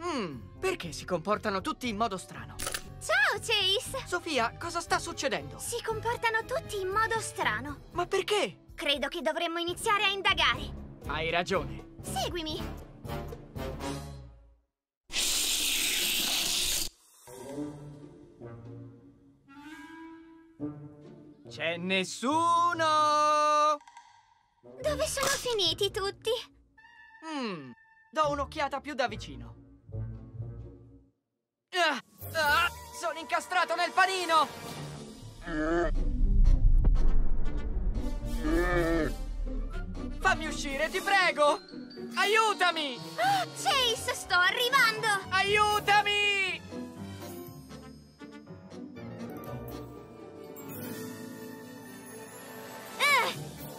Hmm, perché si comportano tutti in modo strano? Ciao, Chase! Sofia, cosa sta succedendo? Si comportano tutti in modo strano. Ma perché? Credo che dovremmo iniziare a indagare. Hai ragione. Seguimi. C'è nessuno! Dove sono finiti tutti? Hmm, do un'occhiata più da vicino. Ah, ah, sono incastrato nel panino! Fammi uscire, ti prego! Aiutami! Oh, Chase, sto arrivando! Aiutami! Eh,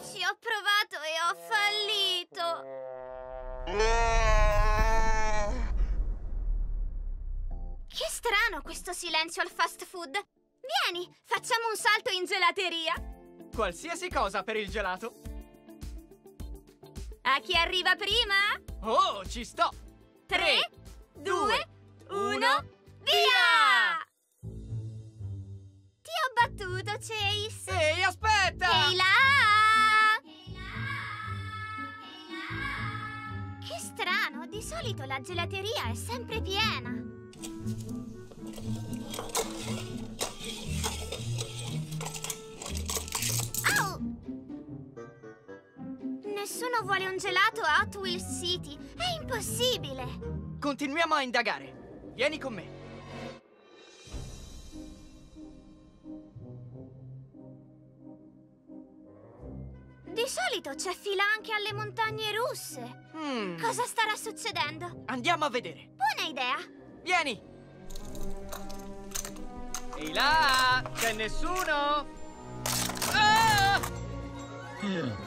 ci ho provato e ho fallito! Che strano questo silenzio al fast food! Vieni, facciamo un salto in gelateria! Qualsiasi cosa per il gelato. A chi arriva prima? Oh, ci sto! 3, 2, 1, via! Ti ho battuto, Chase! Ehi, aspetta! Ehi là! Che strano, di solito la gelateria è sempre piena. Nessuno vuole un gelato a Hot Wheels City. È impossibile. Continuiamo a indagare. Vieni con me. Di solito c'è fila anche alle montagne russe. Hmm, Cosa starà succedendo? Andiamo a vedere. Buona idea. Vieni! Ehi là! C'è nessuno? Ah! Ti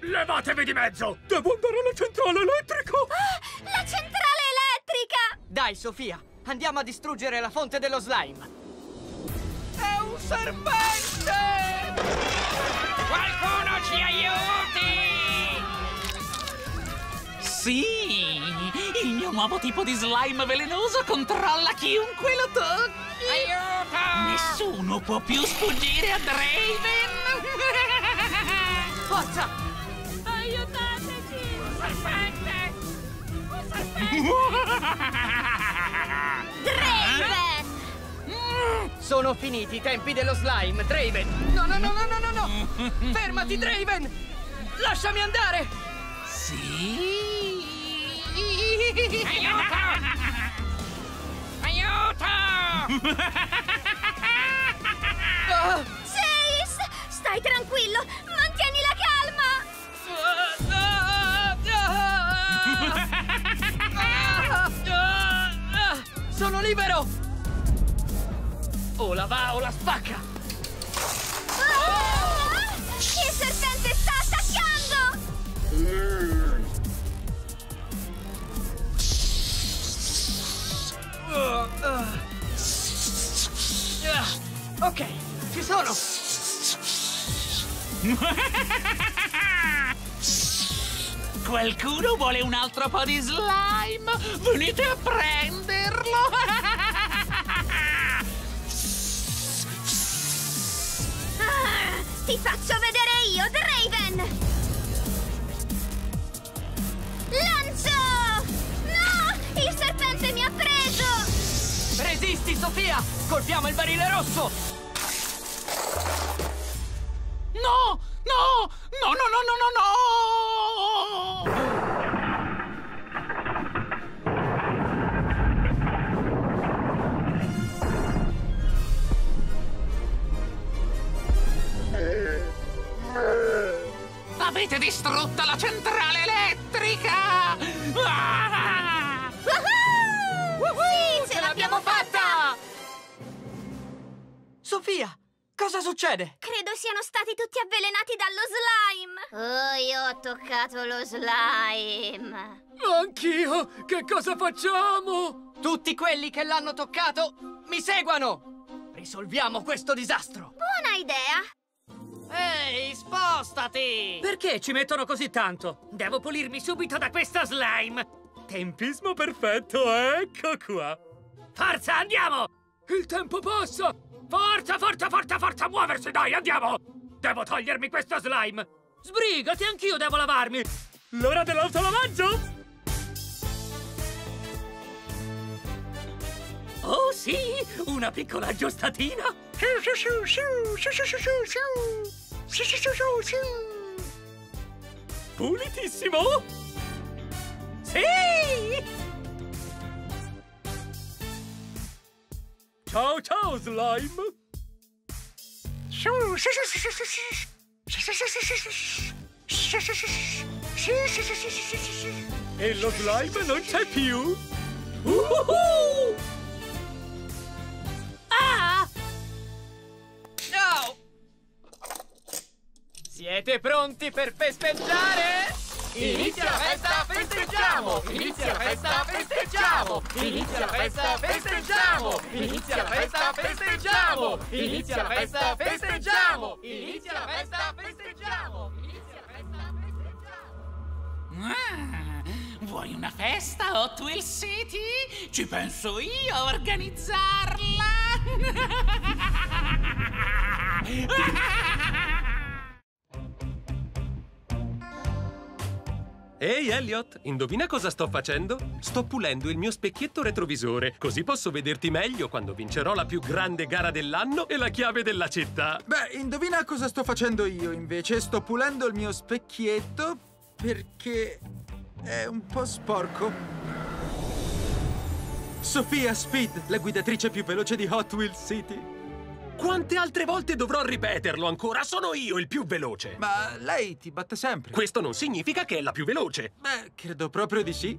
Levatevi di mezzo! Devo andare alla centrale elettrica! Ah, la centrale elettrica! Dai, Sofia, andiamo a distruggere la fonte dello slime. È un serpente! Qualcuno ci aiuti! Sì! Il mio nuovo tipo di slime velenoso controlla chiunque lo tocchi! Aiuto! Nessuno può più sfuggire a Draven! Forza! Draven! Sono finiti i tempi dello slime, Draven! No, no, no, no, no, no, no! Fermati, Draven! Lasciami andare! Sì! Aiuto! Ah! Chase! Stai tranquillo! Mantieni Sono libero! O la va o la spacca! Ah! Il serpente sta attaccando! Ok, ci sono! Qualcuno vuole un altro po' di slime? Venite a prenderlo! Ah, ti faccio vedere io, Draven! Lancio! No! Il serpente mi ha preso! Resisti, Sofia! Colpiamo il barile rosso! No! No! No, no, no, no, no, no! Avete distrutto la centrale elettrica! Ah! Woohoo! Sì, ce l'abbiamo fatta! Sofia, cosa succede? Credo siano stati tutti avvelenati dallo slime! Oh, io ho toccato lo slime! Anch'io! Che cosa facciamo? Tutti quelli che l'hanno toccato mi seguano! Risolviamo questo disastro! Buona idea! Ehi, spostati! Perché ci mettono così tanto? Devo pulirmi subito da questa slime! Tempismo perfetto, ecco qua! Forza, andiamo! Il tempo passa! Forza, forza, forza, forza, muoversi, dai, andiamo! Devo togliermi questo slime! Sbrigati, anch'io devo lavarmi! L'ora dell'autolavaggio? Oh sì, una piccola aggiustatina! Pulitissimo! Sì! Ciao ciao, slime! E lo slime non c'è più! Uhuhu! Ah! No! Siete pronti per festeggiare? Inizia la festa, festeggiamo! Inizia la festa, festeggiamo! Inizia la festa, festeggiamo! Inizia la festa, festeggiamo! Inizia la festa, festeggiamo! Inizia la festa, festeggiamo! Inizia la festa, festeggiamo! Ah, vuoi una festa, Hot Wheel City? Ci penso io a organizzarla! Ehi Elliot, indovina cosa sto facendo? Sto pulendo il mio specchietto retrovisore, così posso vederti meglio quando vincerò la più grande gara dell'anno e la chiave della città. Beh, indovina cosa sto facendo io invece? Sto pulendo il mio specchietto perché è un po' sporco. Sofia Speed, la guidatrice più veloce di Hot Wheels City. Quante altre volte dovrò ripeterlo ancora? Sono io il più veloce. Ma lei ti batte sempre. Questo non significa che è la più veloce. Beh, credo proprio di sì.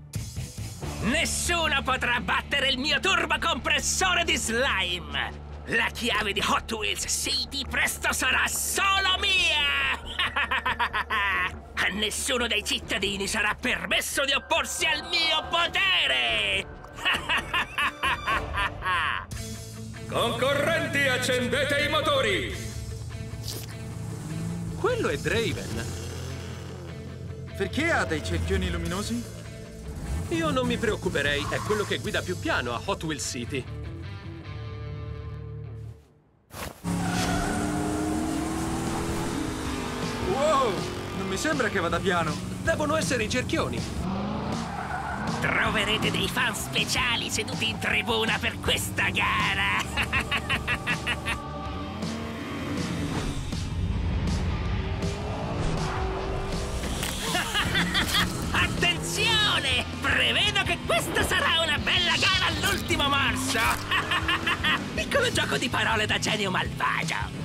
Nessuno potrà battere il mio turbocompressore di slime! La chiave di Hot Wheels City presto sarà solo mia! A nessuno dei cittadini sarà permesso di opporsi al mio potere! Concorrenti, accendete i motori! Quello è Draven. Perché ha dei cerchioni luminosi? Io non mi preoccuperei, è quello che guida più piano a Hot Wheels City. Wow! Non mi sembra che vada piano. Devono essere i cerchioni. Troverete dei fan speciali seduti in tribuna per questa gara! Attenzione! Prevedo che questa sarà una bella gara all'ultimo morso! Piccolo gioco di parole da genio malvagio!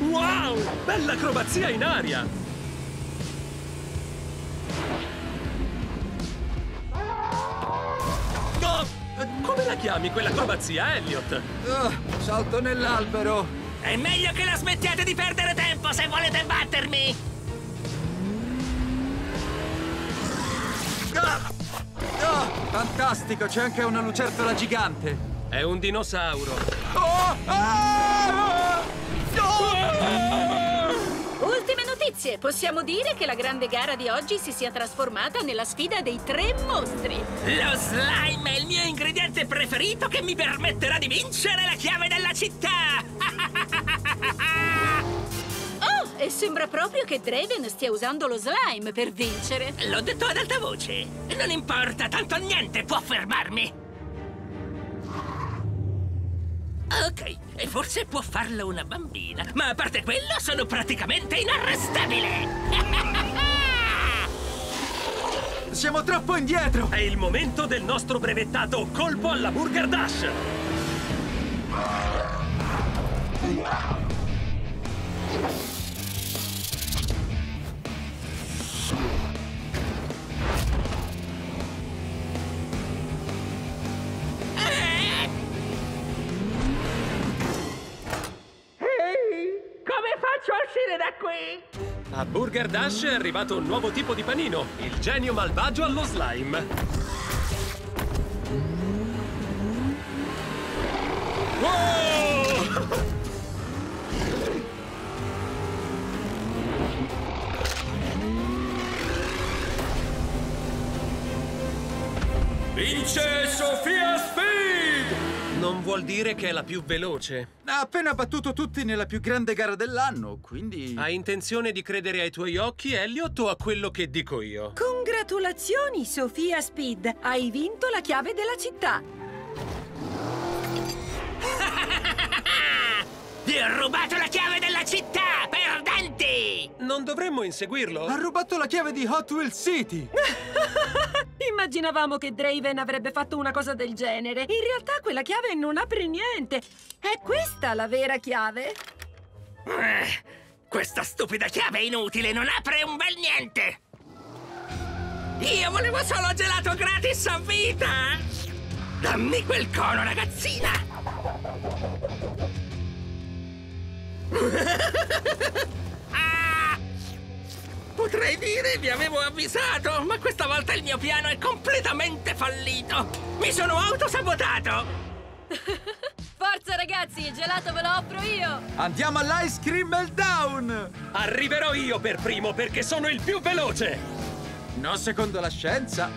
Wow! Bella acrobazia in aria! Oh, come la chiami quell'acrobazia, Elliot? Oh, salto nell'albero. È meglio che la smettiate di perdere tempo se volete battermi! Ah! Oh, fantastico, c'è anche una lucertola gigante. È un dinosauro. Oh! Ah! Ultime notizie! Possiamo dire che la grande gara di oggi si sia trasformata nella sfida dei tre mostri. Lo slime è il mio ingrediente preferito che mi permetterà di vincere la chiave della città! Oh, e sembra proprio che Draven stia usando lo slime per vincere. L'ho detto ad alta voce! Non importa, tanto niente può fermarmi! Ok, e forse può farlo una bambina, ma a parte quello sono praticamente inarrestabile! Siamo troppo indietro! È il momento del nostro brevettato colpo alla Burger Dash! Come faccio a uscire da qui? A Burger Dash è arrivato un nuovo tipo di panino, il genio malvagio allo slime. Vince Sofia Speed! Non vuol dire che è la più veloce. Ha appena battuto tutti nella più grande gara dell'anno, quindi... Hai intenzione di credere ai tuoi occhi, Elliot, o a quello che dico io? Congratulazioni, Sofia Speed! Hai vinto la chiave della città! Vi ho rubato la chiave della città, perdenti! Non dovremmo inseguirlo? Ha rubato la chiave di Hot Wheels City! Immaginavamo che Draven avrebbe fatto una cosa del genere. In realtà quella chiave non apre niente. È questa la vera chiave? Eh, Questa stupida chiave è inutile, non apre un bel niente! Io volevo solo gelato gratis a vita! Dammi quel cono, ragazzina! Ah! Potrei dire vi avevo avvisato, ma questa volta il mio piano è completamente fallito! Mi sono autosabotato! Forza ragazzi, il gelato ve lo offro io! Andiamo all'Ice Cream Meltdown! Arriverò io per primo perché sono il più veloce! Non secondo la scienza.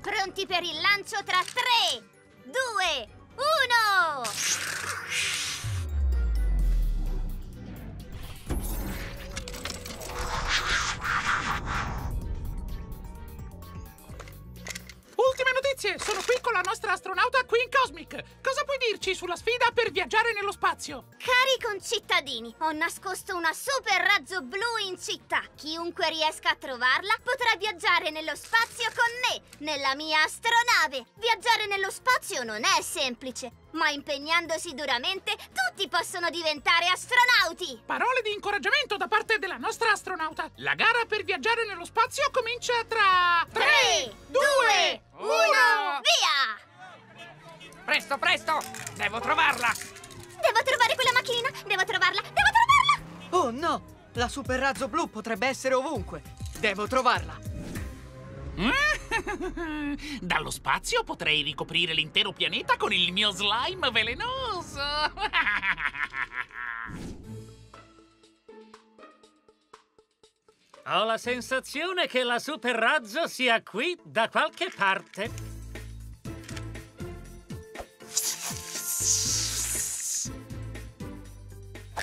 Pronti per il lancio tra 3, 2, 1! Notizie! Sono qui con la nostra astronauta Queen Cosmic. Cosa puoi dirci sulla sfida per viaggiare nello spazio? Cari concittadini, ho nascosto una super razzo blu in città. Chiunque riesca a trovarla potrà viaggiare nello spazio con me, nella mia astronave. Viaggiare nello spazio non è semplice, ma impegnandosi duramente tutti possono diventare astronauti. Parole di incoraggiamento da parte della nostra astronauta. La gara per viaggiare nello spazio comincia tra... 3, 2, 1, via! Presto, presto! Devo trovarla! Devo trovare quella macchinina, devo trovarla, devo trovarla! Oh no! La super razzo blu potrebbe essere ovunque. Devo trovarla. Dallo spazio potrei ricoprire l'intero pianeta con il mio slime velenoso. Ho la sensazione che la super razzo sia qui da qualche parte.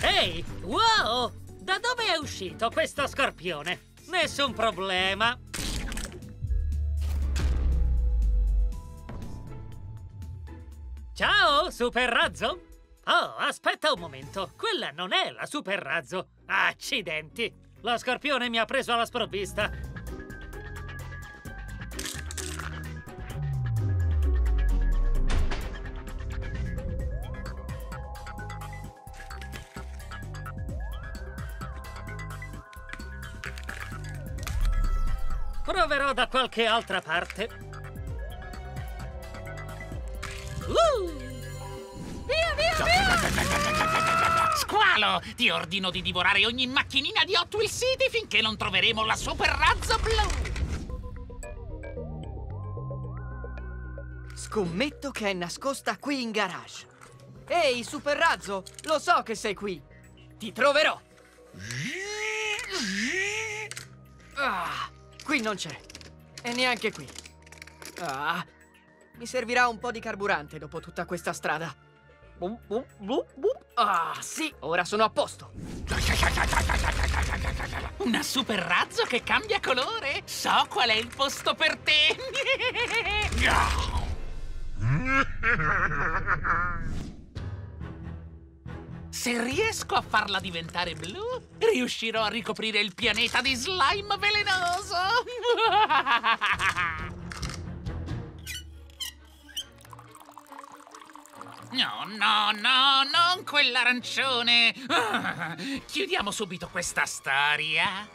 Ehi, wow! Da dove è uscito questo scorpione? Nessun problema. Ciao, super razzo! Oh, aspetta un momento. Quella non è la super razzo. Accidenti! Lo scorpione mi ha preso alla sprovvista. Proverò da qualche altra parte. Uh! Via, via, via! Squalo, ti ordino di divorare ogni macchinina di Hot Wheels City finché non troveremo la super razzo blu. Scommetto che è nascosta qui in garage. Ehi, super razzo, lo so che sei qui. Ti troverò. Ah, qui non c'è. E neanche qui. Ah, mi servirà un po' di carburante dopo tutta questa strada. Bum, bum, bum, bum. Ah, sì, ora sono a posto. Una super razzo che cambia colore. So qual è il posto per te. Se riesco a farla diventare blu, riuscirò a ricoprire il pianeta di slime velenoso. No, no, no, non quell'arancione! Chiudiamo subito questa storia.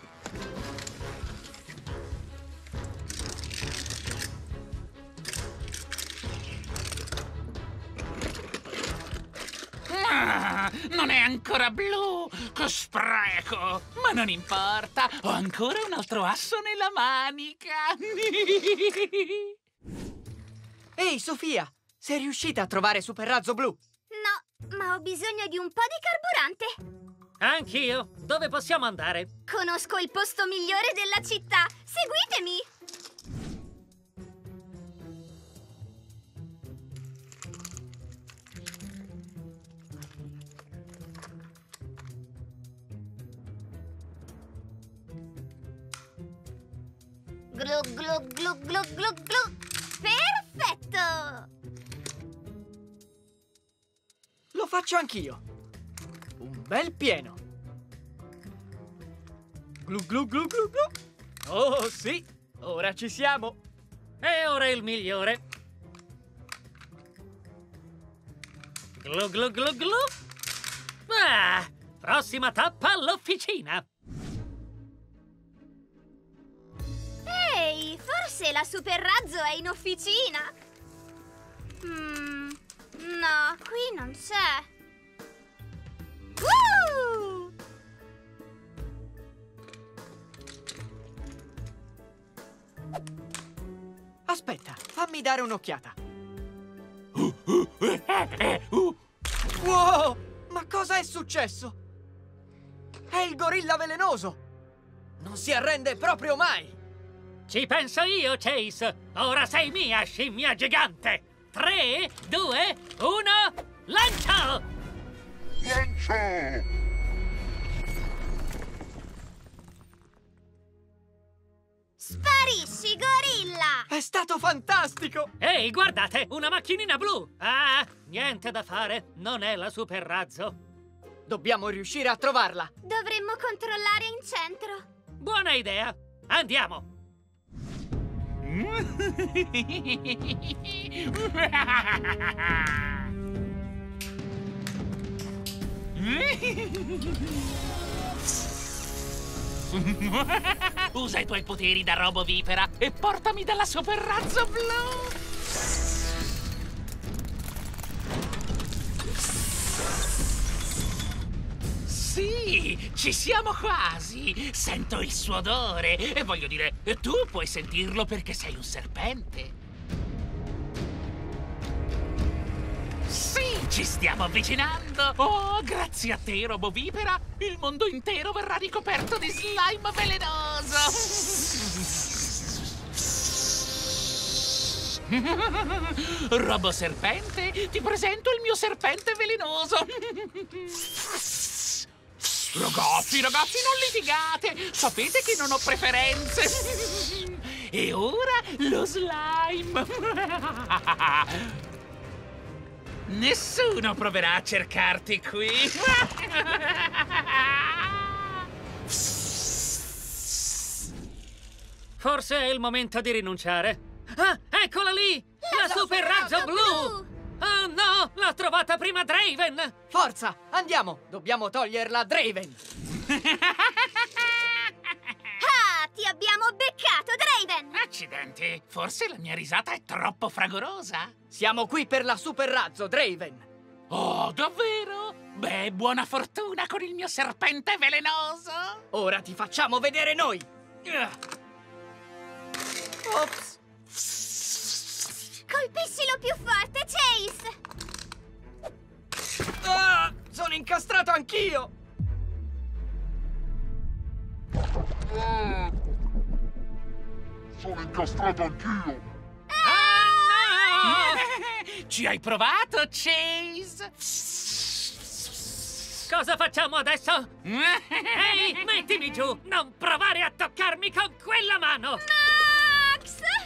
Ah, non è ancora blu! Che spreco! Ma non importa, ho ancora un altro asso nella manica! Ehi, Sofia, sei riuscita a trovare Super Razzo Blu? No, ma ho bisogno di un po' di carburante. Anch'io. Dove possiamo andare? Conosco il posto migliore della città. Seguitemi! Glu glu glu glu glu glu. Perfetto! Lo faccio anch'io. Un bel pieno. Glu glu glu glu glu. Oh, sì. Ora ci siamo. E ora il migliore. Glu glu glu glu. Ah, prossima tappa all'officina. Ehi, forse la super razzo è in officina. Mm, no, qui non c'è. Uh! Aspetta, fammi dare un'occhiata. Wow! Ma cosa è successo? È il gorilla velenoso! Non si arrende proprio mai! Ci penso io, Chase. Ora sei mia, scimmia gigante. 3, 2, 1, lancio! Lancio! Sparisci, gorilla! È stato fantastico! Ehi, guardate, una macchinina blu! Ah, niente da fare, non è la super razzo. Dobbiamo riuscire a trovarla. Dovremmo controllare in centro. Buona idea, andiamo! Usa i tuoi poteri da robovipera e portami dalla super razzo blu! Sì, ci siamo quasi! Sento il suo odore e voglio dire, tu puoi sentirlo perché sei un serpente. Sì, ci stiamo avvicinando! Oh, grazie a te, robovipera, il mondo intero verrà ricoperto di slime velenoso! Robo serpente, ti presento il mio serpente velenoso! Ragazzi, ragazzi, non litigate! Sapete che non ho preferenze! E ora lo slime! Nessuno proverà a cercarti qui! Forse è il momento di rinunciare. Ah, eccola lì! La, La super razzo blu! Oh no, l'ha trovata prima Draven! Forza, andiamo! Dobbiamo toglierla a Draven! Ah, ti abbiamo beccato, Draven! Accidenti, forse la mia risata è troppo fragorosa? Siamo qui per la super razzo, Draven! Oh, davvero? Beh, buona fortuna con il mio serpente velenoso! Ora ti facciamo vedere noi! Ops! Colpiscilo più forte, Chase! Ah, sono incastrato anch'io! Sono incastrato anch'io! Ci hai provato, Chase? Cosa facciamo adesso? Ehi, mettimi giù! Non provare a toccarmi con quella mano! Max!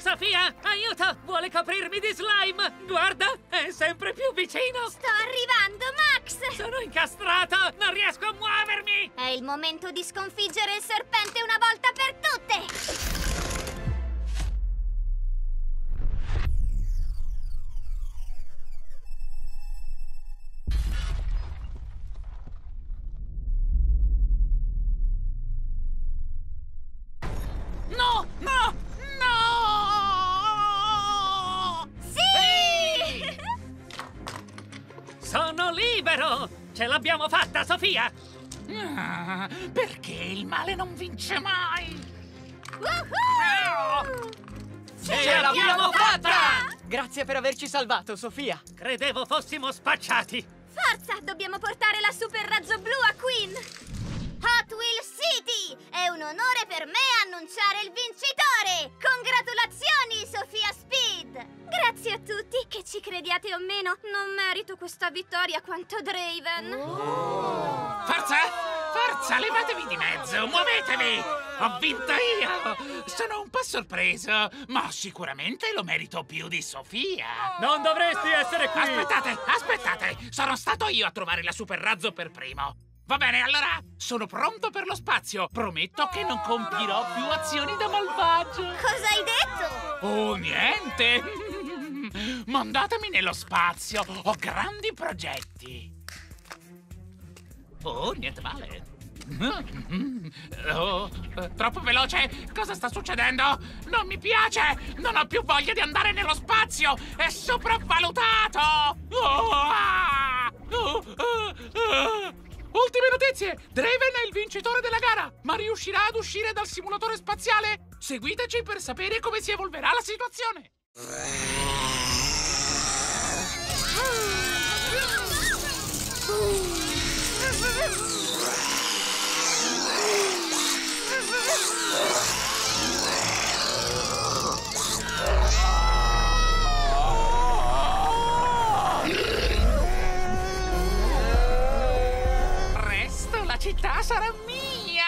Sofia, aiuto! Vuole coprirmi di slime! Guarda, è sempre più vicino! Sto arrivando, Max! Sono incastrato! Non riesco a muovermi! È il momento di sconfiggere il serpente una volta per tutte! Libero! Ce l'abbiamo fatta, Sofia! Ah, perché il male non vince mai? Woohoo! Ce l'abbiamo fatta! Grazie per averci salvato, Sofia! Credevo fossimo spacciati! Forza, dobbiamo portare la super razzo blu a Queen! Hot Wheel City! È un onore per me annunciare il vincitore! Congratulazioni, Sofia Speed! Grazie a tutti, che ci crediate o meno, non merito questa vittoria quanto Draven. Forza! Forza, levatevi di mezzo, muovetevi! Ho vinto io! Sono un po' sorpreso, ma sicuramente lo merito più di Sofia! Non dovresti essere qui! Aspettate, aspettate! Sono stato io a trovare la super razzo per primo! Va bene, allora sono pronto per lo spazio! Prometto che non compirò più azioni da malvagio! Cosa hai detto? Oh, niente! Mandatemi nello spazio! Ho grandi progetti! Oh, niente male! Oh, eh, troppo veloce! Cosa sta succedendo? Non mi piace! Non ho più voglia di andare nello spazio! È sopravvalutato! Oh, ah! Oh, ah! Ultime notizie! Draven è il vincitore della gara, ma riuscirà ad uscire dal simulatore spaziale? Seguiteci per sapere come si evolverà la situazione! Presto città sarà mia!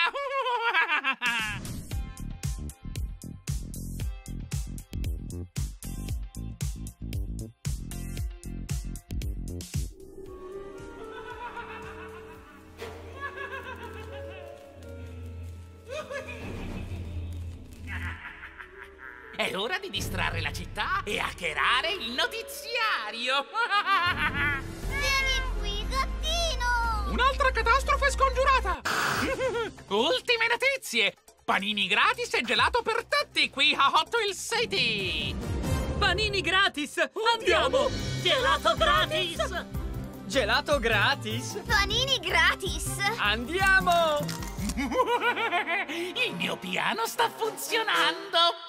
È ora di distrarre la città e hackerare il notiziario! Un'altra catastrofe scongiurata! Ultime notizie! Panini gratis e gelato per tutti qui a Hot Wheels City! Panini gratis! Andiamo! Gelato gratis! Gelato gratis? Panini gratis! Andiamo! Il mio piano sta funzionando!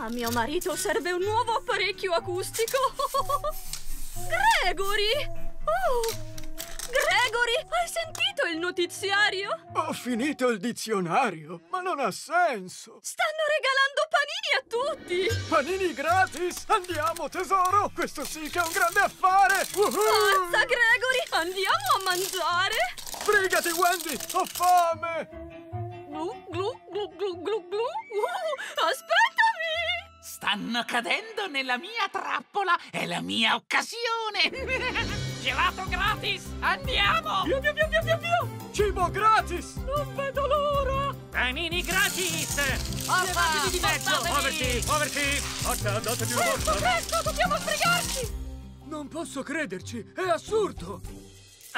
A mio marito serve un nuovo apparecchio acustico! Gregory! Oh! Gregory, hai sentito il notiziario? Ho finito il dizionario, ma non ha senso. Stanno regalando panini a tutti! Panini gratis! Andiamo, tesoro! Questo sì che è un grande affare! Forza, Gregory! Andiamo a mangiare! Sbrigati, Wendy! Ho fame! Glu, glu, glu, glu, glu, glu! Uh, aspettami! Stanno cadendo nella mia trappola! È la mia occasione! Gelato gratis! Andiamo! Via, via, via, via, via, via! Cibo gratis! Non vedo l'ora! Panini gratis! Levatevi di mezzo! Muoversi, muoversi! Forza, datevi una Presto, presto! Dobbiamo sbrigarci! Non posso crederci! È assurdo!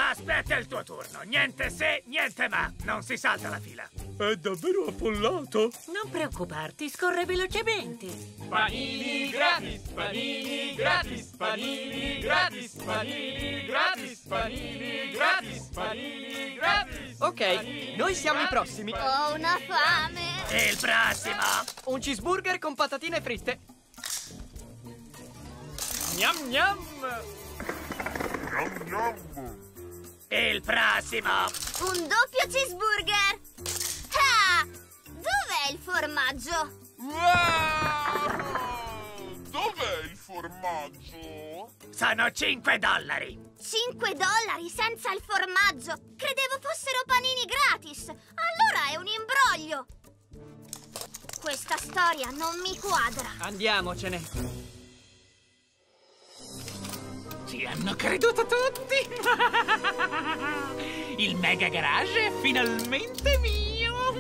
Aspetta il tuo turno! Niente se, niente ma! Non si salta la fila! È davvero affollato? Non preoccuparti, scorre velocemente! Panini gratis, panini gratis, panini gratis, panini gratis, panini gratis, panini gratis. Ok, noi siamo i prossimi. Ho una fame! Il prossimo! Un cheeseburger con patatine fritte. Gnam gnam! Yum yum. Il prossimo! Un doppio cheeseburger! Ah! Dov'è il formaggio? Wow! Dov'è il formaggio? Sono 5 dollari! 5 dollari senza il formaggio! Credevo fossero panini gratis! Allora è un imbroglio! Questa storia non mi quadra! Andiamocene. Ci hanno creduto tutti! Il Mega Garage è finalmente mio!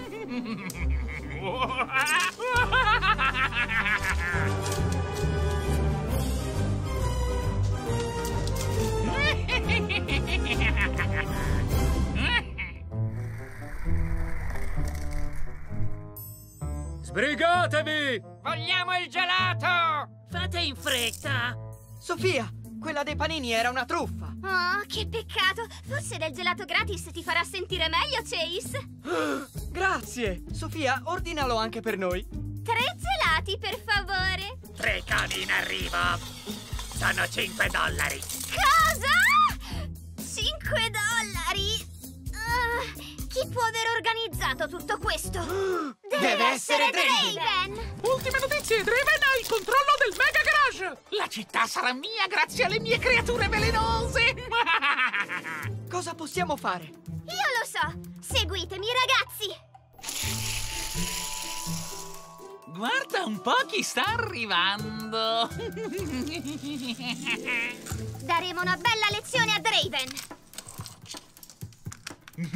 Sbrigatevi! Vogliamo il gelato! Fate in fretta! Sofia, quella dei panini era una truffa. Oh, che peccato! Forse del gelato gratis ti farà sentire meglio, Chase! Grazie. Sofia, ordinalo anche per noi. Tre gelati, per favore! Tre cani in arrivo! Sono 5 dollari! Cosa? 5 dollari? Ah, chi può aver organizzato tutto questo? Deve essere Draven! Ultime notizie! Draven ha il controllo del Mega Garage! La città sarà mia grazie alle mie creature velenose! Cosa possiamo fare? Io lo so! Seguitemi, ragazzi! Guarda un po' chi sta arrivando! Daremo una bella lezione a Draven! Il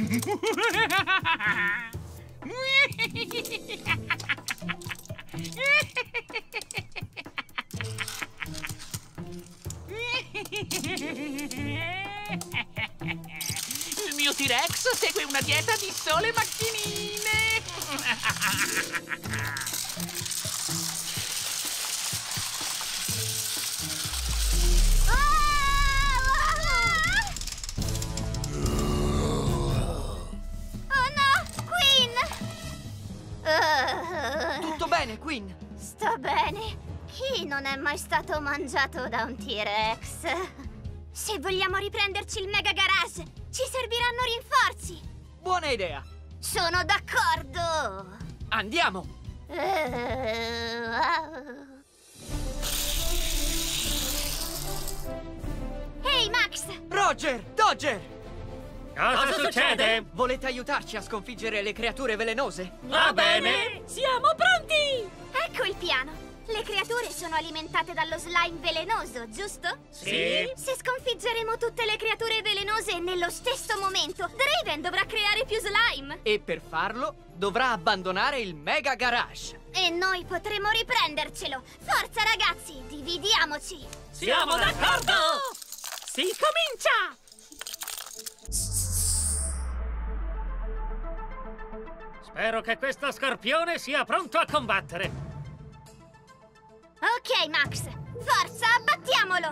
mio T-Rex segue una dieta di sole macchinine! Uh, Tutto bene, Queen? sto bene. Chi non è mai stato mangiato da un T-Rex? Se vogliamo riprenderci il Mega Garage, ci serviranno rinforzi! Buona idea. Sono d'accordo! Andiamo. Ehi, Max! Roger, Dodger. Cosa, succede? Volete aiutarci a sconfiggere le creature velenose? Va bene! Siamo pronti! Ecco il piano! Le creature sono sono alimentate dallo slime velenoso, giusto? Sì. Se sconfiggeremo tutte le creature velenose nello stesso momento, Draven dovrà creare più slime. E per farlo dovrà abbandonare il Mega Garage. E noi potremo riprendercelo. Forza ragazzi, dividiamoci. Siamo d'accordo! Si comincia! Spero che questo scorpione sia pronto a combattere. Ok, Max. Forza, abbattiamolo.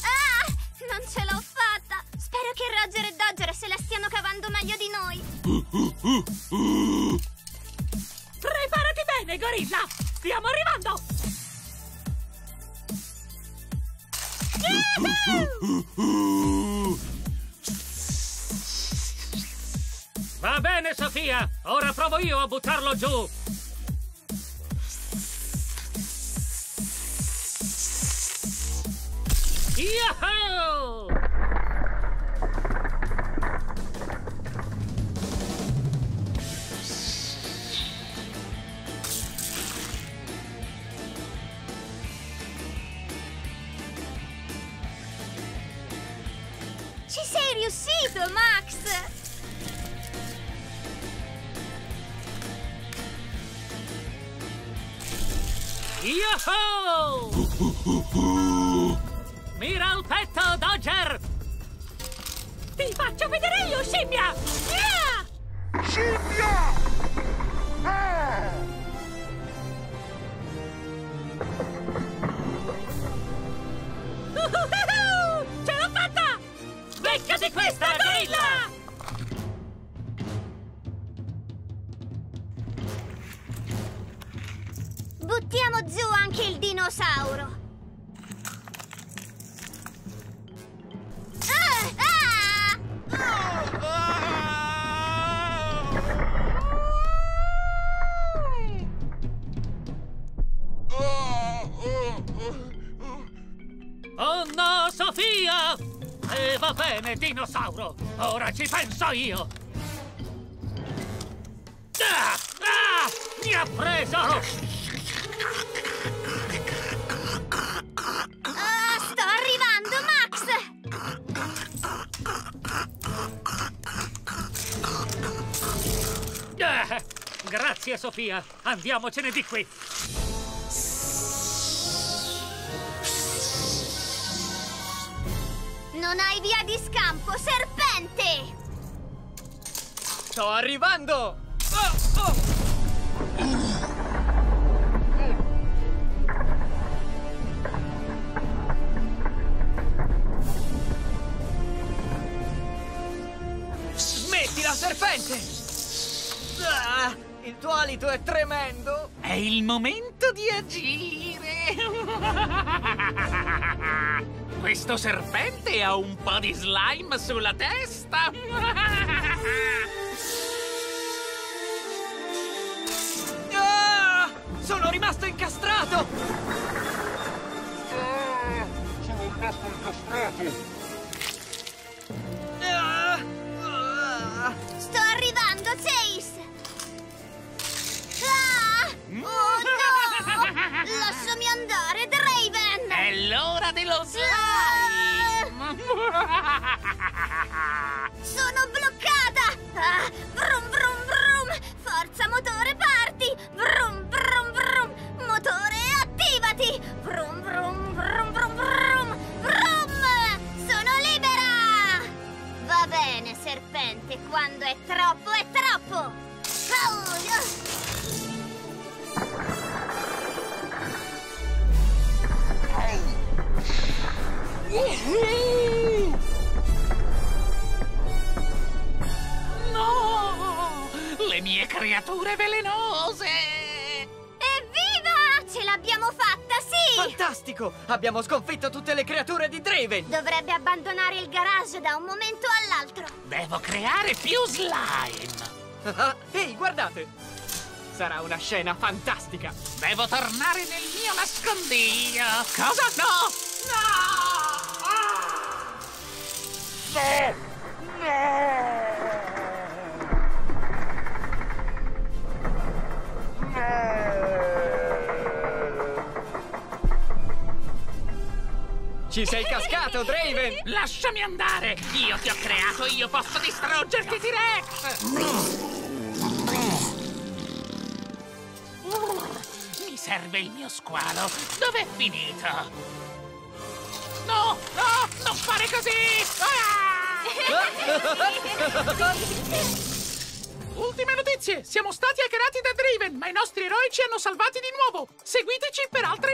Ah, non ce l'ho fatta. Spero che Roger e Dodger se la stiano cavando meglio di noi. Preparati bene, gorilla! Stiamo arrivando! Va bene, Sofia. Ora provo io a buttarlo giù. Yahoo! Vedere io, Andiamocene di qui! Ha un po' di slime sulla testa! Creare più slime! Ehi, guardate! Sarà una scena fantastica! Devo tornare nel mio nascondiglio! Cosa? No! No! No! Draven! Lasciami andare! Io ti ho creato, io posso distruggerti, T-Rex! Mi serve il mio squalo. Dov'è finito? No, no, non fare così! Ah! Ultime notizie! Siamo stati hackerati da Draven, ma i nostri eroi ci hanno salvati di nuovo! Seguiteci per altre!